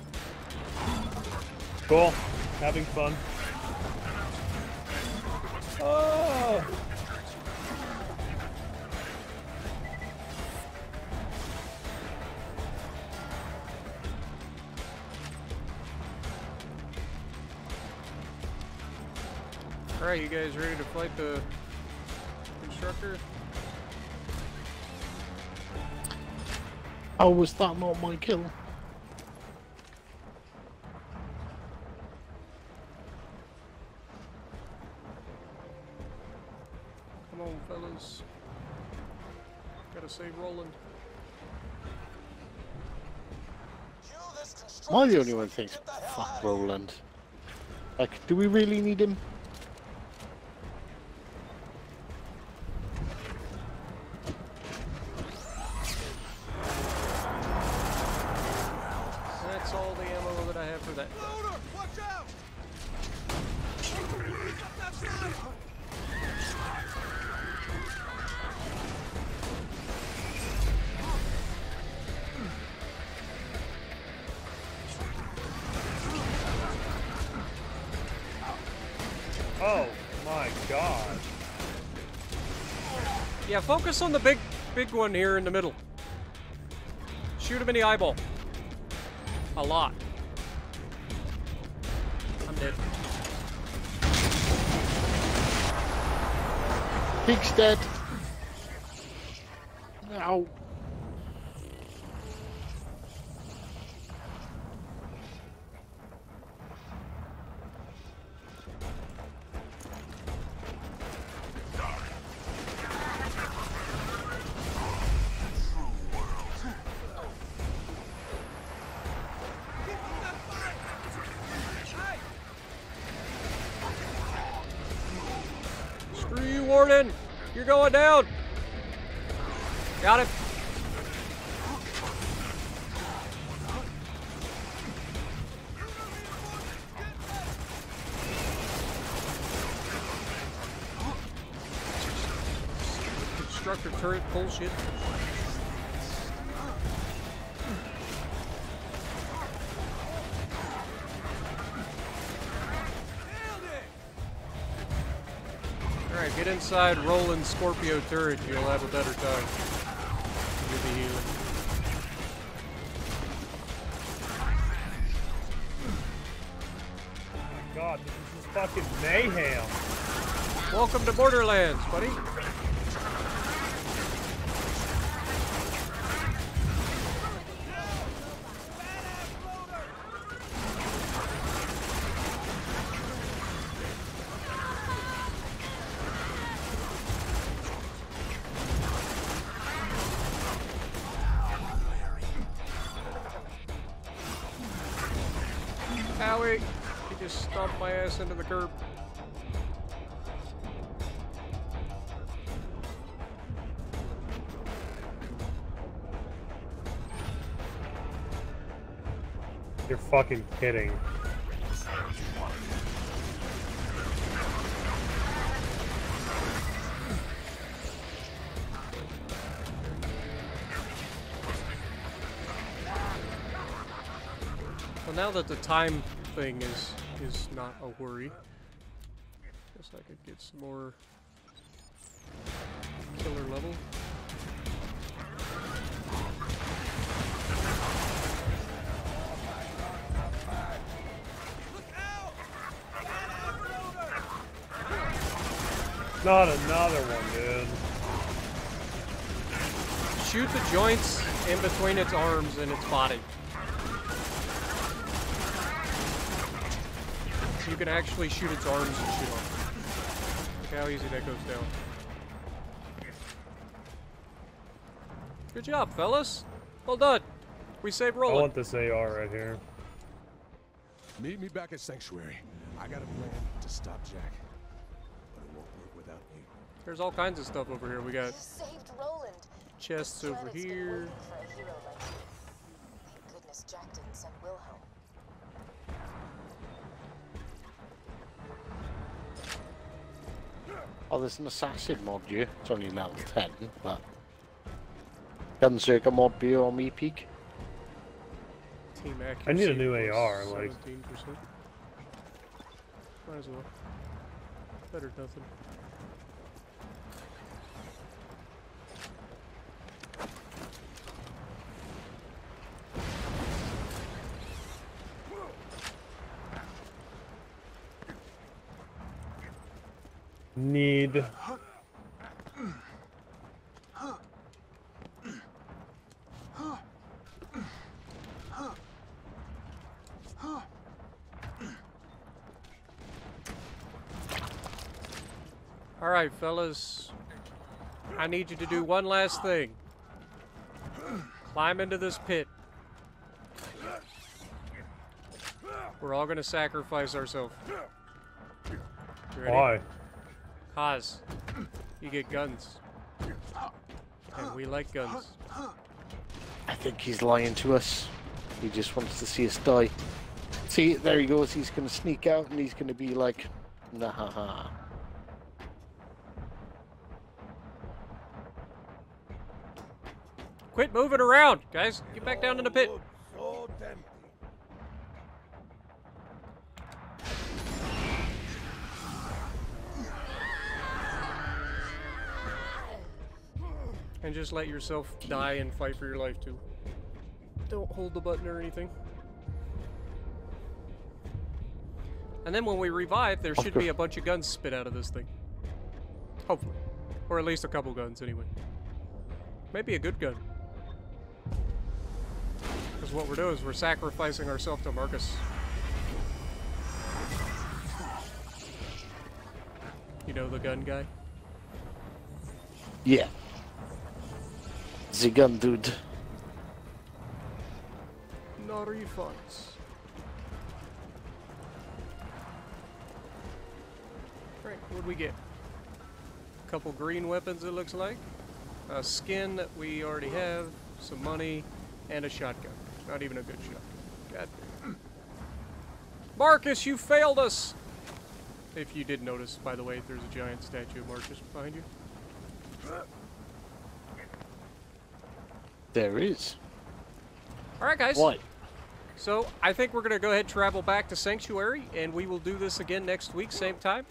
Cool. Having fun. Oh! Alright, you guys ready to fight the Oh, was that not my kill? Come on, fellas. Gotta save Roland. Am I the only one who thinks, fuck Roland? Like, do we really need him? Focus on the big, big one here in the middle. Shoot him in the eyeball. A lot. I'm dead. Inside Roland Scorpio turret. You'll have a better time. You'll be healing. Oh God, this is just fucking mayhem. Welcome to Borderlands, buddy. You're fucking kidding. Well, now that the time thing is is not a worry, guess I could get some more killer level. Not another one, dude. Shoot the joints in between its arms and its body. So you can actually shoot its arms and shoot off. Look how easy that goes down. Good job, fellas. Well done. We saved Roland. I want this AR right here. Meet me back at Sanctuary. I got a plan to stop Jack. But it won't work without you. There's all kinds of stuff over here. We got Saved Roland. chests over here. for a hero like you. Thank goodness Jack didn't send Wilhelm. Oh, there's an assassin mod here. It's only level 10, but... Gunzerker mod be on me peak. Team accuracy. I need a new AR, like- 17%. Might as well. Better nothing. Need. All right, fellas. I need you to do one last thing. Climb into this pit. We're all gonna sacrifice ourselves. Why? Cause you get guns. And we like guns. I think he's lying to us. He just wants to see us die. See, there he goes. He's going to sneak out and he's going to be like, nah ha ha. Quit moving around, guys. Get back down in the pit. So. And just let yourself die and fight for your life too. Don't hold the button or anything. And then when we revive, there should be a bunch of guns spit out of this thing. Hopefully. Or at least a couple guns anyway. Maybe a good gun. Because what we're doing is we're sacrificing ourselves to Marcus. You know the gun guy? Yeah. The gun dude. No refunds. Right, what'd we get? A couple green weapons, it looks like. A skin that we already have, some money, and a shotgun. Not even a good shot. God. Marcus, you failed us! If you did notice, by the way, there's a giant statue of Marcus behind you. There is. Alright, guys. What? So, I think we're going to go ahead and travel back to Sanctuary, and we will do this again next week, same time.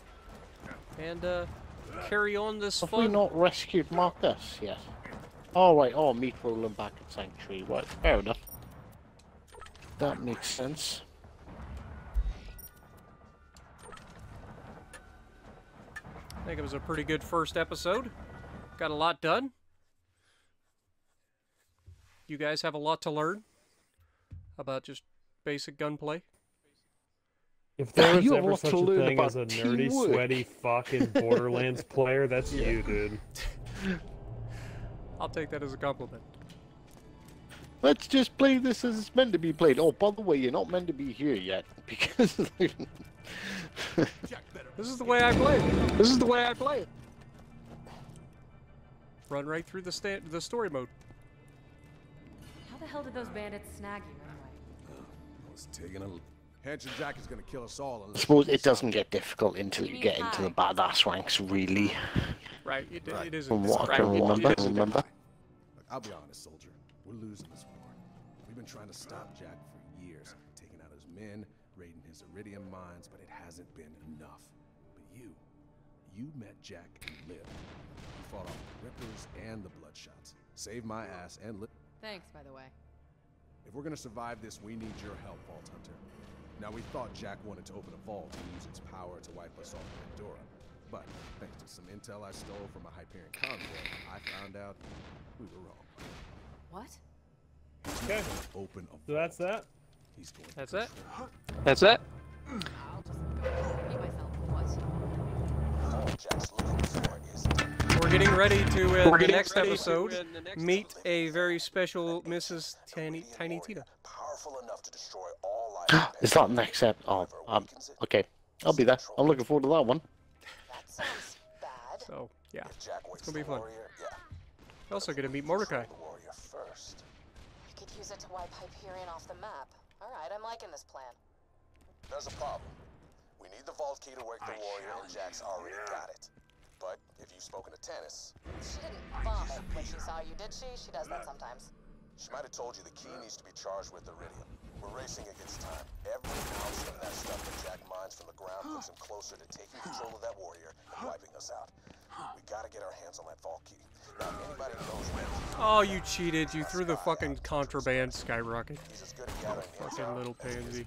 And, uh, carry on this Have fun. we not rescued Marcus yet? Oh, right. Oh, meat rolling back at Sanctuary. Right, fair enough. That makes sense. I think it was a pretty good first episode. Got a lot done. You guys have a lot to learn about just basic gunplay. If there was a ever such a thing as a nerdy, teamwork. sweaty, fucking Borderlands player, that's you, dude. I'll take that as a compliment. Let's just play this as it's meant to be played. Oh, by the way, you're not meant to be here yet because This is the way I play. it. this is the way I play it. Run right through the sta- the story mode. How the hell did those bandits snag you anyway? Oh, I was taking a. Handsome Jack is gonna kill us all. I suppose it doesn't get difficult until you get into the badass ranks, really. Right, it, it isn't. From what I right, can remember, remember. I'll be honest, soldier. We're losing this war. We've been trying to stop Jack for years, taking out his men, raiding his Eridium mines, but it hasn't been enough. But you, you met Jack and lived. You fought off the Rippers and the Bloodshots. Saved my ass and li- Thanks, by the way. If we're gonna survive this, we need your help, Vault Hunter. Now, we thought Jack wanted to open a vault and use its power to wipe us off Pandora. But thanks to some intel I stole from a Hyperion convoy, I found out we were wrong. What? Okay. Open a So that's that. He's going That's it. That's it. I'll just go repeat myself. What? All Jack's looking for is We're getting ready to, uh, We're the getting next ready to, episode, uh, the next meet a very special Mrs. Tiny, Tiny Tina. powerful enough to destroy all life. Is that next ep? Oh, um, okay. I'll be there. I'm looking forward to that one. That. So, yeah, it's gonna be fun. warrior, yeah. Also gonna meet Mordecai. The warrior first. We could use it to wipe Hyperion off the map. Alright, I'm liking this plan. There's a problem. We need the vault key to work the warrior, and Jack's already got it. But if you've spoken to Tannis, She didn't vomit when she saw you, did she? She does that sometimes. she might have told you the key needs to be charged with Eridium. We're racing against time. Every ounce of that stuff that Jack mines from the ground puts him closer to taking control of that warrior and wiping us out. We gotta get our hands on that vault key. Now, if anybody knows where Oh, you cheated. You threw the fucking contraband skyrocket. he's as good at gathering Fucking little as he is pansy.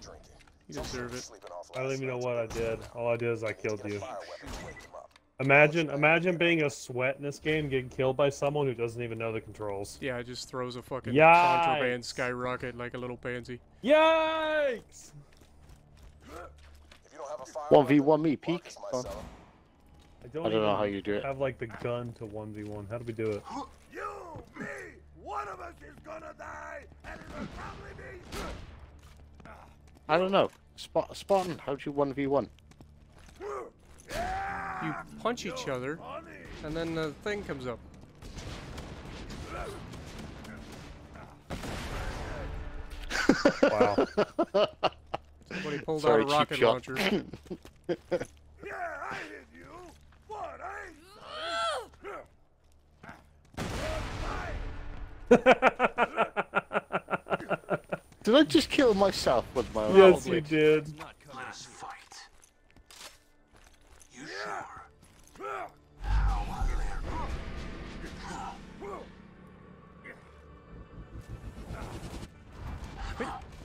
You deserve it. I don't even know what I did. All I did is I killed you. fire weapon to wake him up. Imagine, imagine being a sweat in this game, getting killed by someone who doesn't even know the controls. Yeah, it just throws a fucking Yikes. contraband skyrocket like a little pansy. Yikes! If you don't have a fire One v weapon, one me, Peek. Marcus might Oh, sell 'em. I don't, I don't know how you do it. Have like the gun to one v one. How do we do it? You, me, one of us is gonna die, and it'll probably be. I don't know. Spot, Spartan, how'd you 1v1? You punch each other, and then the thing comes up. Wow. Somebody pulled Sorry, out a rocket launcher. Yeah, I hit you. What? I ain't Did I just kill myself with my own yes, you did. Let us fight. You sure? How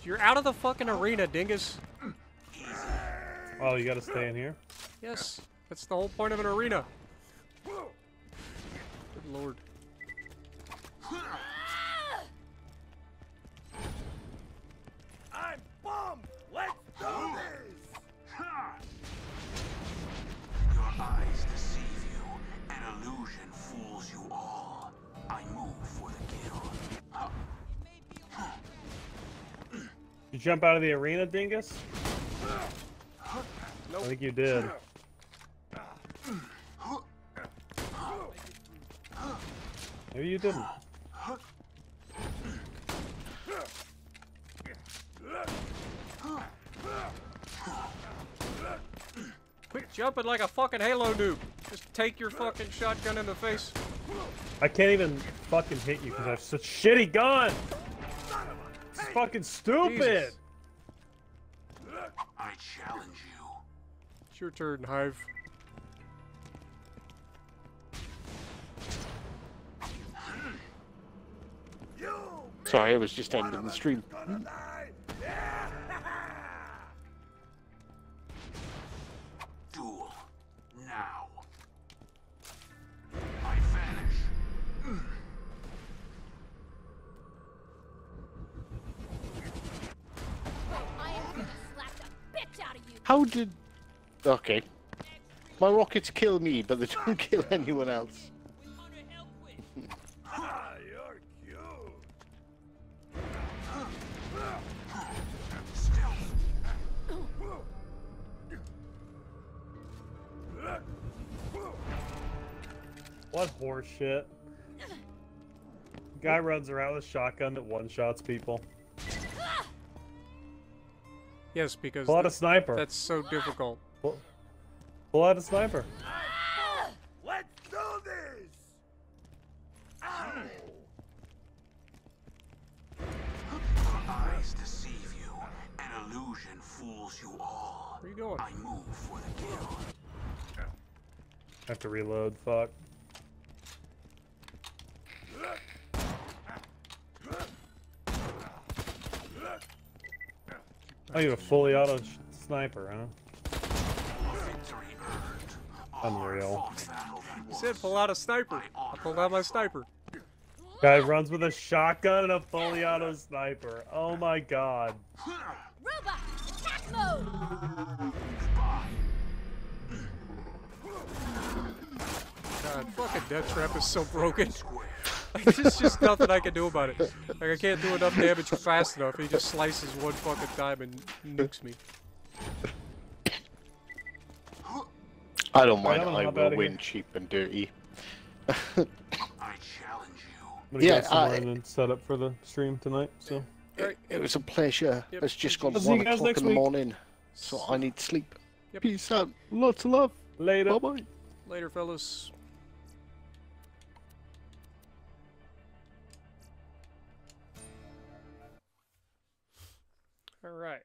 You're out of the fucking arena, dingus. Oh, you gotta stay in here. Yes, that's the whole point of an arena. Good lord. You jump out of the arena, dingus? I think you did. Maybe you didn't. Quit jumping like a fucking Halo noob. Just take your fucking shotgun in the face. I can't even fucking hit you because I have such shitty gun. It's fucking stupid. Jesus. I challenge you. It's your turn, Hive. Sorry, I was just ending the stream. How did... Okay. My rockets kill me, but they don't kill anyone else. What horse shit? Guy runs around with a shotgun that one shots people. Yes, because Pull out a sniper. that's so difficult. Pull, pull out a sniper. Let's do this! Ow! Eyes deceive you. An illusion fools you all. Where you going? I move for the kill. have to reload. Fuck. Oh, you have a fully auto sh- sniper, huh? Unreal. You said pull out a sniper. I pulled out my sniper. Guy runs with a shotgun and a fully auto sniper. Oh my god. Robot, attack mode. God, fucking Deathtrap is so broken. Like, there's just nothing I can do about it. Like, I can't do enough damage fast enough. He just slices one fucking time and nukes me. I don't mind. I'm I will win here. cheap and dirty. I challenge you. I'm gonna Yeah, get somewhere I- and then set up for the stream tonight. So It, it was a pleasure. Yep, It's just gone. I'll one o'clock next in the morning, so I need sleep. Yep. Peace out. Lots of love. later. Bye bye. Later, fellas. All right.